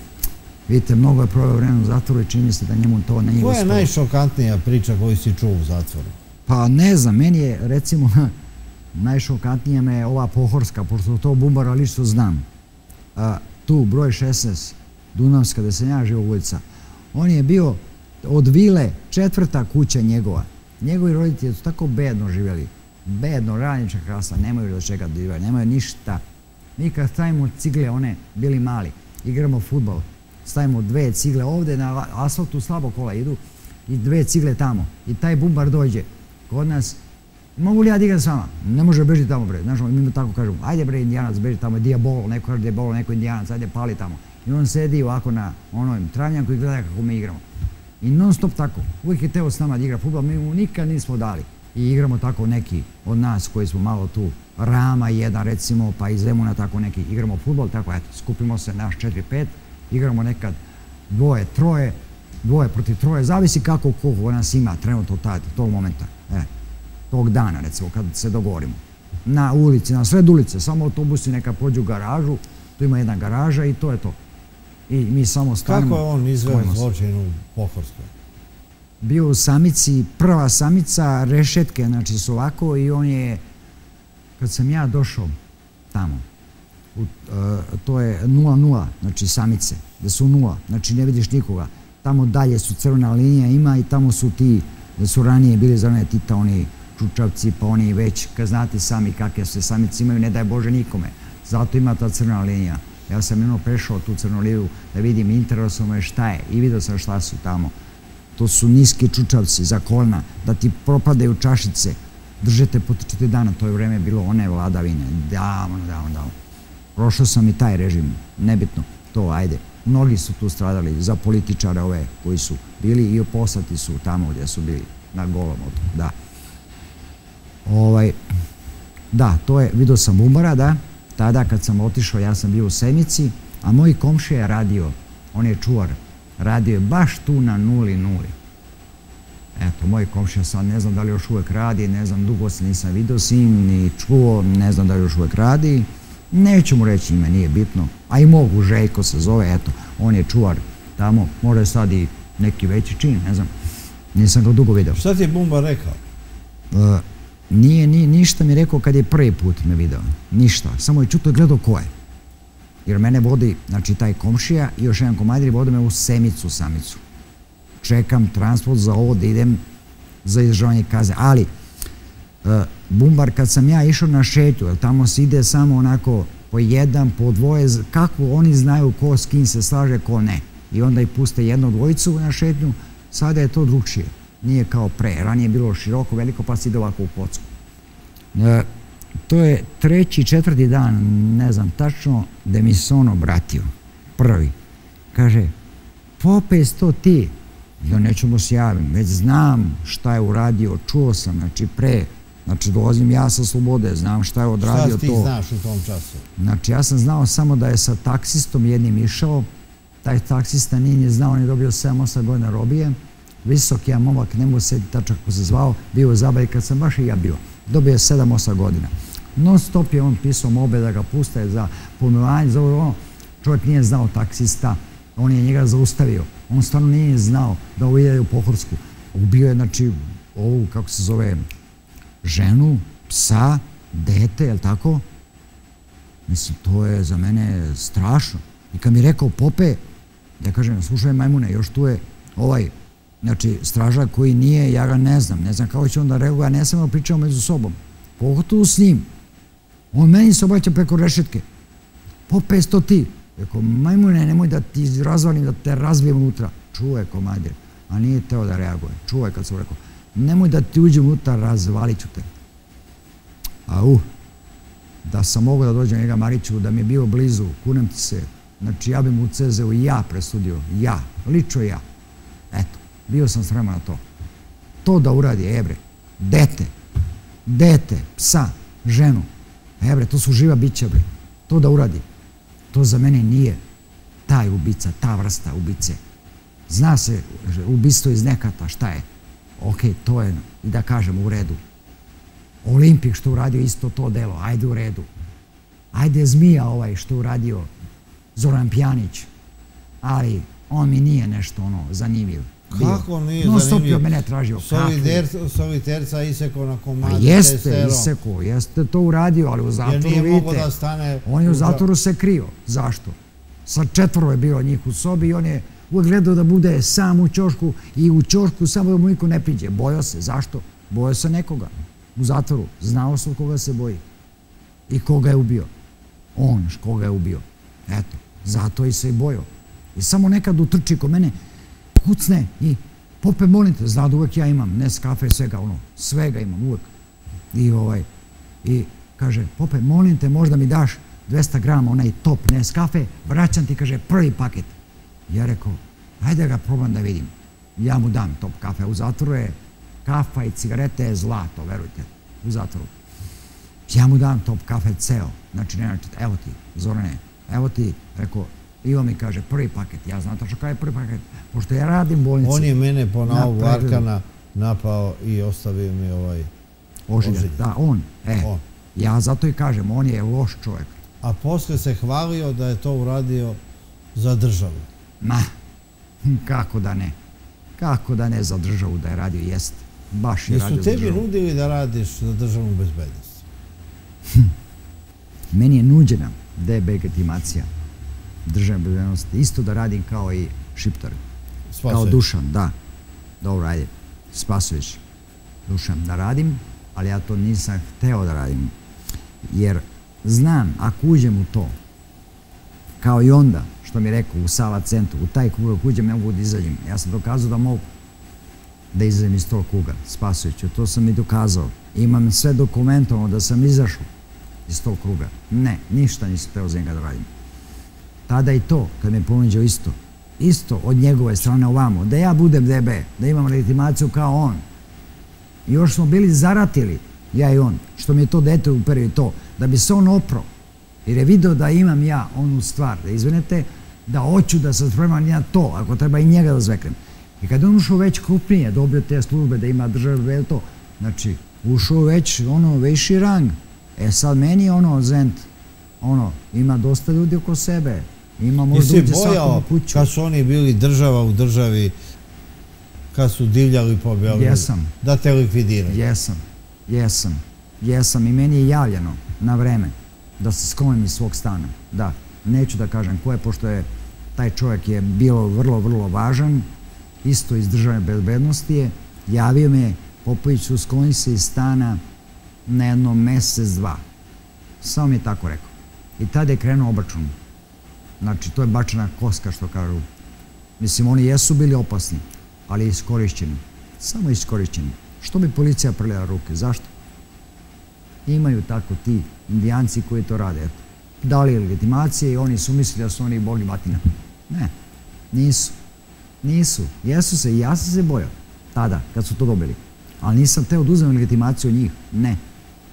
Vidite, mnogo je proveo vremena u zatvoru i čini se da njemu to nije uspjelo. Koja je najšokantnija priča koju si čuo u zatvoru? Pa ne znam, meni je recimo najšokantnija me ova pohorska, pošto to bumbara lično znam. tu, broj 16, Dunavska, da sam ja živo ulica. On je bio od vile četvrta kuća njegova. Njegovi roditelji su tako bedno živjeli. Bedno, radnička krasa, nemaju do čega da nemaju ništa. Mi kad stavimo cigle, one bili mali, igramo futbol, stavimo dve cigle ovdje na asfaltu slabo kola idu i dve cigle tamo. I taj bumbar dođe kod nas, mogu li ja digan s vama? Ne može beži tamo bre. Znaš, mi tako kažemo, ajde bre indijanac, beži tamo, diabolo, neko kaže diabolo, neko indijanac, ajde pali tamo. I on sedi ovako na onom travnjaku i gleda kako mi igramo. I non stop tako. Uvijek je teo s nama da igra futbol, mi mu nikad nismo dali. I igramo tako neki od nas koji smo malo tu Rama jedan recimo, pa iz Zemuna tako neki igramo futbol, tako eto, skupimo se naš 4-5, igramo nekad dvoje, troje, dvoje protiv troje, zavisi kako koliko nas ima trenutno tad, tog momenta, tog dana recimo, kad se dogovorimo. Na ulici, na sred ulice, samo autobusi neka pođu u garažu, tu ima jedna garaža i to je to i mi samo stanemo. Kako je on izveo zločin u Pohorskoj? Bio u samici, prva samica, rešetke, znači su ovako i on je, kad sam ja došao tamo, e, to je 0-0, znači samice, da su nula, znači ne vidiš nikoga. Tamo dalje su crvena linija ima i tamo su ti, da su ranije bili za one tita, oni čučavci, pa oni već, kad znate sami kakve se samice imaju, ne daj Bože nikome. Zato ima ta crvena linija. Ja sam jedno prešao tu crnoliju da vidim, interesno me šta je i vidio sam šta su tamo. To su niski čučavci za kolna, da ti propadaju čašice. Držete po četiri dana, to je vreme bilo one vladavine. Davno, davno, davno. Prošao sam i taj režim, nebitno, to ajde. Mnogi su tu stradali za političare ove koji su bili i oposlati su tamo gdje su bili, na golom da. Ovaj, da, to je, vidio sam umora, da, tada kad sam otišao, ja sam bio u Semici, a moj komšija je radio, on je čuvar, radio je baš tu na nuli nuli. Eto, moj komšija sad ne znam da li još uvijek radi, ne znam, dugo se nisam vidio s njim, ni čuo, ne znam da li još uvijek radi. Neću mu reći ime, nije bitno. A i mogu, Željko se zove, eto, on je čuvar tamo, možda je sad i neki veći čin, ne znam. Nisam ga dugo video. Šta ti je Bumbar rekao? Uh, nije ni, ništa mi rekao kad je prvi put me video. Ništa. Samo je čuto i gledao ko je. Jer mene vodi, znači taj komšija i još jedan komadir vodi me u semicu samicu. Čekam transport za ovo da idem za izdržavanje kaze. Ali, uh, Bumbar kad sam ja išao na šetu, jer tamo se ide samo onako po jedan, po dvoje, kako oni znaju ko s kim se slaže, ko ne. I onda i puste jednu dvojicu na šetnju, sada je to drugčije. Nije kao pre, ranije je bilo široko, veliko, pa se ide ovako u pocku. E, to je treći, četvrti dan, ne znam tačno, da mi se on obratio. Prvi. Kaže, popes to ti. Ja nećemo se javim, već znam šta je uradio, čuo sam, znači pre, znači dolazim ja sa slobode, znam šta je odradio to. Šta ti znaš u tom času? Znači ja sam znao samo da je sa taksistom jednim išao, taj taksista nije ni znao, on je dobio 7-8 godina robije, visok ja momak, ne mogu sediti tačak se zvao, bio u zabavi kad sam baš i ja bio. Dobio je 7-8 godina. Non stop je on pisao mobe da ga puste za pomilovanje, za ono, čovjek nije znao taksista, on je njega zaustavio. On stvarno nije znao da ovo ide u Pohorsku. Ubio je, znači, ovu, kako se zove, ženu, psa, dete, je li tako? Mislim, to je za mene strašno. I kad mi rekao Pope, ja kažem, slušaj majmune, još tu je ovaj, znači, stražak koji nije, ja ga ne znam, ne znam kako će onda reaguje, ja ne sam pričao među sobom. Pogotovo s njim. On meni se obraća preko rešetke. Pope, sto ti. Rekao, majmune, nemoj da ti razvalim, da te razbijem unutra. Čuvaj, komadir. A nije teo da reaguje. Čuvaj kad sam rekao, nemoj da ti uđem unutra, razvalit ću te. A uh, da sam mogao da dođem njega Mariću, da mi je bio blizu, kunem ti se, znači ja bi mu u CZ-u ja presudio, ja, lično ja. Eto, bio sam sreman na to. To da uradi, ebre, dete, dete, psa, ženu, ebre, to su živa bića, bre. To da uradi, to za mene nije taj ubica, ta vrsta ubice. Zna se ubistvo iz nekata, šta je? Ok, to je, da kažem, u redu. Olimpik što uradio isto to delo, ajde u redu. Ajde zmija ovaj što uradio Zoran Pjanić, ali on mi nije nešto ono zanimljiv. Kako nije no, zanimljiv? No mene tražio kafu. Soliterca isekao na komadu pa jeste, isekao, jeste to uradio, ali u zatvoru Jer nije vidite. da stane... On je u zatvoru se krio. Zašto? Sa četvoro je bio njih u sobi i on je uvijek gledao da bude sam u čošku i u čošku samo da mu niko ne priđe. Bojao se. Zašto? Bojao se nekoga. U zatvoru. Znao se koga se boji. I koga je ubio. On koga je ubio. Eto. Zato i se i bojao. I samo nekad utrči ko mene, kucne i pope molim te, zna da ja imam, ne kafe, svega ono, svega imam uvek. I ovaj, i kaže, pope molim te, možda mi daš 200 grama onaj top Nescafe, vraćam ti, kaže, prvi paket. Ja rekao, ajde ga probam da vidim. Ja mu dam top kafe. U zatvoru je kafa i cigarete je zlato, verujte, u zatvoru. Ja mu dam top kafe ceo. Znači, ne evo ti, Zorane, evo ti, rekao, Ivo mi kaže, prvi paket. Ja znam tačno kada je prvi paket. Pošto ja radim bolnicu. On je mene po naovu Arkana napao i ostavio mi ovaj ožilje. Da, on. E, on. ja zato i kažem, on je loš čovjek. A posle se hvalio da je to uradio za državu. Ma, kako da ne. Kako da ne za državu da je radio, jest. Baš je radio za državu. Jesu tebi nudili da radiš za državnu bezbednost? Meni je nuđena DB legitimacija državne bezbednosti. Isto da radim kao i Šiptar. Kao Dušan, da. Dobro, ajde. Spasović. Dušan, da radim, ali ja to nisam hteo da radim. Jer znam, ako uđem u to, kao i onda, što mi rekao, u Sava centru, u taj krug, ako uđem, ne mogu da izađem. Ja sam dokazao da mogu da izađem iz tog kruga, Spasoviću. To sam i dokazao. Imam sve dokumentovano da sam izašao iz tog kruga. Ne, ništa nisam teo za njega da radim. Tada i to, kad me ponuđao isto, isto od njegove strane ovamo, da ja budem DB, da imam legitimaciju kao on. Još smo bili zaratili, ja i on, što mi je to dete uperio to, da bi se on opro, jer je video da imam ja onu stvar, da izvenete, da hoću da se spreman ja to, ako treba i njega da zveknem. I kad on ušao već krupnije, dobio te službe da ima države to, znači, ušao već ono veći rang. E sad meni ono zent, ono, ima dosta ljudi oko sebe, ima možda uđe svakom kuću. kad su oni bili država u državi, kad su divljali po Beogradu? Jesam. Da te likvidiraju? Jesam, jesam, jesam i meni je javljeno na vreme da se sklonim iz svog stana. Da, neću da kažem ko je, pošto je taj čovjek je bilo vrlo, vrlo važan, isto iz državne bezbednosti je, javio me Popoviću skloni se iz stana na jedno mesec, dva. Samo mi je tako rekao. I tada je krenuo obračun. Znači, to je bačena koska, što kažu. Mislim, oni jesu bili opasni, ali iskorišćeni. Samo iskorišćeni. Što bi policija prljala ruke? Zašto? Imaju tako ti indijanci koji to rade. Dali legitimacije i oni su mislili da su oni bogi matina. Ne, nisu. Nisu. Jesu se i ja sam se bojao tada, kad su to dobili. Ali nisam teo da uzmem legitimaciju njih. Ne.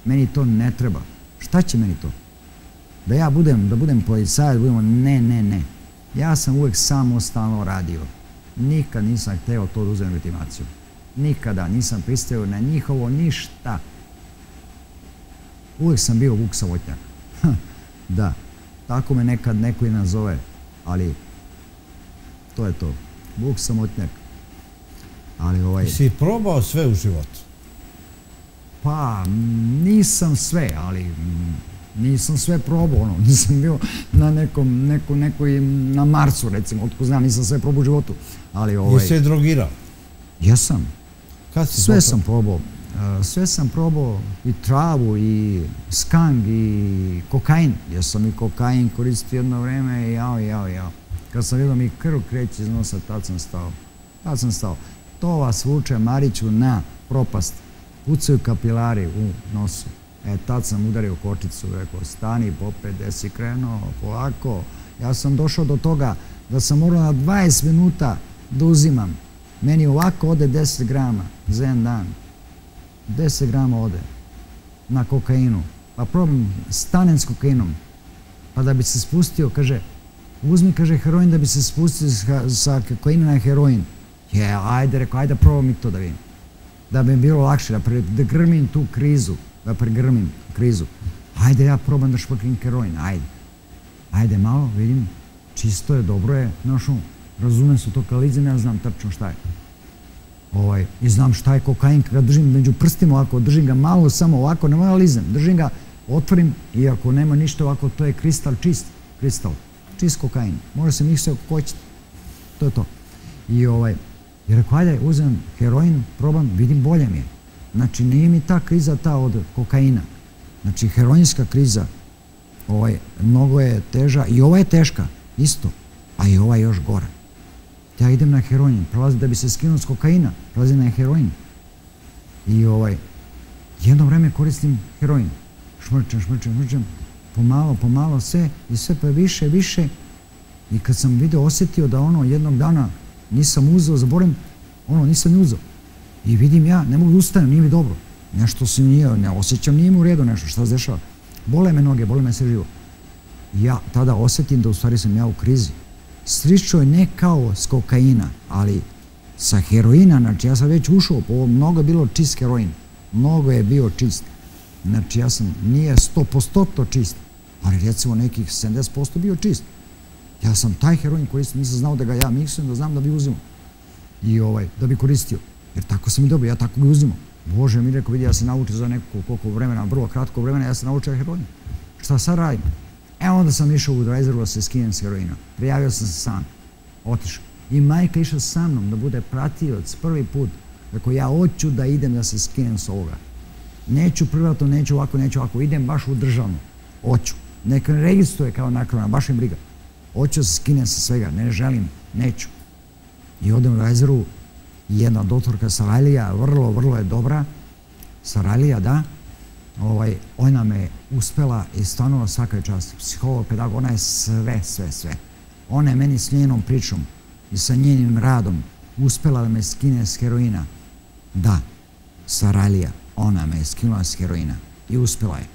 Meni to ne treba. Šta će meni to? Da ja budem, da budem policajac, budemo, ne, ne, ne. Ja sam uvek samostalno radio. Nikad nisam hteo to da uzmem legitimaciju. Nikada nisam pristao na njihovo ništa. Uvek sam bio Vuk Savotnjak. da, tako me nekad neko i nazove, ali to je to. Vuk Samotnjak. Ali ovaj... Si probao sve u životu? Pa, nisam sve, ali nisam sve probao, ono, nisam bio na nekom, neko, nekoj, na Marsu, recimo, otko znam, nisam sve probao u životu, ali ovaj... Jesi se drogirao? Jesam. Kad si Sve sam probao. Uh, Sve sam probao i travu i skang i kokain. Ja sam i kokain koristio jedno vreme i jao, jao, jao. Kad sam vidio mi krv kreće iz nosa, tad sam stao. Tad sam stao. To vas vuče Mariću na propast. Pucaju kapilari u nosu. E, tad sam udario kočicu, rekao, stani, pope, gde si krenuo, polako. Ja sam došao do toga da sam morao na 20 minuta da uzimam. Meni ovako ode 10 grama za jedan dan. 10 grama ode na kokainu. Pa probam, stanem s kokainom. Pa da bi se spustio, kaže, uzmi, kaže, heroin da bi se spustio sa, kokaina na heroin. Je, ajde, rekao, ajde probam i to da vidim. Da bi bilo lakše, da, pre, da grmim tu krizu, da pregrmim krizu. Ajde, ja probam da špakim heroin, ajde. Ajde malo, vidim, čisto je, dobro je, znaš, ono, razumem su to kalizine, ja znam tačno šta je. Ovaj, I znam šta je kokain, kada držim među prstima ovako, držim ga malo, samo ovako, ne moram lizem, držim ga, otvorim i ako nema ništa ovako, to je kristal čist, kristal, čist kokain. Može se ako hoćete. To je to. I ovaj, i rekao, ajde, uzmem heroin, probam, vidim, bolje mi je. Znači, nije mi ta kriza ta od kokaina. Znači, heroinska kriza, ovaj, mnogo je teža i ova je teška, isto, a i ova još gora. Ja idem na heroin, prelazi da bi se skinuo s kokaina, prelazi na heroin. I ovaj, jedno vreme koristim heroin. Šmrčem, šmrčem, šmrčem, pomalo, pomalo sve i sve pa više, više. I kad sam video, osjetio da ono jednog dana nisam uzeo, zaboravim, ono nisam ni uzeo. I vidim ja, ne mogu da ustanem, nije mi dobro. Nešto se nije, ne osjećam, nije mi u redu nešto, šta se dešava. Bole me noge, bole me sve živo. Ja tada osjetim da u stvari sam ja u krizi. Slično je ne kao s kokaina, ali sa heroina, znači ja sam već ušao, ovo mnogo je bilo čist heroin, mnogo je bio čist. Znači ja sam, nije 100% čist, ali recimo nekih 70% bio čist. Ja sam taj heroin koristio, nisam znao da ga ja miksujem, da znam da bi uzimao. I ovaj, da bi koristio. Jer tako sam i dobio, ja tako ga uzimao. Bože mi rekao, vidi, ja se naučio za neko koliko vremena, vrlo kratko vremena, ja sam naučio heroin. Šta sad radim? E onda sam išao u Drajzeru da se skinem s heroina. Prijavio sam se sam. Otišao. I majka išla sa mnom da bude pratioc prvi put. Rekao, ja hoću da idem da se skinem s ovoga. Neću privatno, neću ovako, neću ovako. Idem baš u državnu. Hoću. Neka ne registruje kao nakrona, baš im briga. Hoću da se skinem sa svega. Ne želim, neću. I odem u Drajzeru. Jedna doktorka Sarajlija, vrlo, vrlo je dobra. Sarajlija, da ovaj, ona me uspela i svaka je čast. Psiholog, pedagog, ona je sve, sve, sve. Ona je meni s njenom pričom i sa njenim radom uspela da me skine s heroina. Da, Saralija, ona me je skinula s heroina i uspela je.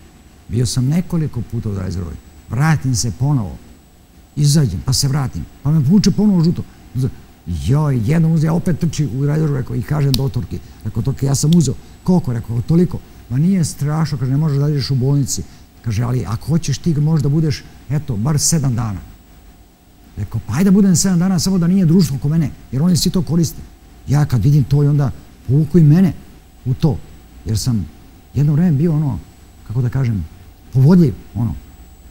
Bio sam nekoliko puta u Drajzerovoj. Vratim se ponovo. Izađem, pa se vratim. Pa me vuče ponovo žuto. Joj, jednom uzeo, opet trči u Drajzerovu, rekao, i kažem doktorki, rekao, doktorki, ja sam uzeo. Koliko? Rekao, toliko. Ma nije strašno, kaže, ne možeš da ideš u bolnici. Kaže, ali ako hoćeš ti možeš da budeš, eto, bar sedam dana. Rekao, pa ajde budem sedam dana, samo da nije društvo oko mene, jer oni svi to koriste. Ja kad vidim to i onda povuku i mene u to. Jer sam jedno vreme bio ono, kako da kažem, povodljiv, ono.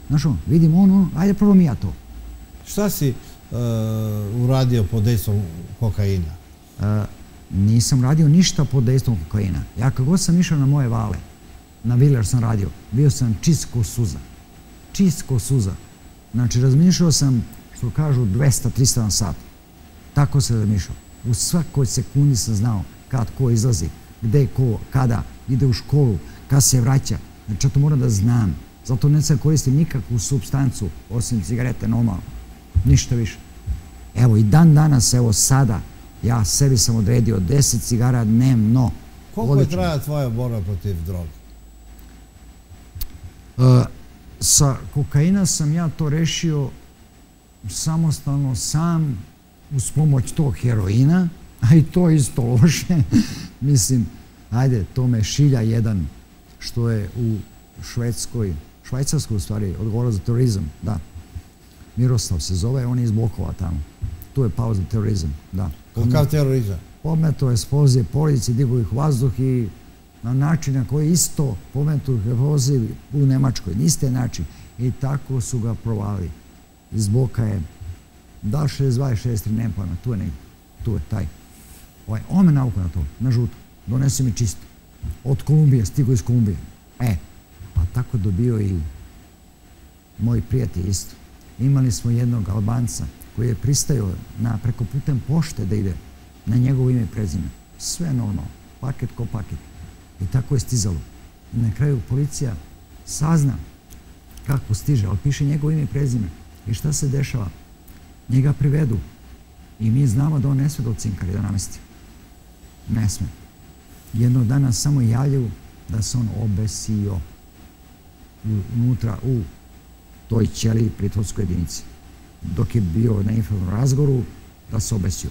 Znaš ono, vidim ono, ajde probam i ja to. Šta si uradio pod dejstvom kokaina? Nisam radio ništa pod dejstvom kokaina. Ja kako sam išao na moje vale, na Viler sam radio, bio sam čist suza. Čist suza. Znači, razmišljao sam, što kažu, 200-300 na sat. Tako se razmišljao. U svakoj sekundi sam znao kad ko izlazi, gde ko, kada, ide u školu, kad se vraća. Znači, ja to moram da znam. Zato ne sam koristim nikakvu substancu, osim cigarete, normalno. Ništa više. Evo, i dan danas, evo sada, ja sebi sam odredio 10 cigara dnevno. Koliko je traja tvoja borba protiv droga? Uh, sa kokaina sam ja to rešio samostalno sam uz pomoć tog heroina, a i to isto loše. Mislim, ajde, to me šilja jedan što je u Švedskoj, Švajcarskoj u stvari, odgovara za terorizam, da. Miroslav se zove, on je iz Bokova tamo. Tu je pao za terorizam, da. Kakav terorizam? Pometo je spozije polici, digu ih vazduh i na način na koji isto pometu vozi u Nemačkoj, niste način. I tako su ga provali. Iz boka je da 62, 63, nema pojma, tu je negdje, tu je taj. Ovaj, on me nauka na to, na žutu, donesi mi čisto. Od Kolumbije, stigo iz Kolumbije. E, pa tako dobio i moj prijatelj isto. Imali smo jednog Albanca koji je pristajao na preko putem pošte da ide na njegovo ime i prezime. Sve normalno, paket ko paket. I tako je stizalo. I na kraju policija sazna kako stiže, ali piše njegovo ime i prezime. I šta se dešava? Njega privedu. I mi znamo da on ne sve da ucinkari, da namesti. Ne sme. Jednog dana samo javljaju da se on obesio unutra u toj ćeli pritvorskoj jedinici. Dok je bio na informnom razgovoru, da se obesio.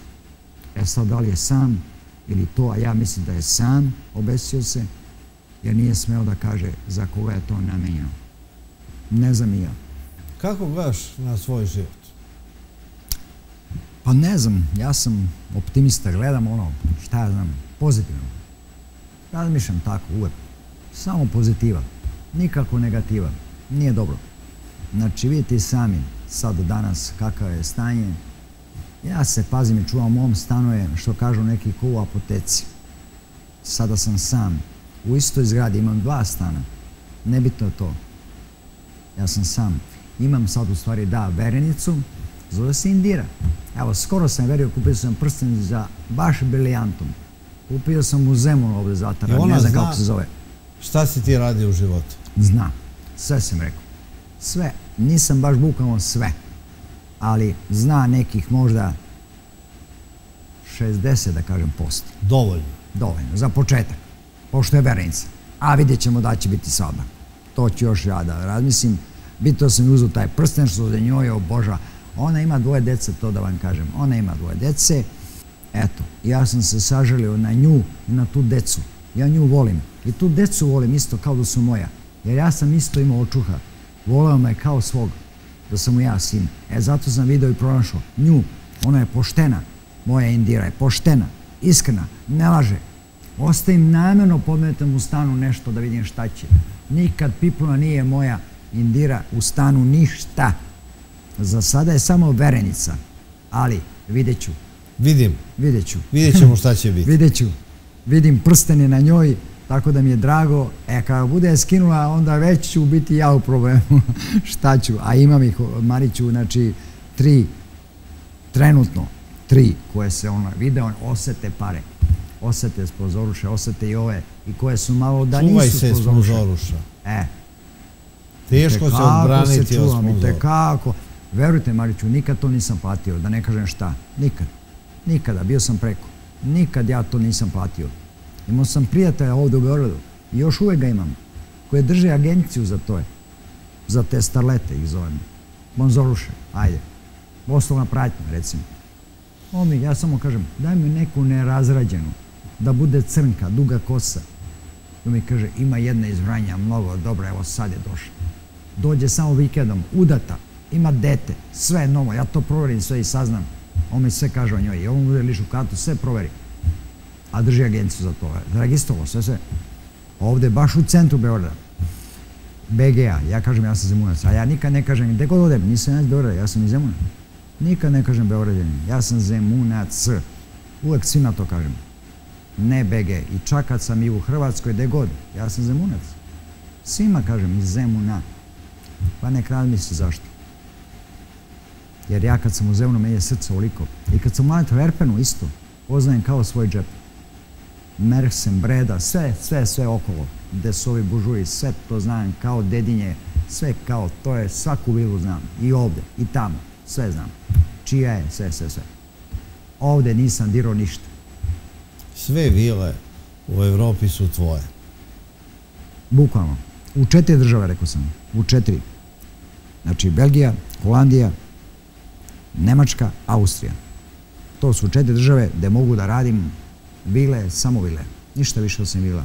E sad, da li je sam ili to, a ja mislim da je sam obesio se, jer nije smeo da kaže za koga je to namenjeno. Ne znam i ja. Kako gledaš na svoj život? Pa ne znam, ja sam optimista, gledam ono, šta ja znam, pozitivno. Razmišljam tako uvek. Samo pozitiva, nikako negativa. Nije dobro. Znači, vidite sami sad danas kakav je stanje, ja se pazim i čuvam u ovom stanu je, što kažu neki ko u apoteci. Sada sam sam. U istoj zgradi imam dva stana. Nebitno to. Ja sam sam. Imam sad u stvari, da, verenicu, zove se Indira. Evo, skoro sam verio, kupio sam prsten za baš briljantom. Kupio sam u Zemunu ovdje zatara, ne znam kako se zove. Šta si ti radio u životu? Zna. Sve sam rekao. Sve. Nisam baš bukvalno sve ali zna nekih možda 60, da kažem, posto. Dovoljno? Dovoljno, za početak, pošto je verenica. A vidjet ćemo da će biti svadba. To ću još ja da razmislim. Bito sam uzao taj prsten što za njoj oboža. Ona ima dvoje dece, to da vam kažem. Ona ima dvoje dece. Eto, ja sam se sažalio na nju i na tu decu. Ja nju volim. I tu decu volim isto kao da su moja. Jer ja sam isto imao očuha. Voleo me kao svog da sam mu ja sin. E, zato sam video i pronašao nju. Ona je poštena. Moja Indira je poštena, iskrena, ne laže. Ostavim namjerno podmetam u stanu nešto da vidim šta će. Nikad pipuna nije moja Indira u stanu ništa. Za sada je samo verenica. Ali, vidjet ću. Vidim. Vidjet ću. Vidjet ćemo šta će biti. vidjet ću. Vidim prstene na njoj, tako da mi je drago, e kada bude skinula onda već ću biti ja u problemu, šta ću, a imam ih, Mariću, znači tri, trenutno tri koje se ono video, osete pare, osete spozoruše, osete i ove i koje su malo da Čuvaj nisu se spozoruše. E, Teško se odbraniti se čuvam, tekako. Verujte Mariću, nikad to nisam platio, da ne kažem šta, nikad, nikada, bio sam preko, nikad ja to nisam platio. Imao sam prijatelja ovdje u Beogradu i još uvijek ga imam, koje drže agenciju za to, za te starlete ih zovem. Bonzoruše, ajde. Osnovna pratnja, recimo. On mi, ja samo kažem, daj mi neku nerazrađenu, da bude crnka, duga kosa. On mi kaže, ima jedna iz Vranja, mnogo dobra, evo sad je došla. Dođe samo vikendom, udata, ima dete, sve je novo, ja to proverim, sve i saznam. On mi sve kaže o njoj i on bude lišu kartu, sve proveri. A drži agenciju za to. Registrovalo sve sve. Ovde, baš u centru Beograda. BGA, ja kažem ja sam Zemunac, a ja nikad ne kažem, gde god odem, nisam ja iz Beograda, ja sam iz Zemuna. Nikad ne kažem Beograđanin, ja sam Zemunac. Uvek svima to kažem. Ne BG. I čak kad sam i u Hrvatskoj, gde god, ja sam Zemunac. Svima kažem iz Zemuna. Pa nek razmisli zašto. Jer ja kad sam u Zemunu, meni je srce oliko. I kad sam u Erpenu isto, poznajem kao svoj džep. Merksem, Breda, sve, sve, sve okolo. Gde su ovi bužuji, sve to znam kao dedinje, sve kao, to je svaku vilu znam. I ovde, i tamo, sve znam. Čija je, sve, sve, sve. Ovde nisam dirao ništa. Sve vile u Evropi su tvoje. Bukvalno. U četiri države, rekao sam. U četiri. Znači, Belgija, Holandija, Nemačka, Austrija. To su četiri države gde mogu da radim vile, samo vile. Ništa više osim vila.